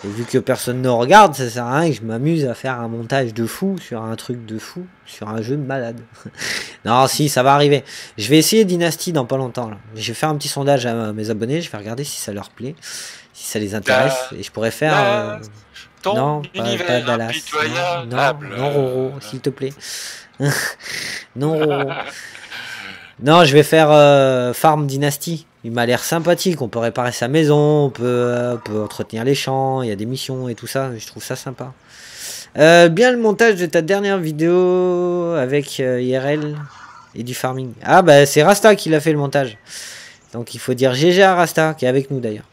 Et vu que personne ne regarde, ça sert à rien que je m'amuse à faire un montage de fou sur un truc de fou, sur un jeu de malade. non, si, ça va arriver. Je vais essayer Dynasty dans pas longtemps. Là. Je vais faire un petit sondage à mes abonnés, je vais regarder si ça leur plaît, si ça les intéresse. Da- Et je pourrais faire. da- euh, Ton non, pas, univers pas Dallas. Non, impitoyable. non, non, Roro, s'il te plaît. non, Roro. Non, je vais faire euh, Farm Dynasty. Il m'a l'air sympathique. On peut réparer sa maison, on peut, euh, on peut entretenir les champs, il y a des missions et tout ça. Je trouve ça sympa. Euh, bien le montage de ta dernière vidéo avec euh, IRL et du farming. Ah, bah c'est Rasta qui l'a fait le montage. Donc il faut dire GG à Rasta, qui est avec nous d'ailleurs.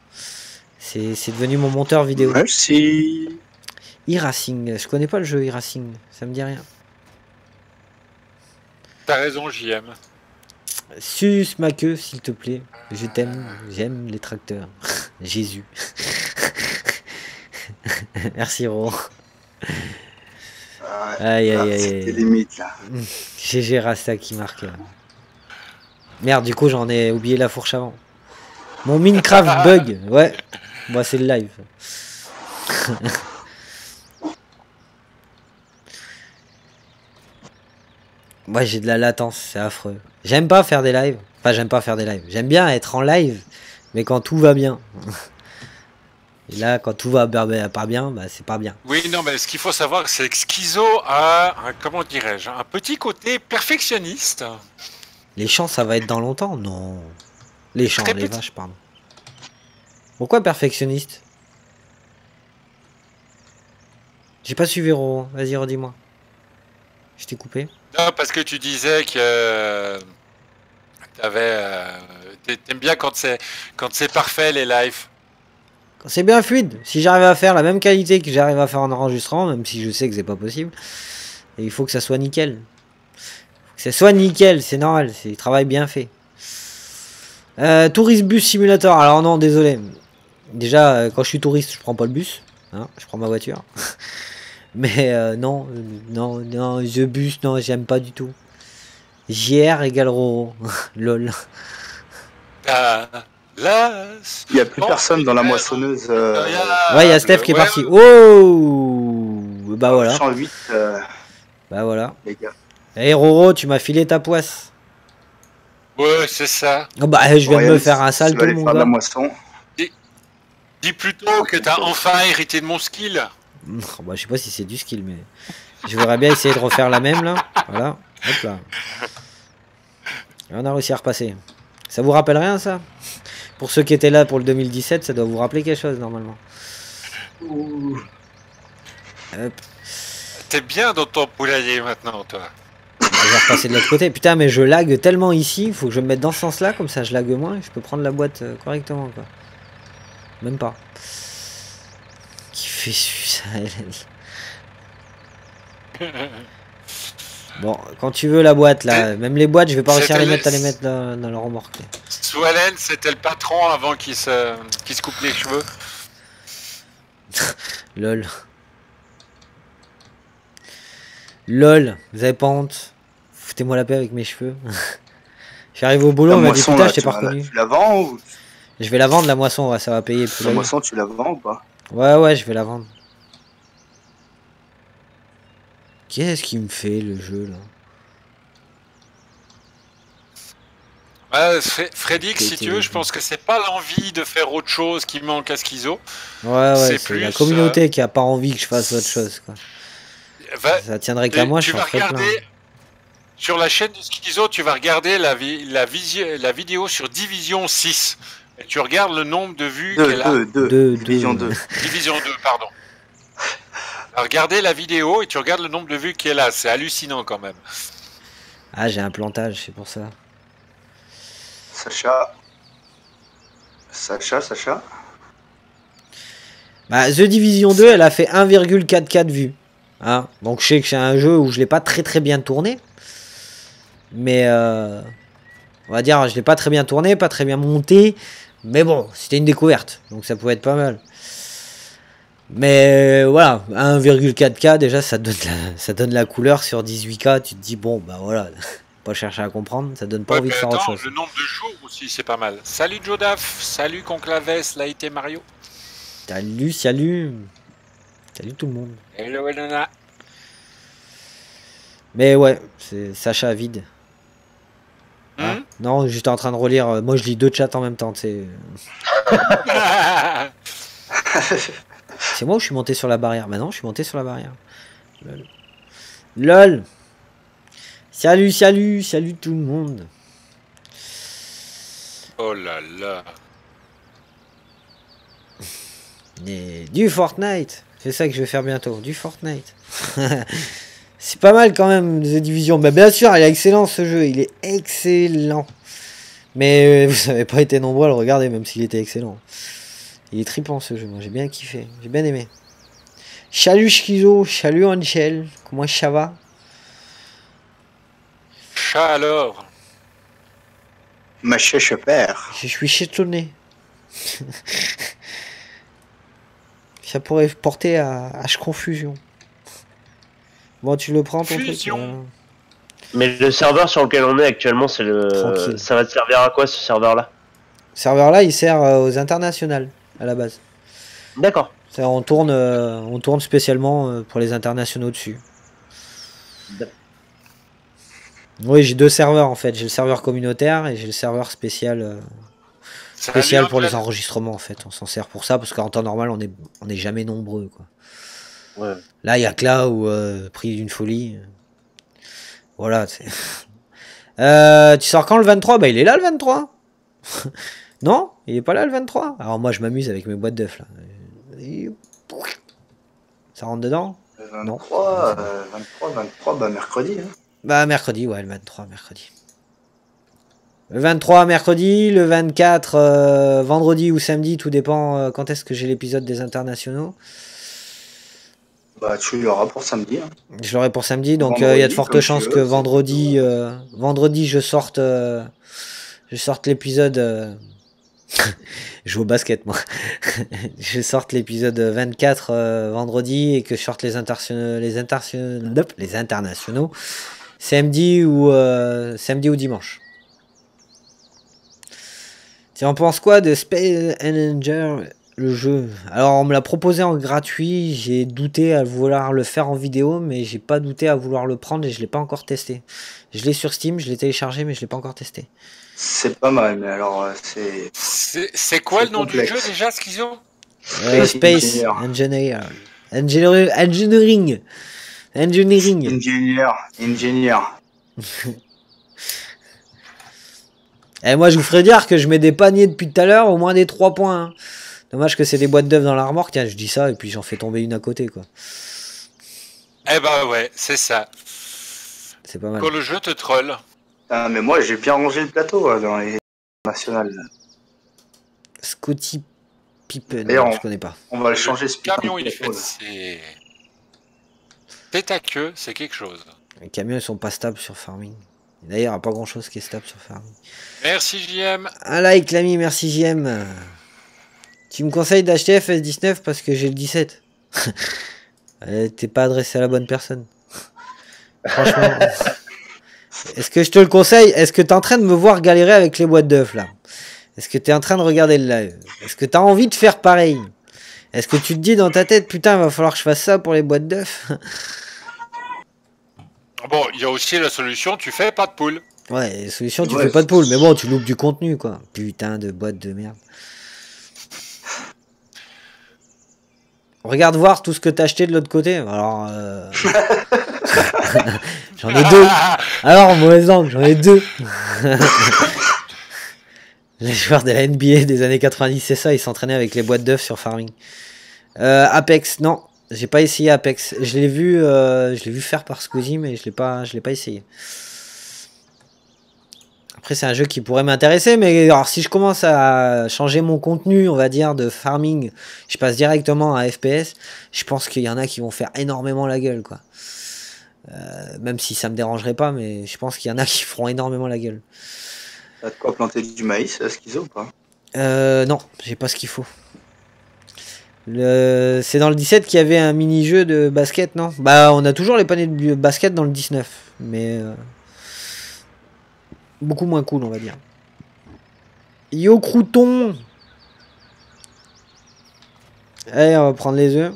C'est c'est devenu mon monteur vidéo. Merci. E-Racing, je connais pas le jeu E-Racing, ça me dit rien. T'as raison, JM. Sus ma queue, s'il te plaît. Je t'aime, j'aime les tracteurs. Jésus. Merci Ro. Ah, Aïe aïe aïe. C'était aïe. limite là. GG Rasta qui marque. Merde, du coup j'en ai oublié la fourche avant. Mon Minecraft bug, ouais. Moi c'est le live. Moi j'ai de la latence, c'est affreux. J'aime pas faire des lives. Enfin j'aime pas faire des lives. J'aime bien être en live, mais quand tout va bien. Et là quand tout va pas bien, bah c'est pas bien. Oui, non, mais ce qu'il faut savoir, c'est que Schizo a, un- comment dirais-je, un petit côté perfectionniste. Les champs, ça va être dans longtemps? Non. Les champs, Très les vaches, pardon. Pourquoi perfectionniste? J'ai pas suivi Roro. Vas-y, redis-moi. Je t'ai coupé. Non, parce que tu disais que euh, t'avais, euh, t'a- t'aimes bien quand c'est quand c'est parfait les lives. Quand c'est bien fluide, si j'arrive à faire la même qualité que j'arrive à faire en enregistrement, même si je sais que c'est pas possible, et il faut que ça soit nickel. Faut que ça soit nickel, c'est normal, c'est travail bien fait. Euh, tourist bus simulator, alors non, désolé. Déjà, euh, quand je suis touriste, je prends pas le bus, hein, je prends ma voiture. Mais euh, non, non, non, The bus, non, j'aime pas du tout. JR égale Roro. Lol. Ah, là, Il n'y a plus Bon, personne dans la moissonneuse. euh, Ouais, il y a Steph qui est ouais, parti. Oh Bah voilà. 108, euh, Bah voilà. les gars. Eh Roro, tu m'as filé ta poisse. Ouais, c'est ça. Oh bah je viens de me faire un sale tout mon faire de la gars. moisson. Dis plutôt que t'as enfin hérité de mon skill. Oh, bah, je sais pas si c'est du skill, mais je voudrais bien essayer de refaire la même là. Voilà. Hop là. Et on a réussi à repasser. Ça vous rappelle rien ça? Pour ceux qui étaient là pour le 2017, ça doit vous rappeler quelque chose normalement. Hop. T'es bien dans ton poulailler maintenant, toi. Je vais repasser de l'autre côté. Putain, mais je lag tellement ici. Il faut que je me mette dans ce sens-là, comme ça je lag moins et je peux prendre la boîte euh, correctement quoi. Même pas. Qui fait ça elle Bon, quand tu veux la boîte là, même les boîtes, je vais pas réussir à les mettre, à les mettre dans, dans le remorque. là. Swellen, c'était le patron avant qu'il se, se coupe les cheveux. Lol. Lol, vous avez pas honte? Foutez-moi la paix avec mes cheveux. J'arrive au boulot, La on m'a dit putain, je t'ai pas reconnu. Tu la vends ou Je vais la vendre la moisson, ouais, ça va payer. plus la moisson, tu la vends ou pas? Ouais, ouais, je vais la vendre. Qu'est-ce qu'il me fait le jeu là? Ouais, Frédéric, si tu veux, je pense que c'est pas l'envie de faire autre chose qui manque à Schizo. Ouais, ouais, C'est la plus, communauté qui a pas envie que je fasse autre chose. Quoi. Va- Ça tiendrait qu'à moi, je vas plein. regarder sur la chaîne de Schizo, tu vas regarder la, vi- la, visi- la vidéo sur Division 6. Et tu regardes le nombre de vues 2, qu'elle a. 2, 2. Deux, Division deux. 2. Division 2, pardon. Alors, Regardez la vidéo et tu regardes le nombre de vues qu'elle a. C'est hallucinant quand même. Ah, j'ai un plantage, c'est pour ça. Sacha. Sacha, Sacha. Bah, The Division 2, elle a fait 1,44 vues. Hein Donc je sais que c'est un jeu où je l'ai pas très très bien tourné. Mais euh, on va dire, je l'ai pas très bien tourné, pas très bien monté. Mais bon, c'était une découverte. Donc ça pouvait être pas mal. Mais euh, voilà, 1,4K déjà, ça donne, la, ça donne la couleur sur 18K. Tu te dis, bon, bah voilà, pas chercher à comprendre, ça donne pas Ouais, envie de faire autre chose. le nombre de jours aussi, c'est pas mal. Salut Jodaf, salut Conclaves, Laïté Mario. Salut, salut. Salut tout le monde. Hello Elena. Mais ouais, c'est Sacha vide. Ah, Hmm non, j'étais en train de relire. euh, Moi, je lis deux chats en même temps. C'est c'est moi ou je suis monté sur la barrière? Bah non, je suis monté sur la barrière. Lol. Lol. Salut, salut, salut tout le monde. oh là là. Et du Fortnite. C'est ça que je vais faire bientôt. Du Fortnite. C'est pas mal quand même, The Division. Bah, bien sûr, il est excellent ce jeu. Il est excellent. Mais euh, vous n'avez pas été nombreux à le regarder, même s'il était excellent. Il est trippant ce jeu. Moi, j'ai bien kiffé. J'ai bien aimé. Salut Schizo. Salut Angel. Comment ça va? Ma chèche père. Je suis chétonné. ça pourrait porter à, à confusion. Bon, tu le prends ton truc voilà. Mais le serveur sur lequel on est actuellement, c'est Tranquille. le. Ça va te servir à quoi ce serveur-là? Ce serveur-là, il sert euh, aux internationales à la base. D'accord. On tourne, euh, on tourne spécialement euh, pour les internationaux dessus. Oui, j'ai deux serveurs en fait. J'ai le serveur communautaire et j'ai le serveur spécial, euh, spécial pour les enregistrements en fait. On s'en sert pour ça parce qu'en temps normal, on est, on est jamais nombreux quoi. Ouais. Là, il y a que là où euh, pris d'une folie. Voilà. Euh, tu sors quand le 23 Bah, il est là le 23. non? Il est pas là le 23 Alors, moi, je m'amuse avec mes boîtes d'œufs là. Et- Ça rentre dedans? Le Non. 23, euh, 23, 23, bah mercredi. Hein. Bah, mercredi, ouais, le 23, mercredi. Le 23, mercredi. Le 24, euh, vendredi ou samedi, tout dépend euh, quand est-ce que j'ai l'épisode des internationaux. Bah tu l'auras pour samedi. Hein. Je l'aurai pour samedi, donc euh, il y a de fortes chances que vendredi, euh, vendredi je sorte, euh, je sorte l'épisode. je joue au basket moi. je sorte l'épisode 24 euh, vendredi et que je sorte les internationaux, les internationaux, les internationaux Samedi ou, euh, samedi ou dimanche. Tu en penses quoi de Space Avenger, le jeu Alors, on me l'a proposé en gratuit. J'ai douté à vouloir le faire en vidéo, mais j'ai pas douté à vouloir le prendre et je l'ai pas encore testé. Je l'ai sur Steam, je l'ai téléchargé, mais je l'ai pas encore testé. C'est pas mal, mais alors euh, c'est. C'est quoi le nom du jeu déjà, Schizo Euh, Space Space Engineer. Engineer. Engineer- Engineering. Engineering. Ingénieur, ingénieur. Et moi, je vous ferai dire que je mets des paniers depuis tout à l'heure, au moins des 3 points. hein. Dommage que c'est des boîtes d'œufs dans la remorque. Tiens, je dis ça et puis j'en fais tomber une à côté, quoi. Eh ben ouais, c'est ça. C'est pas mal. Quand le jeu te troll. Ah, mais moi j'ai bien rangé le plateau euh, dans les nationales. Scotty Pippen, non, on- je connais pas. On va le changer ce Camion, il là. c'est. À queue, c'est quelque chose. Les camions, ils sont pas stables sur Farming. D'ailleurs, il n'y a pas grand chose qui est stable sur Farming. Merci JM. Un like, l'ami, merci JM. Tu me conseilles d'acheter FS19 parce que j'ai le 17. Euh, T'es pas adressé à la bonne personne. Franchement. Est-ce que je te le conseille? Est-ce que t'es en train de me voir galérer avec les boîtes d'œufs là? Est-ce que t'es en train de regarder le live? Est-ce que t'as envie de faire pareil? Est-ce que tu te dis dans ta tête, putain, il va falloir que je fasse ça pour les boîtes d'œufs? Bon, il y a aussi la solution, tu fais pas de poule. Ouais, solution, tu Ouais, fais pas de poule, mais bon, tu loupes du contenu quoi. Putain de boîte de merde. Regarde voir tout ce que t'as acheté de l'autre côté. Alors, euh, j'en ai deux. Alors, mauvais angle, j'en ai deux. les joueurs de la NBA des années 90, c'est ça, ils s'entraînaient avec les boîtes d'œufs sur Farming. Euh, Apex, non, j'ai pas essayé Apex. Je l'ai vu, euh, je l'ai vu faire par Squeezie, mais je l'ai pas, je l'ai pas essayé. Après, c'est un jeu qui pourrait m'intéresser, mais alors si je commence à changer mon contenu, on va dire, de farming, je passe directement à FPS, je pense qu'il y en a qui vont faire énormément la gueule, quoi. Euh, même si ça me dérangerait pas, mais je pense qu'il y en a qui feront énormément la gueule. T'as de quoi planter du maïs, à schizo ou pas? Euh, non, j'ai pas ce qu'il faut. Le... C'est dans le 17 qu'il y avait un mini-jeu de basket, non? Bah, on a toujours les paniers de basket dans le 19, mais euh, beaucoup moins cool, on va dire. Yo crouton Allez, on va prendre les œufs.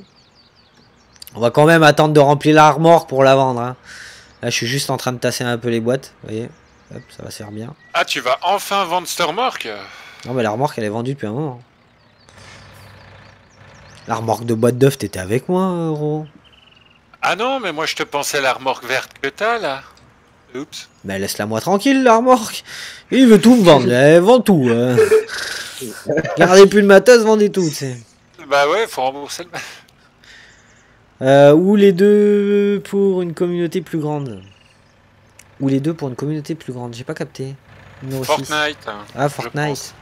On va quand même attendre de remplir la remorque pour la vendre. hein. Là, je suis juste en train de tasser un peu les boîtes, vous voyez Hop, ça va se faire bien. Ah, tu vas enfin vendre cette remorque Non, mais la remorque, elle est vendue depuis un moment. La remorque de boîte d'œufs, t'étais avec moi, euh, Roro Ah non, mais moi je te pensais la remorque verte que t'as là. Oups. Mais laisse-la moi tranquille, la remorque. Il veut tout me vendre, elle vend tout. hein. Gardez plus de matos, vendez tout. Bah ouais, faut rembourser le. Euh, ou les deux pour une communauté plus grande. Ou les deux pour une communauté plus grande, j'ai pas capté. Numéro. Fortnite. hein, Ah, Fortnite.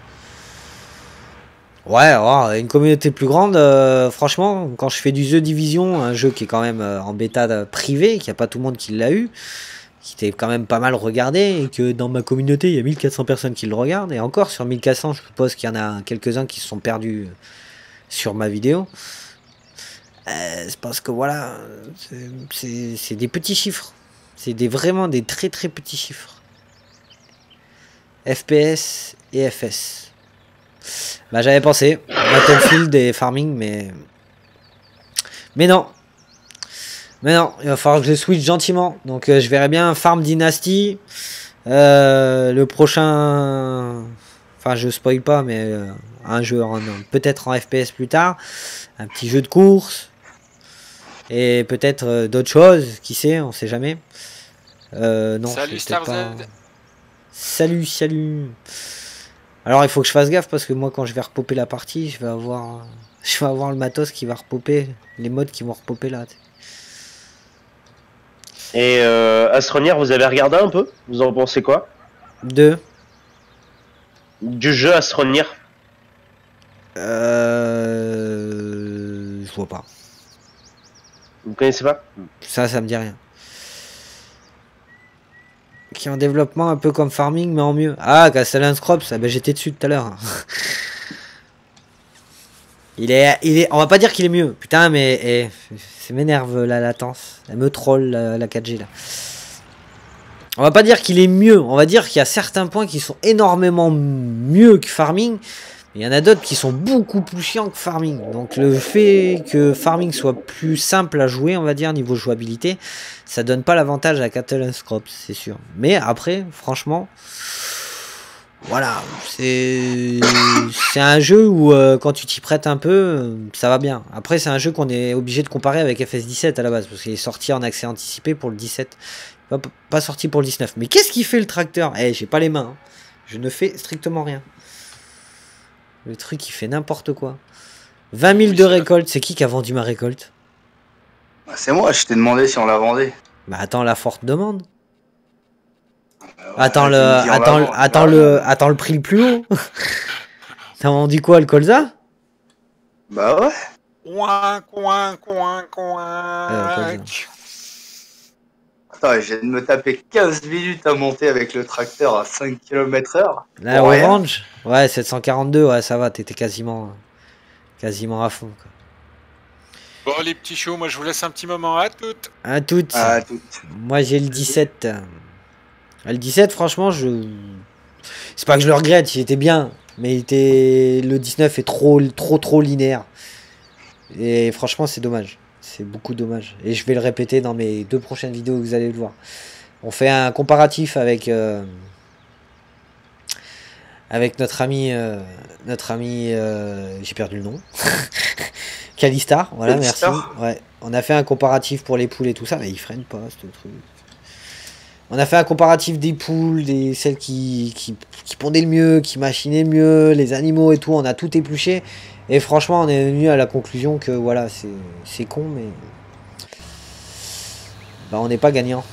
Ouais, ouais, une communauté plus grande, euh, franchement, quand je fais du The Division, un jeu qui est quand même euh, en bêta privée, qu'il n'y a pas tout le monde qui l'a eu, qui était quand même pas mal regardé, et que dans ma communauté, il y a 1400 personnes qui le regardent, et encore sur 1400, je suppose qu'il y en a quelques-uns qui se sont perdus euh, sur ma vidéo. Euh, c'est parce que voilà, c'est- des petits chiffres. C'est des, vraiment des très très petits chiffres. FPS et FS. Bah j'avais pensé Battlefield et Farming mais mais non mais non il va falloir que je switch gentiment donc euh, je verrai bien Farm Dynasty euh, le prochain enfin je spoil pas mais euh, un jeu en- peut-être en FPS plus tard un petit jeu de course et peut-être euh, d'autres choses qui sait on sait jamais Euh, non Salut Star pas-. Salut, salut. Alors il faut que je fasse gaffe parce que moi quand je vais repoper la partie, je vais avoir je vais avoir le matos qui va repoper, les modes qui vont repoper là. Et euh, Astronier, vous avez regardé un peu? Vous en pensez quoi? Deux. Du jeu Astronier Euh je vois pas. Vous connaissez pas? Ça ça me dit rien. Qui est en développement un peu comme Farming mais en mieux. Ah Castellan Crops, ah ben j'étais dessus tout à l'heure. Il est, il est, on va pas dire qu'il est mieux. Putain, mais eh, m'énerve la latence. Elle me troll la, la 4G là. On va pas dire qu'il est mieux, on va dire qu'il y a certains points qui sont énormément mieux que Farming. Il y en a d'autres qui sont beaucoup plus chiants que Farming. Donc le fait que Farming soit plus simple à jouer, on va dire, niveau jouabilité, ça donne pas l'avantage à Cattle and c'est sûr. Mais après, franchement, voilà, c'est c'est un jeu où euh, quand tu t'y prêtes un peu, ça va bien. Après, c'est un jeu qu'on est obligé de comparer avec FS17 à la base, parce qu'il est sorti en accès anticipé pour le 17, pas, pas sorti pour le 19. Mais qu'est-ce qu'il fait le tracteur? Eh, j'ai pas les mains, hein. je ne fais strictement rien. Le truc, il fait n'importe quoi. 20 000 de récolte, c'est qui qui a vendu ma récolte? Bah, c'est moi, je t'ai demandé si on la vendait. Bah attends la forte demande. Attends le, attends, le- vend. attends le, attends le prix le plus haut. T'as vendu quoi le colza? Bah ouais. Coin, coin, coin, coin. Attends, je viens de me taper 15 minutes à monter avec le tracteur à 5 km heure. La orange Ouais, 742, ouais, ça va, t'étais quasiment, quasiment à fond. Quoi. Bon, les petits choux, moi je vous laisse un petit moment à toutes. À toutes. Ah, tout. Moi j'ai le 17. Le 17, franchement, je. C'est pas que je le regrette, il était bien. Mais il était... le 19 est trop, trop, trop linéaire. Et franchement, c'est dommage. C'est beaucoup dommage. Et je vais le répéter dans mes deux prochaines vidéos, vous allez le voir. On fait un comparatif avec. euh, Avec notre ami. euh, Notre ami. euh, J'ai perdu le nom. Calistar, voilà, merci. Ouais. On a fait un comparatif pour les poules et tout ça, mais il freine pas ce truc. On a fait un comparatif des poules, des celles qui, qui, qui pondaient le mieux, qui machinaient le mieux, les animaux et tout, on a tout épluché. Et franchement, on est venu à la conclusion que voilà, c'est con, mais. Bah, on n'est pas gagnant.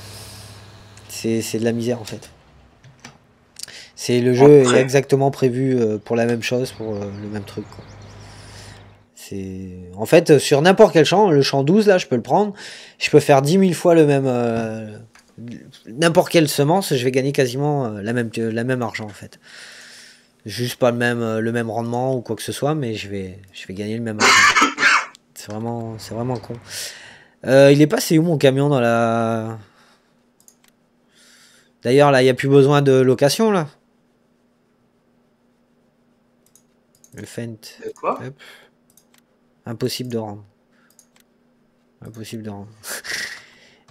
C'est de la misère en fait. C'est le jeu Après. est exactement prévu euh, pour la même chose, pour euh, le même truc. quoi. En fait sur n'importe quel champ, le champ 12 là, je peux le prendre, je peux faire 10 000 fois le même euh, n'importe quelle semence, je vais gagner quasiment euh, la même la même argent en fait. Juste pas le même euh, le même rendement ou quoi que ce soit, mais je vais je vais gagner le même argent. C'est vraiment c'est vraiment con. Euh, il est passé où mon camion dans la D'ailleurs là, il y a plus besoin de location là. Le Fent. De quoi? Hop. Impossible de rendre. Impossible de rendre.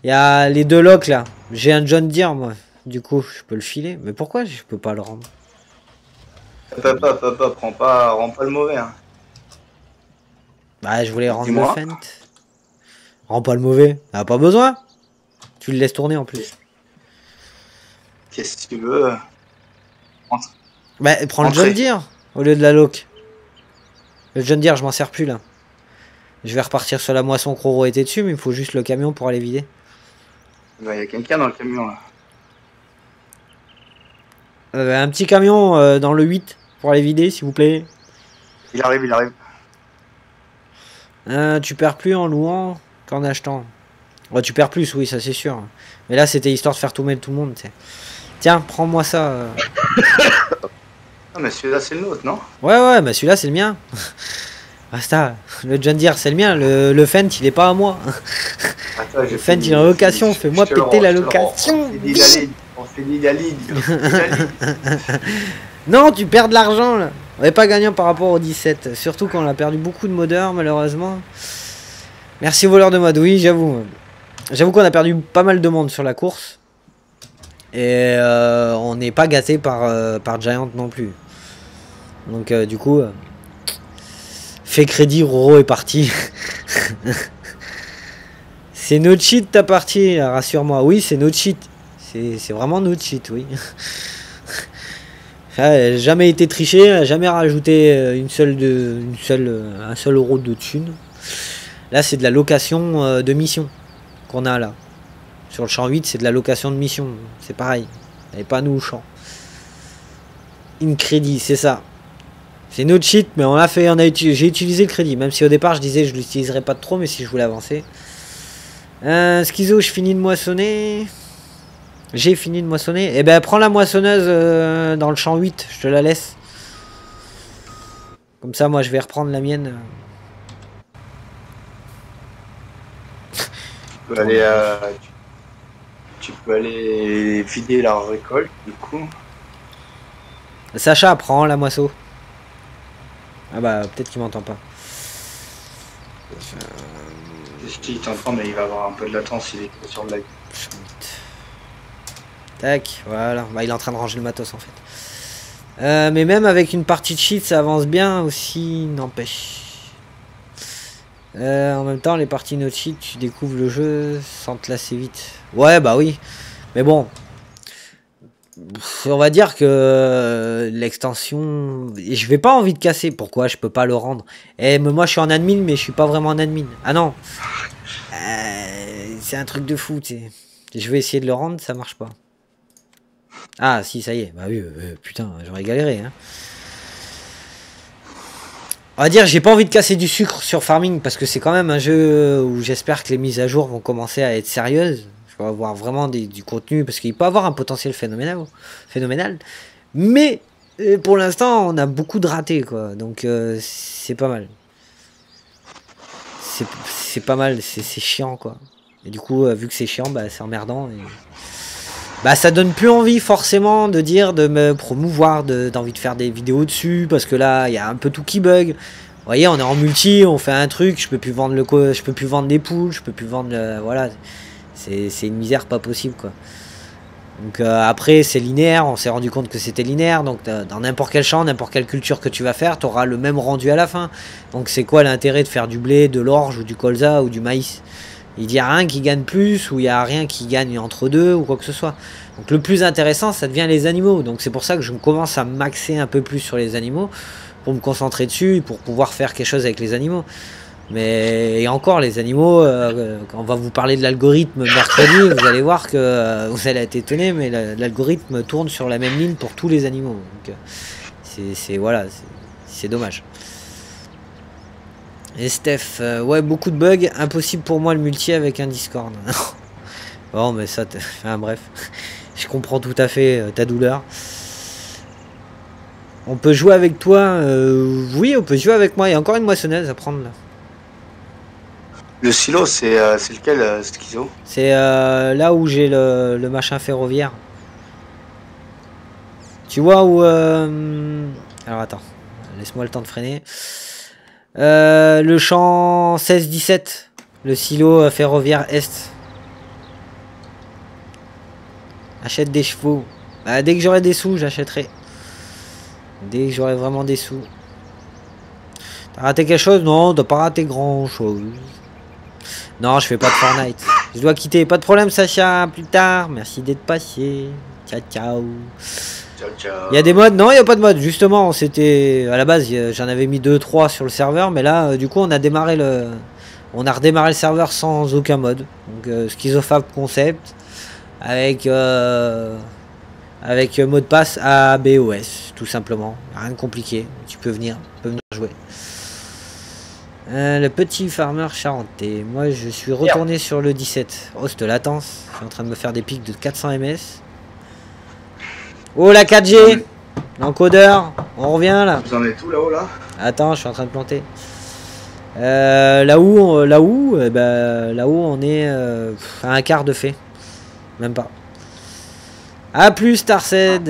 Il y a les deux locks là. J'ai un John Deere moi. Du coup, je peux le filer. Mais pourquoi je peux pas le rendre? Papa, papa, prends pas, rends pas le mauvais. Hein. Bah, je voulais rendre le. Fent. Rends pas le mauvais. Ah, pas besoin. Tu le laisses tourner en plus. Qu'est-ce que tu veux? Bah, prends le. John Deere au lieu de la lock. Le John Deere, je m'en sers plus là. Je vais repartir sur la moisson que Roro était dessus, mais il me faut juste le camion pour aller vider. Il y a quelqu'un dans le camion là. Euh, un petit camion euh, dans le 8 pour aller vider, s'il vous plaît. Il arrive, il arrive. Euh, tu perds plus en louant qu'en achetant. Ouais, tu perds plus, oui, ça c'est sûr. Mais là, c'était histoire de faire tomber tout le monde. Tiens, prends-moi ça. euh. Ah, mais celui-là, c'est le nôtre, non? Ouais, ouais, bah celui-là, c'est le mien. Basta. Le John Deere, c'est le mien. Le, le Fent, il est pas à moi. Attends, j'ai Le Fent, il est en location. Fais-moi péter rends, la location. On finit la ligne. On finit la ligne. On finit la ligne. Non, tu perds de l'argent là. On n'est pas gagnant par rapport au 17. Surtout qu'on a perdu beaucoup de modeurs, malheureusement. Merci voleur de mode. Oui, j'avoue. J'avoue qu'on a perdu pas mal de monde sur la course. Et euh, on n'est pas gâté par, euh, par Giant non plus. Donc, euh, du coup, fait crédit, Roro est parti. c'est no cheat ta partie, rassure-moi. Oui, c'est no cheat. C'est vraiment no cheat, oui. Ah, elle jamais été triché, elle a jamais rajouté euh, une seule de, une seule, euh, un seul euro de thune. Là, c'est de la location euh, de mission qu'on a là. Sur le champ 8, c'est de la location de mission. C'est pareil. Et pas nous au champ. In crédit, c'est ça. C'est notre cheat, mais on l'a fait, on a j'ai utilisé le crédit. Même si au départ je disais je l'utiliserais pas trop, mais si je voulais avancer. Euh, schizo, je finis de moissonner. J'ai fini de moissonner. Eh ben, prends la moissonneuse euh, dans le champ 8, je te la laisse. Comme ça, moi, je vais reprendre la mienne. Tu peux aller, euh, tu, tu peux aller vider la récolte, du coup. Sacha, prends la moisseau. Ah bah, peut-être qu'il m'entend pas. Si il t'entend, mais il va avoir un peu de latence, il est sur le live. Tac, voilà. Bah, il est en train de ranger le matos en fait. Euh, mais même avec une partie de cheat, ça avance bien aussi, n'empêche. Euh, en même temps, les parties no cheat, tu découvres le jeu sans te lasser vite. Ouais, bah oui. Mais bon. On va dire que euh, l'extension. Je vais pas envie de casser. Pourquoi? Je peux pas le rendre Eh, moi je suis en admin, mais je suis pas vraiment en admin. Ah non. Euh, c'est un truc de fou, tu sais. Je vais essayer de le rendre, ça marche pas. Ah, si, ça y est. Bah oui, euh, putain, j'aurais galéré. Hein. On va dire, j'ai pas envie de casser du sucre sur Farming parce que c'est quand même un jeu où j'espère que les mises à jour vont commencer à être sérieuses. Avoir vraiment du contenu parce qu'il peut avoir un potentiel phénoménal. phénoménal. Mais euh, pour l'instant, on a beaucoup de ratés, quoi. Donc euh, c'est pas mal. C'est pas mal, c'est chiant, quoi. Et du coup, euh, vu que c'est chiant, bah, c'est emmerdant. Bah ça donne plus envie forcément de dire, de me promouvoir, de- d'envie de faire des vidéos dessus, parce que là, il y a un peu tout qui bug. Vous voyez, on est en multi, on fait un truc, je peux plus vendre le je peux plus vendre des poules, je peux plus vendre le- voilà. C'est une misère pas possible quoi. Donc euh, après c'est linéaire, on s'est rendu compte que c'était linéaire, donc dans n'importe quel champ, n'importe quelle culture que tu vas faire, tu auras le même rendu à la fin. Donc c'est quoi l'intérêt de faire du blé, de l'orge ou du colza ou du maïs? Il n'y a rien qui gagne plus ou il n'y a rien qui gagne entre deux ou quoi que ce soit. Donc le plus intéressant ça devient les animaux. Donc c'est pour ça que je commence à maxer un peu plus sur les animaux pour me concentrer dessus et pour pouvoir faire quelque chose avec les animaux. Mais et encore, les animaux, euh, quand on va vous parler de l'algorithme mercredi, vous allez voir que euh, vous allez être étonné, mais la- l'algorithme tourne sur la même ligne pour tous les animaux. Donc, euh, c'est- voilà, c'est- dommage. Et Steph, euh, ouais, beaucoup de bugs, impossible pour moi le multi avec un Discord. bon, mais ça, enfin, bref, je comprends tout à fait euh, ta douleur. On peut jouer avec toi, euh, oui, on peut jouer avec moi. Il y a encore une moissonneuse à prendre là. Le silo, c'est euh, lequel, euh, Schizo C'est euh, là où j'ai le, le machin ferroviaire. Tu vois où... euh, Alors attends, laisse-moi le temps de freiner. Euh, le champ 16-17, le silo ferroviaire Est. Achète des chevaux. Bah, dès que j'aurai des sous, j'achèterai. Dès que j'aurai vraiment des sous. T'as raté quelque chose? Non, t'as pas raté grand chose. Non, je fais pas de Fortnite. Je dois quitter. Pas de problème, Sacha. Plus tard. Merci d'être passé. Ciao, ciao. Ciao, ciao. Il y a des modes? Non, il n'y a pas de mode. Justement, c'était. À la base, j'en avais mis 2-3 sur le serveur. Mais là, euh, du coup, on a démarré le. On a redémarré le serveur sans aucun mode. Donc, euh, Schizofab concept. Avec. euh, Avec euh, mot de passe ABOS. Tout simplement. Rien de compliqué. Tu peux venir. Tu peux venir jouer. Euh, le petit farmer charentais. Moi, je suis retourné sur le 17. Oh, cette latence. Je suis en train de me faire des pics de 400 ms. Oh, la 4G L'encodeur On revient là Vous en êtes tout là-haut là? Attends, je suis en train de planter. Euh, là où, on- là où, eh ben, là on est euh, à un quart de fait. Même pas. A plus Tarsed.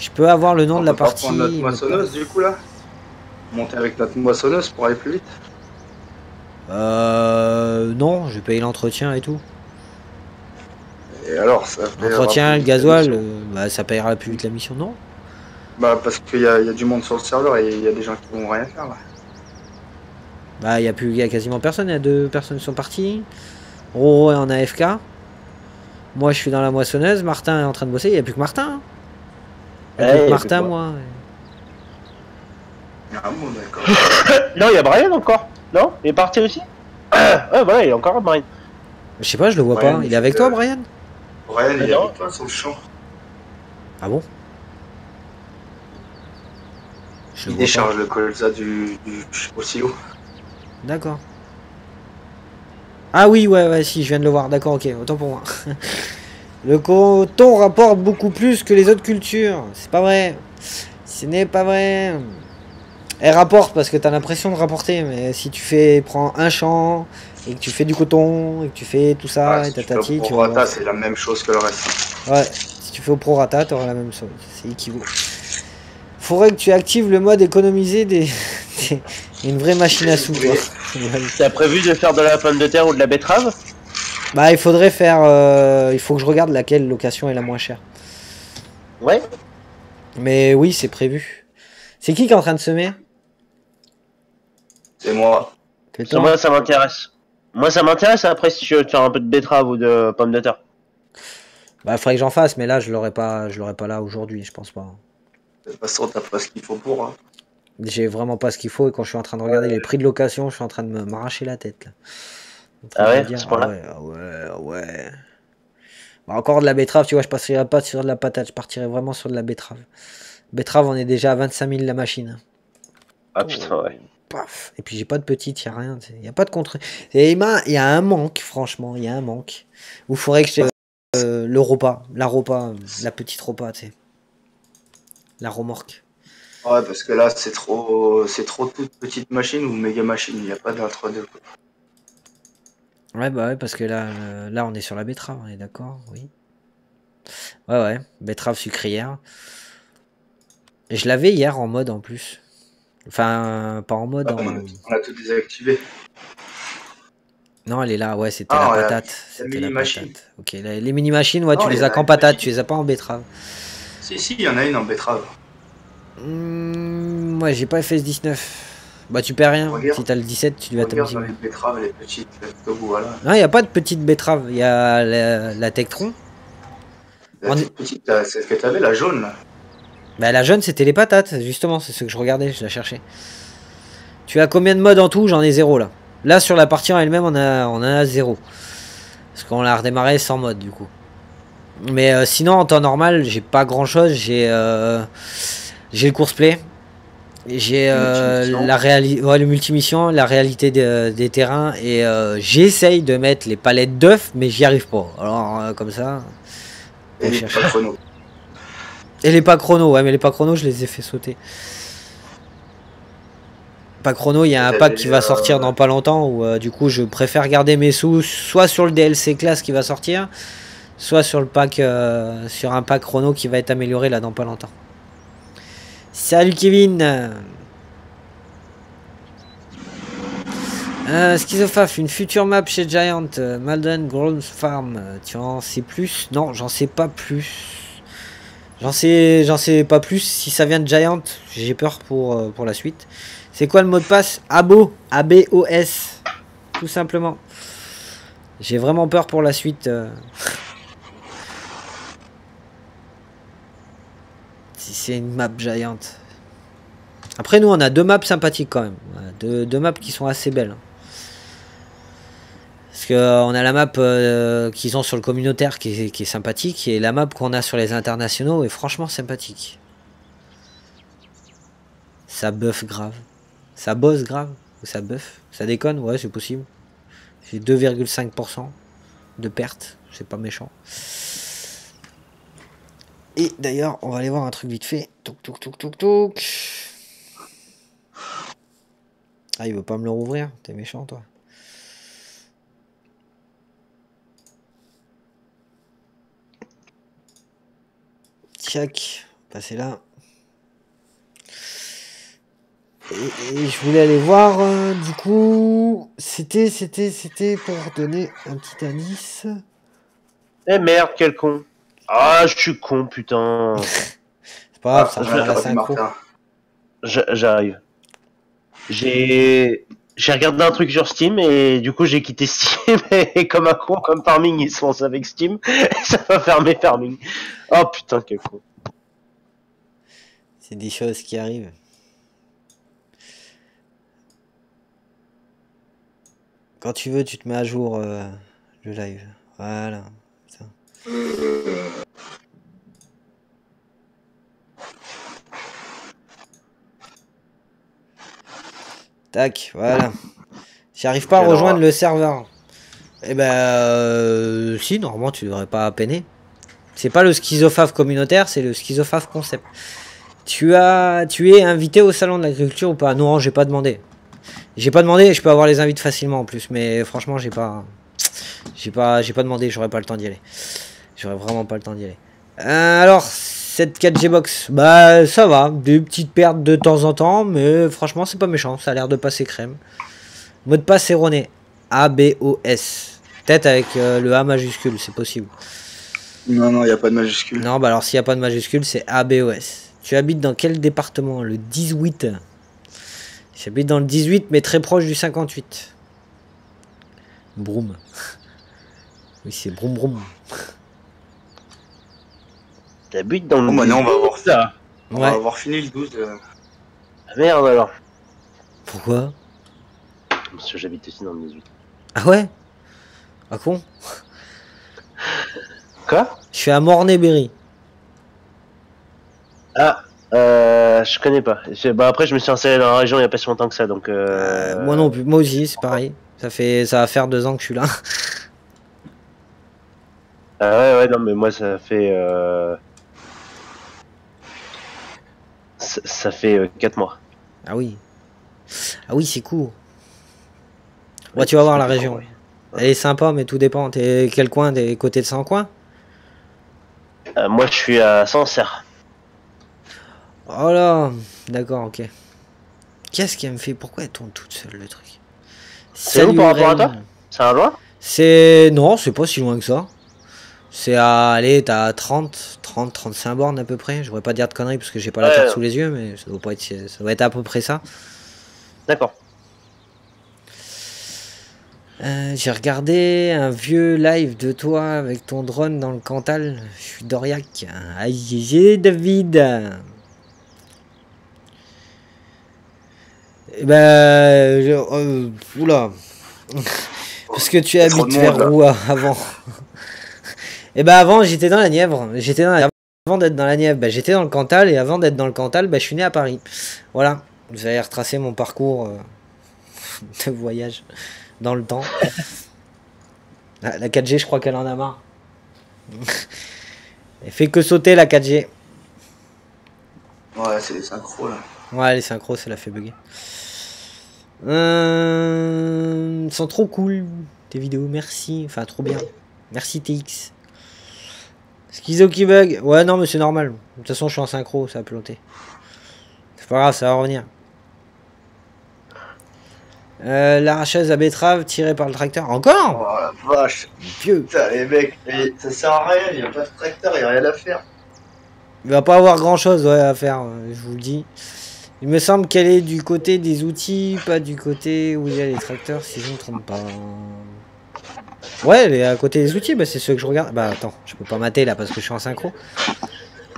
Je peux avoir le nom On de la partie. prendre notre moissonneuse du coup là? Monter avec notre moissonneuse pour aller plus vite Euh, non, j'ai payé l'entretien et tout. Et alors ça L'entretien, le gasoil, euh, bah, ça payera plus vite la mission, non? Bah parce qu'il y, a- il y a du monde sur le serveur et il y a des gens qui vont rien faire là. Bah, il y a plus, y a quasiment personne. Il y a deux personnes qui sont parties. Roro est en AFK. Moi, je suis dans la moissonneuse. Martin est en train de bosser. Il n'y a plus que Martin. hein. Il a plus que Martin, moi. Ah bon d'accord. Non, il y a Brian encore. Non Il est parti aussi Ouais, voilà, il est encore à Brian. Je sais pas, je le vois Brian, pas. Il est avec euh, toi, Brian? Brian il est non. avec toi sur le champ. Ah bon? Je Il décharge le colza du, du pas. D'accord. Ah oui, ouais, ouais, si, je viens de le voir. D'accord, ok, autant pour moi. le coton rapporte beaucoup plus que les autres cultures. C'est pas vrai. Ce n'est pas vrai. Elle rapporte parce que t'as l'impression de rapporter, mais si tu fais, prends un champ et que tu fais du coton et que tu fais tout ça Ouais, et si tu fais tatati, au tu vas prorata, c'est la même chose que le reste. Ouais, si tu fais au prorata, t'auras la même chose. C'est équivaut. Faudrait que tu actives le mode économiser des, des- une vraie machine à sous. T'as prévu de faire de la pomme de terre ou de la betterave? Bah, il faudrait faire. euh, il faut que je regarde laquelle location est la moins chère. Ouais. Mais oui, c'est prévu. C'est qui qui est en train de semer? C'est moi. Toi Moi, ça m'intéresse. Moi, ça m'intéresse après si tu veux te faire un peu de betterave ou de pomme de terre. Bah, faudrait que j'en fasse, mais là, je l'aurais pas, je l'aurais pas là aujourd'hui, je pense pas. De toute façon, t'as pas ce qu'il faut pour. hein. J'ai vraiment pas ce qu'il faut et quand je suis en train de regarder les prix de location, je suis en train de me- m'arracher la tête. Là. Ah de ouais, dire, ah ouais, ah ouais, ah ouais. Bah, encore de la betterave, tu vois, je partirais pas sur de la patate, je partirais vraiment sur de la betterave. Betterave, on est déjà à 25 000 la machine. Ah putain, ouais. Paf. Et puis j'ai pas de petite, y a rien, il y a pas de contre. Et il il y a un manque, franchement, il y a un manque. Où faudrait que je euh, le repas, la repas, la petite repas, tu sais. La remorque. Ouais, parce que là, c'est trop, c'est trop toute petite machine ou méga machine. Il n'y a pas d'entre-deux. quoi. Ouais, bah ouais, parce que là, euh, là, on est sur la betterave, on est d'accord, oui. Ouais, ouais, betterave sucrière. Et je l'avais hier en mode en plus. Enfin, pas en mode. Ah, on, a, en- on a tout désactivé. Non, elle est là, ouais, c'était Ah, la patate. C'était la patate. Ok, la- les mini-machines, ouais, Non, tu les en as qu'en patate, petite. tu les as pas en betterave. Si, si, il y en a une en betterave. Hmm, ouais, j'ai pas FS19. Bah, tu perds rien. Regarde. Si t'as le 17, tu dois Regarde dans les betteraves, les petites, voilà. Non, il n'y a pas de petite betterave. Il y a la, la Tectron. La On petite, là, c'est ce que t'avais, la jaune, là. Bah, la jaune, c'était les patates, justement. C'est ce que je regardais, je la cherchais. Tu as combien de modes en tout? J'en ai zéro là. Là, sur la partie en elle-même, on, a, on en a zéro. Parce qu'on l'a redémarré sans mode, du coup. Mais euh, sinon, en temps normal, j'ai pas grand chose. J'ai euh, j'ai le course play. J'ai euh, la réali ouais, le multimission, la réalité de- des terrains. Et euh, j'essaye de mettre les palettes d'œufs, mais j'y arrive pas. Alors, comme ça. On cherche. Et les pas chrono, ouais, mais les pas chrono, je les ai fait sauter. Pas chrono, il y a un pack qui va euh, sortir dans pas longtemps où euh, du coup je préfère garder mes sous soit sur le DLC classe qui va sortir, soit sur le pack euh, sur un pack chrono qui va être amélioré là dans pas longtemps. Salut Kevin. Euh, Schizofaf, une future map chez Giant, Malden Grown Farm, tu en sais plus? Non, j'en sais pas plus. J'en sais, sais pas plus. Si ça vient de Giant, j'ai peur pour, euh, la suite. C'est quoi le mot de passe? Abo, A-B-O-S, tout simplement. J'ai vraiment peur pour la suite. euh. si c'est une map Giant. Après, nous, on a deux maps sympathiques quand même. Deux, deux maps qui sont assez belles. Parce que euh, a la map euh, qu'ils ont sur le communautaire qui est, qui est sympathique et la map qu'on a sur les internationaux est franchement sympathique. Ça buff grave. Ça bosse grave. Ou ça buff. Ça déconne, ouais, c'est possible. J'ai 2,5% de perte. C'est pas méchant. Et d'ailleurs, on va aller voir un truc vite fait. Touk touk touk touk touk. Ah, il veut pas me le rouvrir. T'es méchant, toi. Tchac, passer là. Et, et je voulais aller voir, euh, du coup, c'était, c'était, c'était pour donner un petit indice. Eh merde, quel con. Ah, je suis con, putain. C'est pas grave, ça Ah, va la synchro. J'arrive. J'ai j'ai regardé un truc sur Steam et du coup j'ai quitté Steam et comme un con comme Farming ils se lancent avec Steam ça va fermer Farming. Oh putain quel con. C'est des choses qui arrivent. Quand tu veux, tu te mets à jour euh, le live. Voilà. Tac, voilà. J'arrive pas à rejoindre horreur. le serveur. Eh ben, euh, si, normalement, tu devrais pas peiner. C'est pas le schizophav communautaire, c'est le schizophav concept. Tu as, tu es invité au salon de l'agriculture ou pas? Non, j'ai pas demandé. J'ai pas demandé, je peux avoir les invites facilement en plus, mais franchement, j'ai pas, j'ai pas, j'ai pas demandé, j'aurais pas le temps d'y aller. J'aurais vraiment pas le temps d'y aller. Euh, alors, cette 4G box, bah ça va, des petites pertes de temps en temps, mais franchement, c'est pas méchant, ça a l'air de passer crème. Mot de passe erroné, A-B-O-S. Peut-être avec euh, le A majuscule, c'est possible. Non, non, il n'y a pas de majuscule. Non, bah alors s'il n'y a pas de majuscule, c'est A-B-O-S. Tu habites dans quel département? Le 18. J'habite dans le 18, mais très proche du 58. Broum. Oui, c'est broum broum. T'habites dans le. Bon, bah non, on va avoir, Ça. on va avoir fini le 12. euh. Ah, Merde alors. Pourquoi? Parce que j'habite aussi dans le 18. Ah ouais? Ah con? Quoi? Je suis à Mornay-Berry. Ah, euh, je connais pas. Bah après, je me suis installé dans la région il y a pas si longtemps que ça, donc. Euh... Euh, moi non plus, moi aussi, c'est pareil. Ça fait, ça va faire deux ans que je suis là. Ah ouais, ouais, non, mais moi ça fait. Euh... Ça, fait 4 mois. Ah oui. Ah oui, c'est cool. Ouais, tu vas voir la région. Elle est sympa, mais tout dépend. T'es quel coin? Des côtés de 100 coins Euh, moi je suis à Sancerre. Oh là D'accord, ok. Qu'est-ce qu'elle me fait? Pourquoi elle tourne toute seule le truc? C'est où par rapport à toi? C'est un loin C'est. Non, c'est pas si loin que ça. C'est à. Allez, t'as 30, 30, 35 bornes à peu près. Je voudrais pas dire de conneries parce que j'ai pas la carte sous les yeux, mais ça doit, pas être... ça doit être à peu près ça. D'accord. Euh, j'ai regardé un vieux live de toi avec ton drone dans le Cantal. Je suis Doriac. Aïe, David. Eh ben, je- euh, oula. Parce que tu habites vers. Rouen avant. Et ben avant, j'étais dans la Nièvre. J'étais dans la- avant d'être dans la Nièvre, ben, j'étais dans le Cantal et avant d'être dans le Cantal, ben, je suis né à Paris. Voilà. Vous allez retracer mon parcours euh, de voyage dans le temps. Ah, La 4G, je crois qu'elle en a marre. Elle fait que sauter la 4G. Ouais, c'est les synchros là. Ouais, les synchros, ça l'a fait bugger. Euh... Ils sont trop cool, tes vidéos, merci. Enfin, trop bien. Merci TX. Schizo qui bug. Ouais, non, mais c'est normal. De toute façon, je suis en synchro, ça a planté. C'est pas grave, ça va revenir. Euh, L'arracheuse à betterave tirée par le tracteur. Encore Oh la vache. Vieux. Putain, les mecs, et ça sert à rien, il n'y a pas de tracteur, il n'y a rien à faire. Il va pas avoir grand chose à faire, euh, je vous le dis. Il me semble qu'elle est du côté des outils, pas du côté où il y a les tracteurs, si je ne me trompe pas. Ouais, elle est à côté des outils, bah, c'est ceux que je regarde. Bah attends, je peux pas mater là parce que je suis en synchro.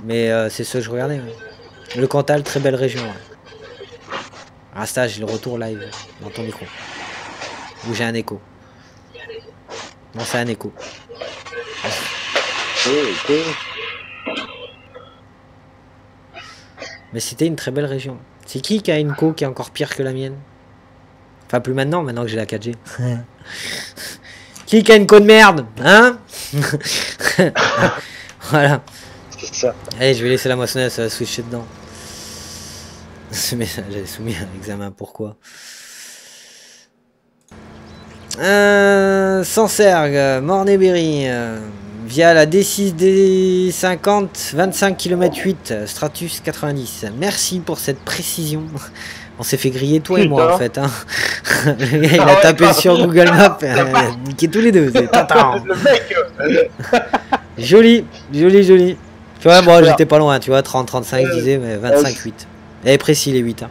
Mais euh, c'est ceux que je regardais. ouais. Le Cantal, très belle région. Ouais. Ah ça, j'ai le retour live dans ton micro. Ou j'ai un écho. Non, c'est un écho. Mais c'était une très belle région. C'est qui qui a une co qui est encore pire que la mienne? Enfin, plus maintenant, maintenant que j'ai la 4G. qui a une co de merde Hein Voilà. C'est ça. Allez, je vais laisser la moissonneuse, ça va switcher dedans. Ce message soumis à l'examen, pourquoi euh, Sancergue, Mornay-Berry, euh, via la D6 D50, 25 km 8, Stratus 90. Merci pour cette précision. On s'est fait griller toi et moi en fait. Hein. Le gars, il Ah a ouais, tapé sur Google Maps, euh, il a niqué tous les deux. euh, Joli, joli, joli. Tu vois, moi j'étais pas loin, tu vois, 30, 35, je disais, mais 25, 8. Et précis les 8. Hein.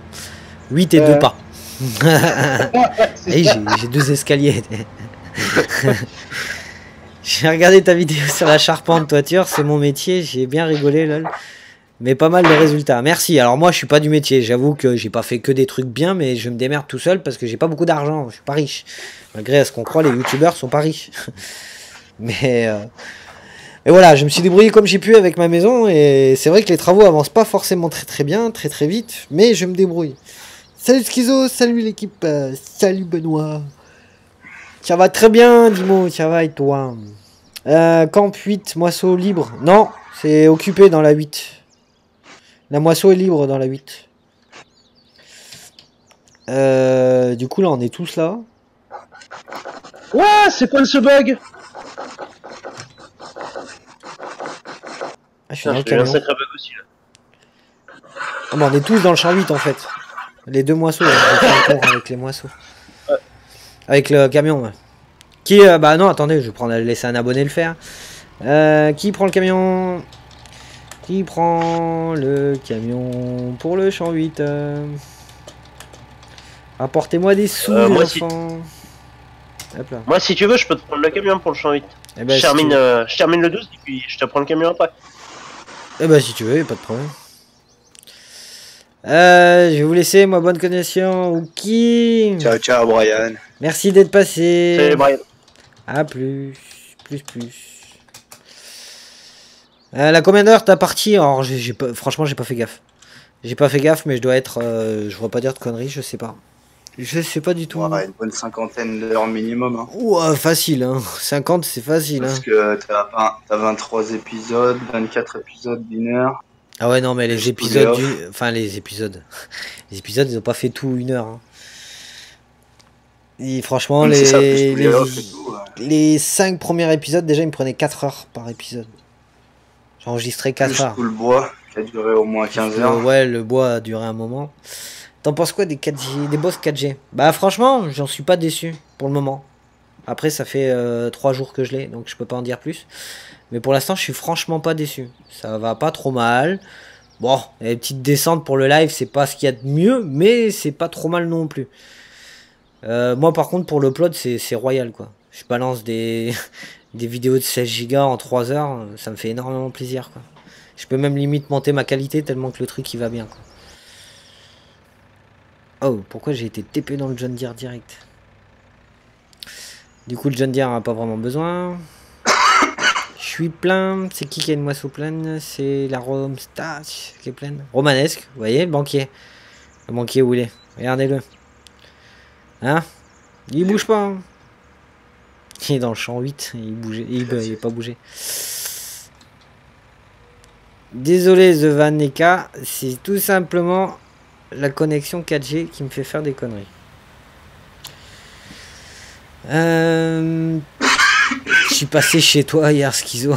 8 et 2 Ouais. pas. Et j'ai j'ai deux escaliers. j'ai regardé ta vidéo sur la charpente toiture, c'est mon métier, j'ai bien rigolé, lol. Mais pas mal de résultats. Merci. Alors moi, je suis pas du métier. J'avoue que j'ai pas fait que des trucs bien, mais je me démerde tout seul parce que j'ai pas beaucoup d'argent. Je suis pas riche. Malgré à ce qu'on croit, les youtubeurs sont pas riches. mais euh, et voilà, je me suis débrouillé comme j'ai pu avec ma maison et c'est vrai que les travaux avancent pas forcément très très bien, très très vite, mais je me débrouille. Salut Schizo, salut l'équipe, euh, salut Benoît. Ça va très bien, Dimo, ça va et toi? Euh, Camp 8, Moisseau libre. Non, c'est occupé dans la 8. La moisseau est libre dans la 8. Euh, du coup, là, on est tous là. Ouais, c'est quoi ce bug? Ah, je suis dans le un camion. sacré bug aussi là. Ah, mais on est tous dans le champ 8 en fait. Les deux moisseaux, là, le tour avec les moisseaux. Avec le camion, ouais. Qui, euh, bah non, attendez, je vais prendre, laisser un abonné le faire. Euh, qui prend le camion? Qui prend le camion pour le champ 8 euh Apportez-moi des sous, Euh, les moi, si- enfants. Hop là. Moi, si tu veux, je peux te prendre le camion pour le champ 8. Eh ben, je, si termine, euh, je termine le 12 et puis je te prends le camion après. Eh ben, si tu veux, y a pas de problème. Euh, je vais vous laisser, moi, bonne connexion. Ok. Ciao, ciao, Brian. Merci d'être passé. Salut Brian. À plus, plus, plus. Euh, la combien d'heures t'as parti Alors, pas, franchement, j'ai pas fait gaffe. J'ai pas fait gaffe, mais je dois être. euh, je vois pas dire de conneries, je sais pas. Je sais pas du tout. Ouais, une bonne cinquantaine d'heures minimum. Hein. Ouah, facile, hein. 50, c'est facile, hein. Parce que t'as vingt- t'as 23 épisodes, 24 épisodes d'une heure. Ah ouais, non, mais les épisodes du. Enfin, les épisodes. Les épisodes, ils ont pas fait tout une heure. hein. Et franchement, les, ça, les tout, ouais. les 5 premiers épisodes, déjà, ils me prenaient 4 heures par épisode. J'ai enregistré 4 Plus heures. tout le bois qui a duré au moins 15 Le- heures. ouais, le bois a duré un moment. T'en penses quoi des 4G, des boss 4G Bah franchement, j'en suis pas déçu pour le moment. Après, ça fait 3 jours que je l'ai, donc je peux pas en dire plus. Mais pour l'instant, je suis franchement pas déçu. Ça va pas trop mal. Bon, les petites descentes pour le live, c'est pas ce qu'il y a de mieux, mais c'est pas trop mal non plus. Euh, moi, par contre, pour l'upload, c'est c'est royal, quoi. Je balance des, des vidéos de 16 Go en 3 heures, ça me fait énormément plaisir. Je peux même limite monter ma qualité tellement que le truc il va bien. Oh, pourquoi j'ai été TP dans le John Deere direct? Du coup, le John Deere a pas vraiment besoin. Je suis plein. C'est qui qui a une moisseau pleine? C'est la Romstash qui est pleine. Romanesque, vous voyez, le banquier. Le banquier où il est Regardez-le. Hein? Il bouge pas. hein. Il est dans le champ 8. Il bouge. Il, il pas bougé. Désolé The Vaneka, c'est tout simplement la connexion 4G qui me fait faire des conneries. Euh... Je suis passé chez toi hier, Schizo.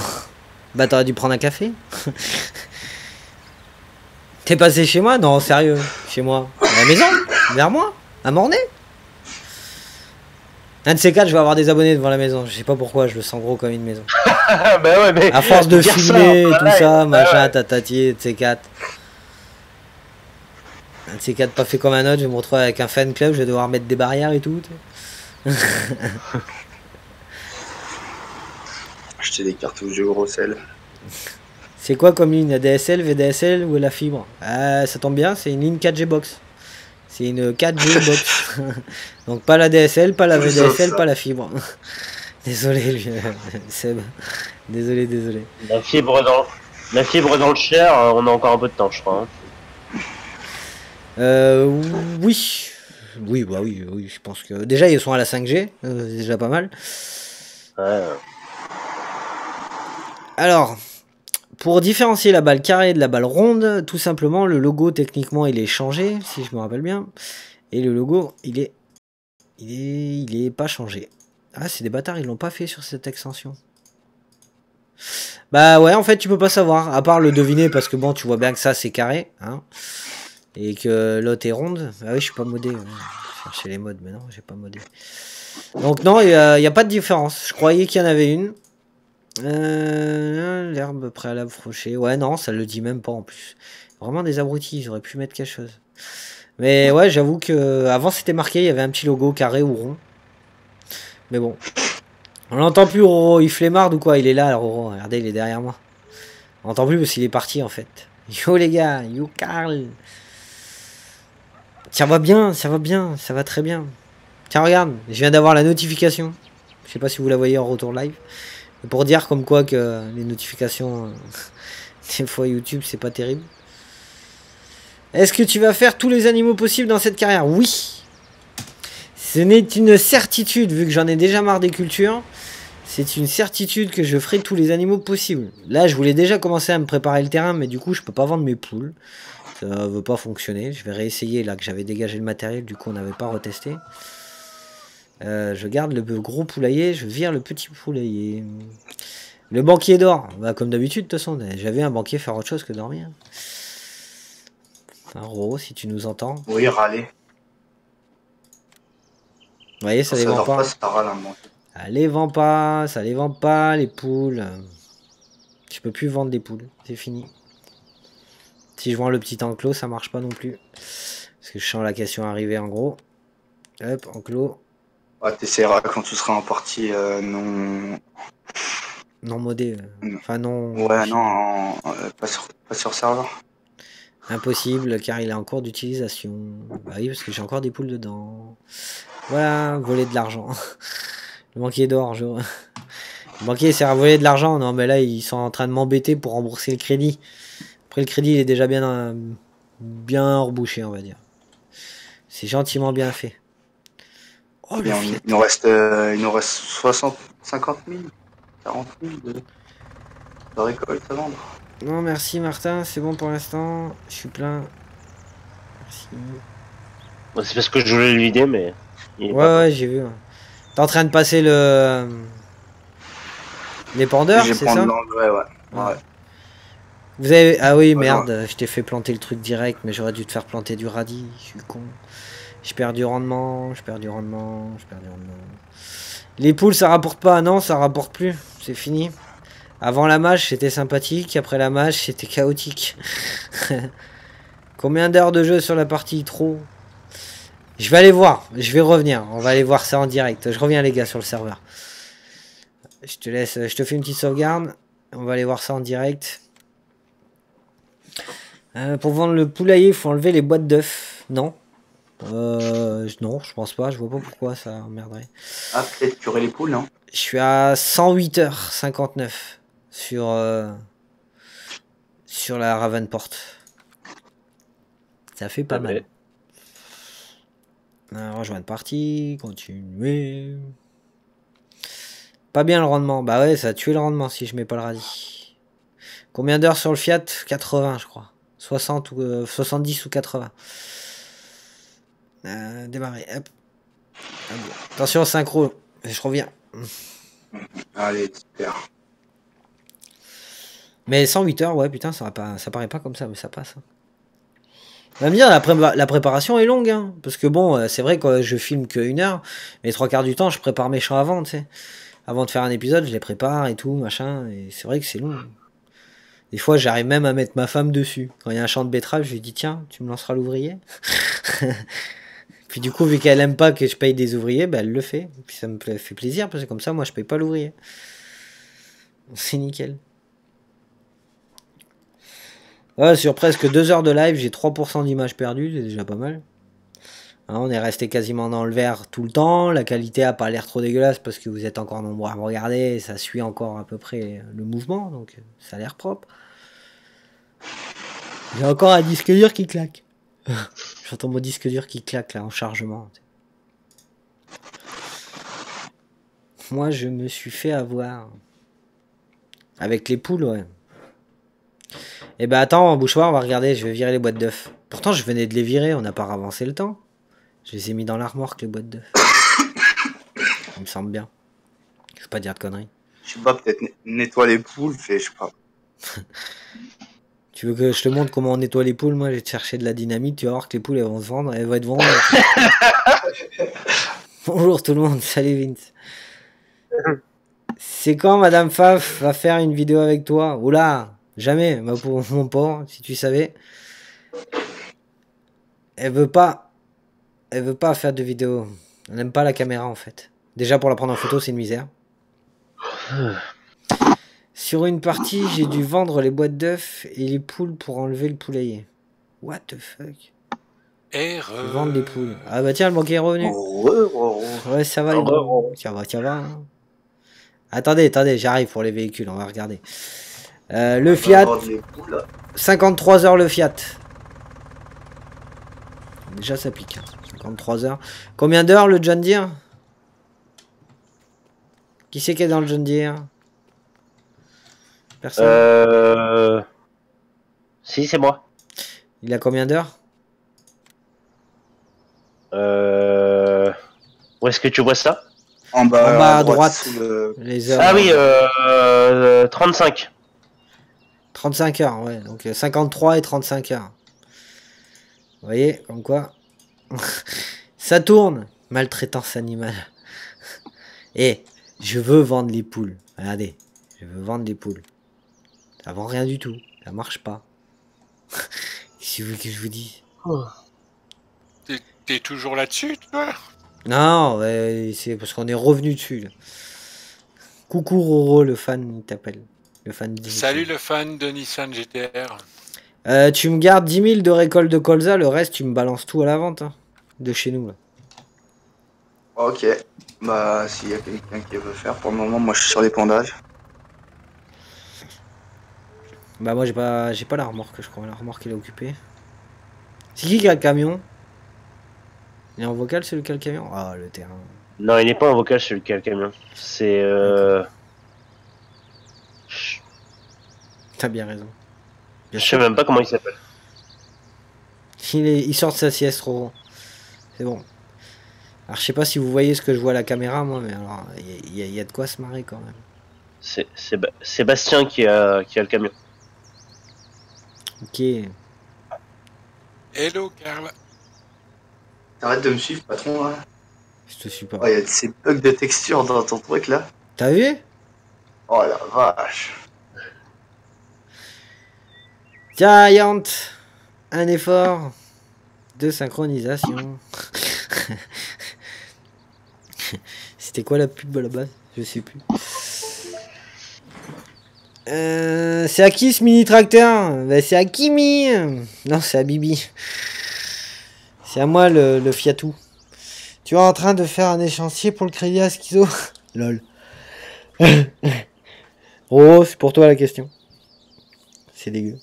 Bah t'aurais dû prendre un café. T'es passé chez moi? Non, sérieux. Chez moi. À la maison? Vers moi? À Mornay? Un de ces quatre, je vais avoir des abonnés devant la maison. Je sais pas pourquoi, je le sens gros comme une maison. bah ouais, mais. À force de ça, filmer, bah tout ouais, ça, bah machin, ouais. tatati, de ces quatre. Un de ces quatre pas fait comme un autre, je vais me retrouver avec un fan club, je vais devoir mettre des barrières et tout. Acheter des cartouches de gros sel. C'est quoi comme ligne? ADSL, VDSL ou la fibre? Ah, Ça tombe bien, c'est une ligne 4G box. C'est une 4G box. Donc pas la DSL, pas la VDSL, pas la fibre. Désolé, lui, Seb. Désolé, désolé. La fibre dans, la fibre dans le Cher, euh, on a encore un peu de temps, je crois. hein. Euh, oui. Oui, bah oui, oui, je pense que. Déjà, ils sont à la 5G, euh, c'est déjà pas mal. Ouais. Alors, pour différencier la balle carrée de la balle ronde, tout simplement, le logo, techniquement, il est changé, si je me rappelle bien. Et le logo, il est. Il est, il est pas changé. Ah, c'est des bâtards, ils l'ont pas fait sur cette extension. Bah ouais, en fait, tu peux pas savoir, à part le deviner, parce que bon, tu vois bien que ça, c'est carré, hein. Et que l'autre est ronde. Ah oui, je suis pas modé. ouais. Je cherchais les modes, mais non, j'ai pas modé. Donc non, il n'y a pas de différence. Je croyais qu'il y en avait une. Euh, L'herbe préalable fauchée. Ouais, non, ça le dit même pas en plus. Vraiment des abrutis, auraient pu mettre quelque chose. Mais ouais, j'avoue que avant c'était marqué, il y avait un petit logo carré ou rond. Mais bon. On l'entend plus, Roro. Il flemmarde ou quoi? Il est là, Roro. Regardez, il est derrière moi. On l'entend plus parce qu'il est parti en fait. Yo les gars, yo Carl. Ça va bien, ça va bien, ça va très bien. Tiens, regarde, je viens d'avoir la notification. Je sais pas si vous la voyez en retour live. Pour dire comme quoi que les notifications, euh, des fois YouTube, c'est pas terrible. Est-ce que tu vas faire tous les animaux possibles dans cette carrière? Oui. Ce n'est une certitude, vu que j'en ai déjà marre des cultures. C'est une certitude que je ferai tous les animaux possibles. Là, je voulais déjà commencer à me préparer le terrain, mais du coup, je peux pas vendre mes poules. Ça veut pas fonctionner. Je vais réessayer là que j'avais dégagé le matériel, du coup, on n'avait pas retesté. Euh, je garde le gros poulailler, je vire le petit poulailler. Le banquier dort. Bah, comme d'habitude, de toute façon, j'avais un banquier faire autre chose que dormir. Un Ro, si tu nous entends. Vous Oui, râler. voyez, ça Ça les vend pas. pas, ça râle moment. Ça les vend pas, ça les vend pas, les poules. Je peux plus vendre des poules, c'est fini. Si je vends le petit enclos, ça marche pas non plus. Parce que je sens la question arriver en gros. Hop, enclos, Ouais, t'essaieras quand tu seras en partie euh, non. non modé. euh. Enfin non. Ouais, non, euh, pas, sur, pas sur serveur. Impossible car il est en cours d'utilisation. Bah oui, parce que j'ai encore des poules dedans. Voilà, voler de l'argent. Le banquier d'or, je... Le banquier sert à voler de l'argent. Non, mais là, ils sont en train de m'embêter pour rembourser le crédit. Après, le crédit, il est déjà bien, bien rebouché, on va dire. C'est gentiment bien fait. Oh, le on- il, nous reste, euh, il nous reste 60, 50 000, 40 000 de, de récolte à vendre. Non, merci Martin, c'est bon pour l'instant. Je suis plein. Merci. Bon, c'est parce que je voulais le vider, mais. Ouais, pas- ouais, j'ai vu. ouais. T'es en train de passer le. L'épandeur, J'ai c'est prendre ça ouais. Ouais. ouais. Vous avez. Ah oui, Ouais, merde, je t'ai fait planter le truc direct, mais j'aurais dû te faire planter du radis. Je suis con. Je perds du rendement, je perds du rendement, je perds du rendement. Les poules, ça rapporte pas, non, ça rapporte plus. C'est fini. Avant la mâche, c'était sympathique. Après la mâche, c'était chaotique. Combien d'heures de jeu sur la partie Trop. Je vais aller voir. Je vais revenir. On va aller voir ça en direct. Je reviens, les gars, sur le serveur. Je te laisse. Je te fais une petite sauvegarde. On va aller voir ça en direct. Euh, pour vendre le poulailler, il faut enlever les boîtes d'œufs. Non. Euh, non, je pense pas. Je vois pas pourquoi ça emmerderait. Ah, peut-être curer les poules, non? Je suis à 108h59 sur, euh, sur la Ravenport. Ça fait pas Ah, mal. Euh, rejoindre partie, continuer. Pas bien le rendement. Bah ouais, ça a tué le rendement si je mets pas le radis. Combien d'heures sur le Fiat? 80, je crois. 60 ou euh, 70 ou 80. Euh, démarrer. Hop. Ah bon. Attention, synchro. Je reviens. Allez, super. Mais 108 heures, ouais, putain, ça, pas, ça paraît pas comme ça, mais ça passe. On va me dire, la, pré- la préparation est longue, hein, parce que bon, euh, c'est vrai que je filme qu'une heure, mais trois quarts du temps, je prépare mes champs avant, tu sais. Avant de faire un épisode, je les prépare et tout, machin, et c'est vrai que c'est long. Des fois, j'arrive même à mettre ma femme dessus. Quand il y a un champ de betterave, je lui dis, tiens, tu me lanceras l'ouvrier Puis du coup, vu qu'elle aime pas que je paye des ouvriers, bah, elle le fait. Puis ça me fait plaisir, parce que comme ça, moi, je paye pas l'ouvrier. C'est nickel. Ouais, sur presque deux heures de live, j'ai 3% d'images perdues, c'est déjà pas mal. Hein, on est resté quasiment dans le vert tout le temps. La qualité a pas l'air trop dégueulasse parce que vous êtes encore nombreux à me regarder. Ça suit encore à peu près le mouvement, donc ça a l'air propre. J'ai encore un disque dur qui claque. J'entends mon disque dur qui claque là en chargement. Moi, je me suis fait avoir. Avec les poules, ouais. Eh ben attends, bouchoir, on va regarder, je vais virer les boîtes d'œufs. Pourtant, je venais de les virer, on n'a pas avancé le temps. Je les ai mis dans l'armoire que les boîtes d'œufs. Ça me semble bien. Je veux pas dire de conneries. Je sais pas, peut-être net- nettoie les poules, fait, je sais pas. Tu veux que je te montre comment on nettoie les poules? Moi, je vais te chercher de la dynamite, tu vas voir que les poules, elles vont se vendre, elles vont être vendues. Bonjour tout le monde, salut Vince. C'est quand Madame Faf va faire une vidéo avec toi? Oula, jamais, ma pour mon porc, si tu savais. Elle veut pas. Elle veut pas faire de vidéo. Elle n'aime pas la caméra en fait. Déjà pour la prendre en photo, c'est une misère. Sur une partie, j'ai dû vendre les boîtes d'œufs et les poules pour enlever le poulailler. What the fuck? Erreur. Vendre les poules. Ah bah tiens, le banquier est revenu. Ouais, ça va. les. Ça va, ça va. hein. Attendez, attendez, j'arrive pour les véhicules, on va regarder. Euh, le Fiat, vendre les poules, là. 53 heures le Fiat. Déjà ça pique. hein. 53 heures. Combien d'heures le John Deere? Qui c'est qui est dans le John Deere? Personne Euh... Si, c'est moi. Il a combien d'heures Euh... Où est-ce que tu vois ça? En bas, En bas à droite. droite. sous le- Les heures Ah oui, euh, euh, 35. 35 heures, ouais. Donc euh, 53 et 35 heures. Vous voyez, comme quoi Ça tourne Maltraitance animale. Et je veux vendre les poules. Regardez, je veux vendre les poules. Ça vend rien du tout. Ça marche pas. Si vous voulez que je vous dise. T'es- T'es toujours là-dessus, toi? Non, ouais, c'est parce qu'on est revenu dessus. là. Coucou Roro, le fan, il t'appelle. Le fan. de- Salut le fan de Nissan GTR. Euh, tu me gardes 10 000 de récolte de colza, le reste tu me balances tout à la vente. hein, de chez nous là. Ok. Bah, s'il y a quelqu'un qui veut faire, pour le moment, moi je suis sur l'épandage. Bah moi j'ai pas j'ai pas la remorque je crois, la remorque elle est occupée. C'est qui qui a le camion? Il est en vocal celui qui a le camion? Ah le terrain. Non, il n'est pas en vocal celui qui a le camion? C'est... Euh... T'as bien raison. Je sais même pas comment il s'appelle. Il, est, il sort de sa sieste Roro. C'est bon. Alors je sais pas si vous voyez ce que je vois à la caméra moi mais alors il y, a- y y de quoi se marrer quand même. C'est c'est Ba- Sébastien qui a, qui a le camion. Ok. Hello, Karl. Arrête de me suivre, patron. Là. Je te suis pas. Oh, il y a de ces bugs de texture dans ton truc là. T'as vu? Oh la vache. Giant Un effort de synchronisation. C'était quoi la pub à la base? Je sais plus. Euh, c'est à qui ce mini tracteur Bah, C'est à Kimi Non, c'est à Bibi. C'est à moi le, le Fiatou. Tu es en train de faire un échéancier pour le crédit à schizo Lol. oh, c'est pour toi la question. C'est dégueu.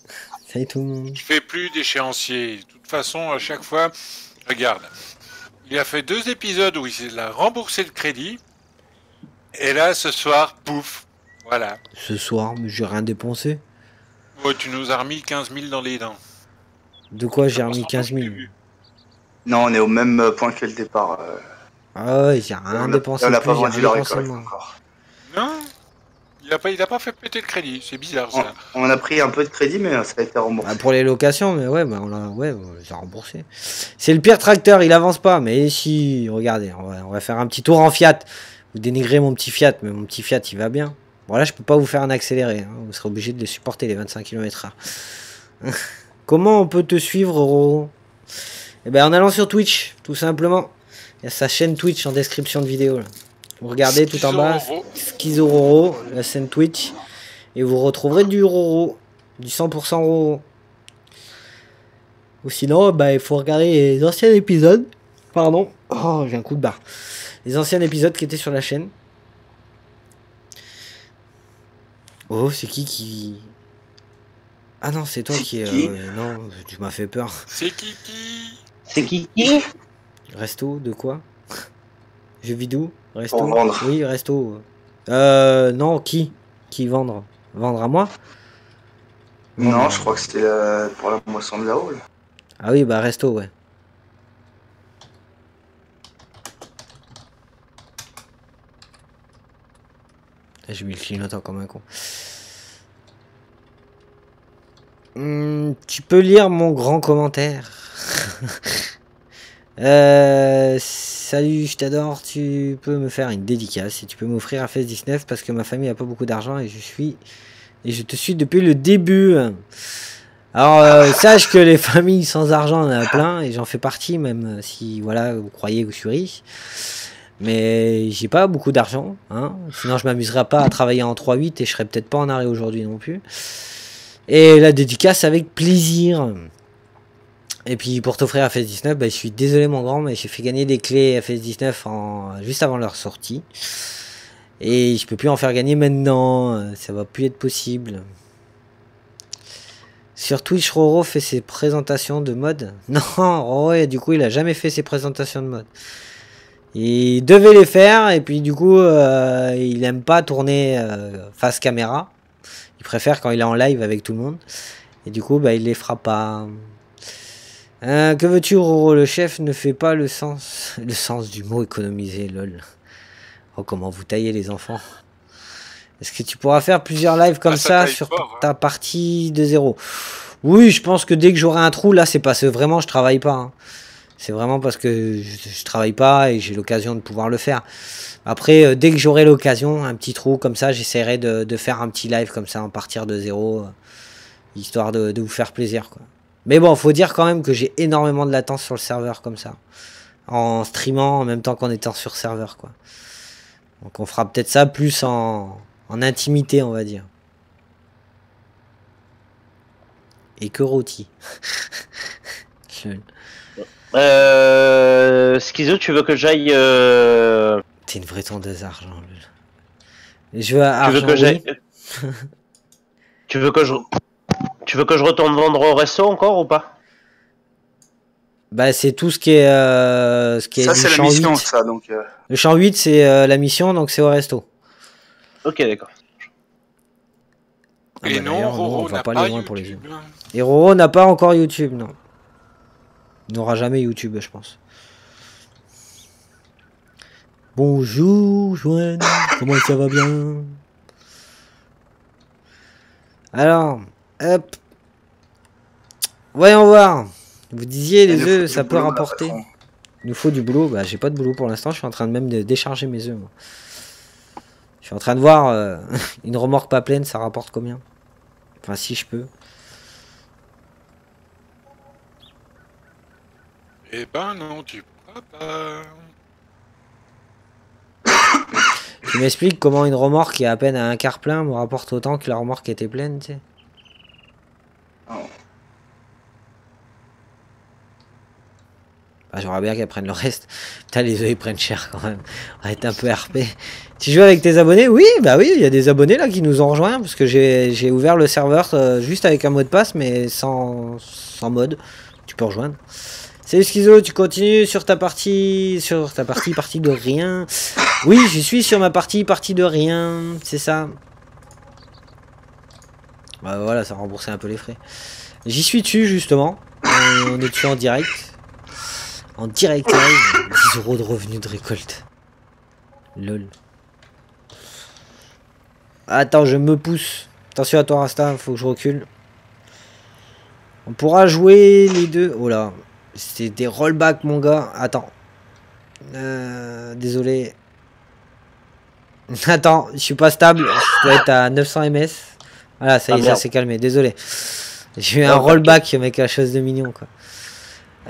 Salut tout le monde. Je fais plus d'échéancier. De toute façon, à chaque fois, regarde. Il a fait deux épisodes où il a remboursé le crédit. Et là, ce soir, pouf. Voilà. Ce soir, mais j'ai rien dépensé. Oh, tu nous as remis 15 000 dans les dents. De quoi j'ai remis passe 15 en 000 début. Non, on est au même point que le départ. euh. Ah ouais, j'ai rien on a- dépensé. on n'a pas vendu récolte moi. encore. Non il a, pas, il a pas fait péter le crédit. C'est bizarre, On, ça. on a pris un peu de crédit, mais ça a été remboursé. Ah, pour les locations, mais ouais, bah on l'a ouais, on les a remboursés. C'est le pire tracteur, il avance pas. Mais si, regardez, on va, on va faire un petit tour en Fiat. Vous dénigrez mon petit Fiat, mais mon petit Fiat, il va bien. Bon, là, je peux pas vous faire un accéléré. hein. Vous serez obligé de les supporter, les 25 km/h. Comment on peut te suivre, Roro? Eh ben, en allant sur Twitch, tout simplement. Il y a sa chaîne Twitch en description de vidéo. là. Vous regardez tout en bas, Schizo- Schizo Roro, la scène Twitch. Et vous retrouverez du Roro, du 100% Roro. Ou sinon, bah, il faut regarder les anciens épisodes. Pardon. Oh, j'ai un coup de barre. Les anciens épisodes qui étaient sur la chaîne. Oh, c'est qui qui. Ah non, c'est toi qui. qui euh, non, tu m'as fait peur. C'est Kiki. C'est qui qui Resto, de quoi? Jeux vidéo? Resto? Vendre. Oui, resto. Euh, non, qui? Qui vendre? Vendre à moi? Non, je crois que c'était euh, pour la moisson de la haule. Ah oui, bah resto, ouais. J'ai mis le clignotant comme un con. Hmm, tu peux lire mon grand commentaire. Euh, salut, je t'adore. Tu peux me faire une dédicace et tu peux m'offrir un FES 19 parce que ma famille a pas beaucoup d'argent et je suis et je te suis depuis le début. Alors, euh, sache que les familles sans argent, on en a plein, et j'en fais partie, même si, voilà, vous croyez que je suis riche. Mais j'ai pas beaucoup d'argent, hein. Sinon, je m'amuserais pas à travailler en 3-8 et je serais peut-être pas en arrêt aujourd'hui non plus. Et la dédicace avec plaisir. Et puis, pour t'offrir à FS 19, bah, je suis désolé, mon grand, mais j'ai fait gagner des clés FS 19 en... juste avant leur sortie. Et je peux plus en faire gagner maintenant, ça va plus être possible. Sur Twitch, Roro fait ses présentations de mode. Non, Roro, du coup, il a jamais fait ses présentations de mode. Il devait les faire et puis du coup, euh, il aime pas tourner euh, face caméra. Il préfère quand il est en live avec tout le monde. Et du coup, bah, il les fera pas. Euh, que veux-tu, Roro? Le chef ne fait pas le sens, le sens du mot économiser, lol. Oh, comment vous taillez les enfants. Est-ce que tu pourras faire plusieurs lives comme Ah, ça sur fort, hein. ta partie de zéro? Oui, je pense que dès que j'aurai un trou, là, c'est parce que vraiment je travaille pas. hein. C'est vraiment parce que je, travaille pas et j'ai l'occasion de pouvoir le faire. Après, euh, dès que j'aurai l'occasion, un petit trou comme ça, j'essaierai de, faire un petit live comme ça en partir de zéro, euh, histoire de, vous faire plaisir. Mais bon, faut dire quand même que j'ai énormément de latence sur le serveur comme ça, en streamant en même temps qu'en étant sur serveur. Quoi. Donc on fera peut-être ça plus en, en intimité, on va dire. Et que rôti. Euh, Schizo, tu veux que j'aille. Euh... T'es une vraie tondeuse d'argent. Lul. Je veux Tu argent, veux que oui. j'aille. tu veux que je. Tu veux que je retourne vendre au resto encore ou pas? Bah, c'est tout ce qui est, euh, ce qui est Ça, c'est la mission, 8. ça. Donc, euh, Le champ 8, c'est euh, la mission, donc c'est au resto. Ok, d'accord. Ah Et bah, non, Roro va n'a pas pas aller loin pour les YouTube. Et Roro n'a pas encore YouTube, non. N'aura jamais YouTube, je pense. Bonjour, Joanne. Comment ça va bien? Alors, hop. Voyons voir. Vous disiez les œufs, ça peut rapporter. Il nous faut du boulot. Bah, j'ai pas de boulot pour l'instant. Je suis en train de même de décharger mes œufs. moi. Je suis en train de voir euh, une remorque pas pleine, ça rapporte combien? Enfin, si je peux. Eh ben non, tu pourras pas. Tu m'expliques comment une remorque qui est à peine à un quart plein me rapporte autant que la remorque était pleine, tu sais Oh. Bah, J'aimerais bien qu'elles prennent le reste. Putain, les œufs ils prennent cher quand même. Arrête un peu RP. Tu joues avec tes abonnés? Oui, bah oui, il y a des abonnés là qui nous ont rejoints parce que j'ai j'ai ouvert le serveur euh, juste avec un mot de passe mais sans, sans mode. Tu peux rejoindre. Salut Schizo, tu continues sur ta partie sur ta partie partie de rien. Oui, je suis sur ma partie partie de rien, c'est ça. Bah voilà, ça a remboursé un peu les frais. J'y suis dessus justement. On on est dessus en direct. En direct live. 10 euros de revenus de récolte. Lol. Attends, je me pousse. Attention à toi Rasta, faut que je recule. On pourra jouer les deux. Oh là, c'est des rollbacks mon gars. Attends. Euh, désolé. Attends, je suis pas stable. Je dois être à 900 ms. Voilà, ça y Ah, est, ça s'est calmé. Désolé. J'ai eu un Ah, rollback, mec, quelque chose de mignon, quoi.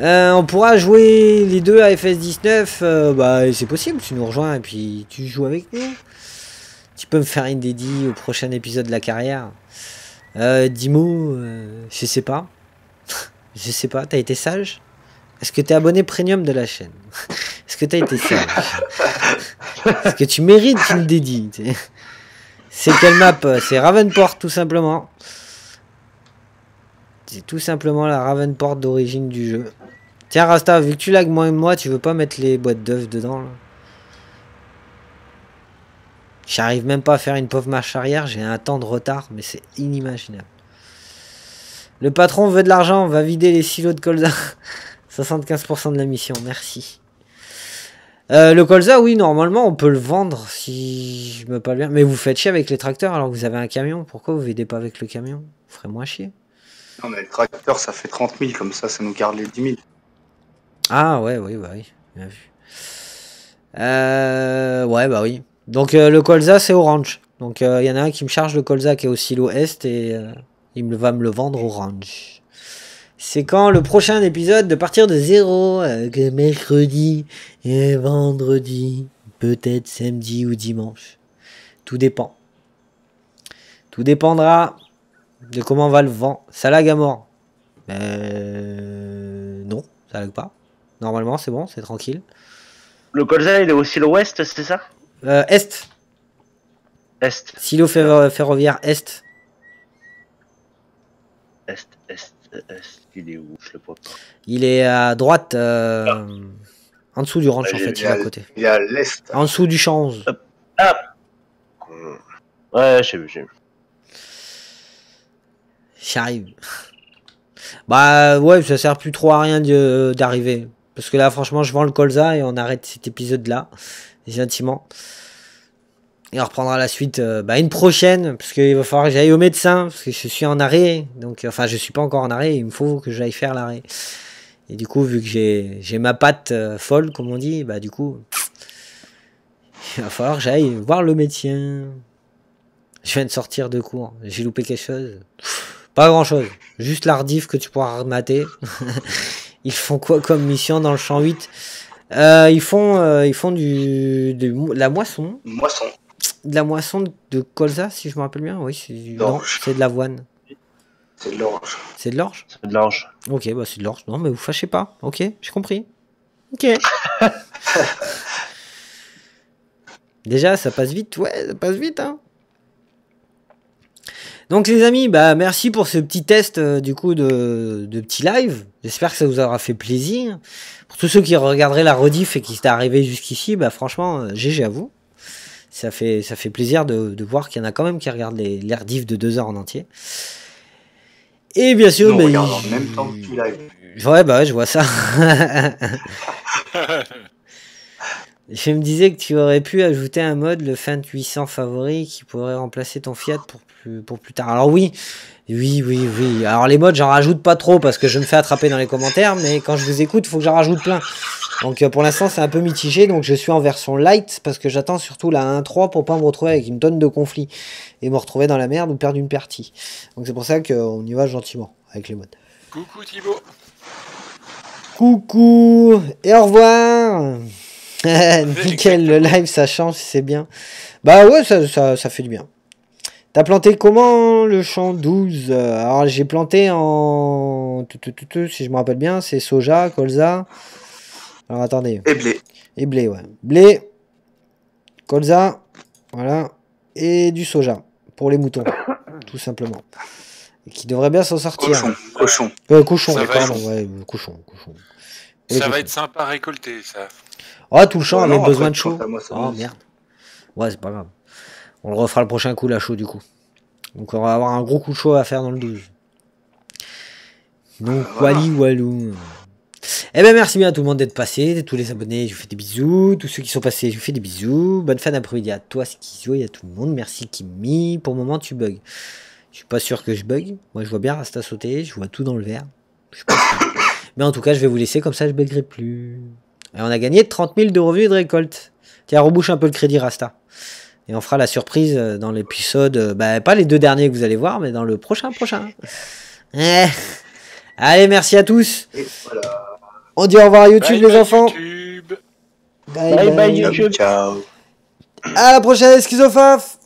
Euh, on pourra jouer les deux à FS19. euh, bah, c'est possible. Tu nous rejoins et puis tu joues avec nous. Tu peux me faire une dédie au prochain épisode de la carrière. Euh, Dimo, je sais pas. je sais pas. T'as été sage? Est-ce que t'es abonné premium de la chaîne? Est-ce que t'as été sage? Est-ce que tu mérites une dédie tu C'est quelle map? C'est Ravenport, tout simplement. C'est tout simplement la Ravenport d'origine du jeu. Tiens Rasta, vu que tu lags moins que moi, tu veux pas mettre les boîtes d'œufs dedans J'arrive même pas à faire une pauvre marche arrière, j'ai un temps de retard, mais c'est inimaginable. Le patron veut de l'argent, va vider les silos de colza. 75% de la mission, merci. Euh, le colza, oui, normalement, on peut le vendre si je me parle bien. Mais vous faites chier avec les tracteurs alors que vous avez un camion. Pourquoi vous videz pas avec le camion? Vous ferez moins chier. Non, mais le tracteur, ça fait 30 000, comme ça, ça nous garde les 10 000. Ah ouais, oui, bah oui, bien vu. Euh, ouais, bah oui. Donc euh, le colza c'est orange. Donc il y en a un qui me charge le colza qui est au silo est et euh, il me, va me le vendre orange. C'est quand le prochain épisode de partir de zéro euh, que mercredi et vendredi, peut-être samedi ou dimanche. Tout dépend. Tout dépendra de comment va le vent. Ça lag à mort. Euh, non, ça lag pas. Normalement, c'est bon, c'est tranquille. Le colza, il est aussi l'ouest, c'est ça? Euh, est, Est, silo ferro- ferroviaire est, est, est. Il est où Je le vois pas. Il est à droite, euh, En dessous du ranch, Ouais, en fait, il est à côté. Il est à l'est. En dessous du champ 11. Ouais, j'ai vu, j'ai vu. J'arrive. Bah ouais, ça sert plus trop à rien d'arriver. Parce que là, franchement, je vends le colza et on arrête cet épisode-là. Gentiment. Et on reprendra la suite euh, bah, une prochaine. Parce qu'il va falloir que j'aille au médecin. Parce que je suis en arrêt. Donc, enfin, je suis pas encore en arrêt. Il me faut que j'aille faire l'arrêt. Et du coup, vu que j'ai ma patte euh, folle, comme on dit, bah du coup, il va falloir que j'aille voir le médecin. Je viens de sortir de cours. J'ai loupé quelque chose. Pas grand chose. Juste l'ardif que tu pourras remater. ils font quoi comme mission dans le champ 8 Euh, Ils font, font du, de la moisson. Moisson. De la moisson de, colza, si je me rappelle bien. Oui, c'est de l'avoine. C'est de l'orange. C'est de l'orge? C'est de l'ange. Ok, bah c'est de l'orge. Non, mais vous fâchez pas. Ok, j'ai compris. Ok. Déjà, ça passe vite. Ouais, ça passe vite, hein. Donc les amis, bah merci pour ce petit test euh, du coup de, de petit live. J'espère que ça vous aura fait plaisir. Pour tous ceux qui regarderaient la rediff et qui s'étaient arrivés jusqu'ici, bah franchement, euh, GG à vous. Ça fait, ça fait plaisir de, de voir qu'il y en a quand même qui regardent les, les rediffs de deux heures en entier. Et bien sûr, bah, en même temps que tu live. Ouais, bah ouais, je vois ça. je me disais que tu aurais pu ajouter un mode, le Fent 800 favori, qui pourrait remplacer ton Fiat pour plus, pour plus tard. Alors oui, oui, oui, oui. Alors les modes, j'en rajoute pas trop parce que je me fais attraper dans les commentaires, mais quand je vous écoute, il faut que j'en rajoute plein. Donc euh, pour l'instant, c'est un peu mitigé, donc je suis en version light parce que j'attends surtout la 1.3 pour pas me retrouver avec une tonne de conflits et me retrouver dans la merde ou perdre une partie. Donc c'est pour ça qu'on y va gentiment avec les modes. Coucou Thibaut. Coucou et au revoir. Nickel, le live ça change, c'est bien. Bah ouais, ça, ça, ça fait du bien. T'as planté comment le champ 12 Euh, Alors j'ai planté en... Si je me rappelle bien, c'est soja, colza. Alors attendez. Et blé. Et blé, ouais. Blé, colza, voilà. Et du soja pour les moutons, tout simplement. Et qui devrait bien s'en sortir. Cochon. Cochon. Euh, cochon, Ça va pardon, ouais, cochon, cochon. Ça va être sympa à récolter, ça. Ah, tout le champ Oh avait non, besoin après, de chaud. moi, Oh me- merde. Ouais, c'est pas grave. On le refera le prochain coup, la chaud, du coup. Donc, on va avoir un gros coup de chaud à faire dans le 12. Donc. Wally Walou. Eh ben, merci bien à tout le monde d'être passé. Tous les abonnés, je vous fais des bisous. Tous ceux qui sont passés, je vous fais des bisous. Bonne fin d'après-midi à toi, Skizo, et à tout le monde. Merci, Kimi. Pour le moment, tu bugs. Je suis pas sûr que je bug. Moi, je vois bien Rasta sauter. Je vois tout dans le vert. Je suis pas sûr. Mais en tout cas, je vais vous laisser comme ça, je buggerai plus. Et on a gagné 30 000 de revenus de récolte. Tiens, rebouche un peu le crédit Rasta. Et on fera la surprise euh, dans l'épisode, euh, bah, pas les deux derniers que vous allez voir, mais dans le prochain prochain. Eh. Allez, merci à tous. Et voilà. On dit au revoir à YouTube, Bye, les bye, enfants. YouTube. Bye Bye, bye, YouTube. Ciao. À la prochaine, schizophafe.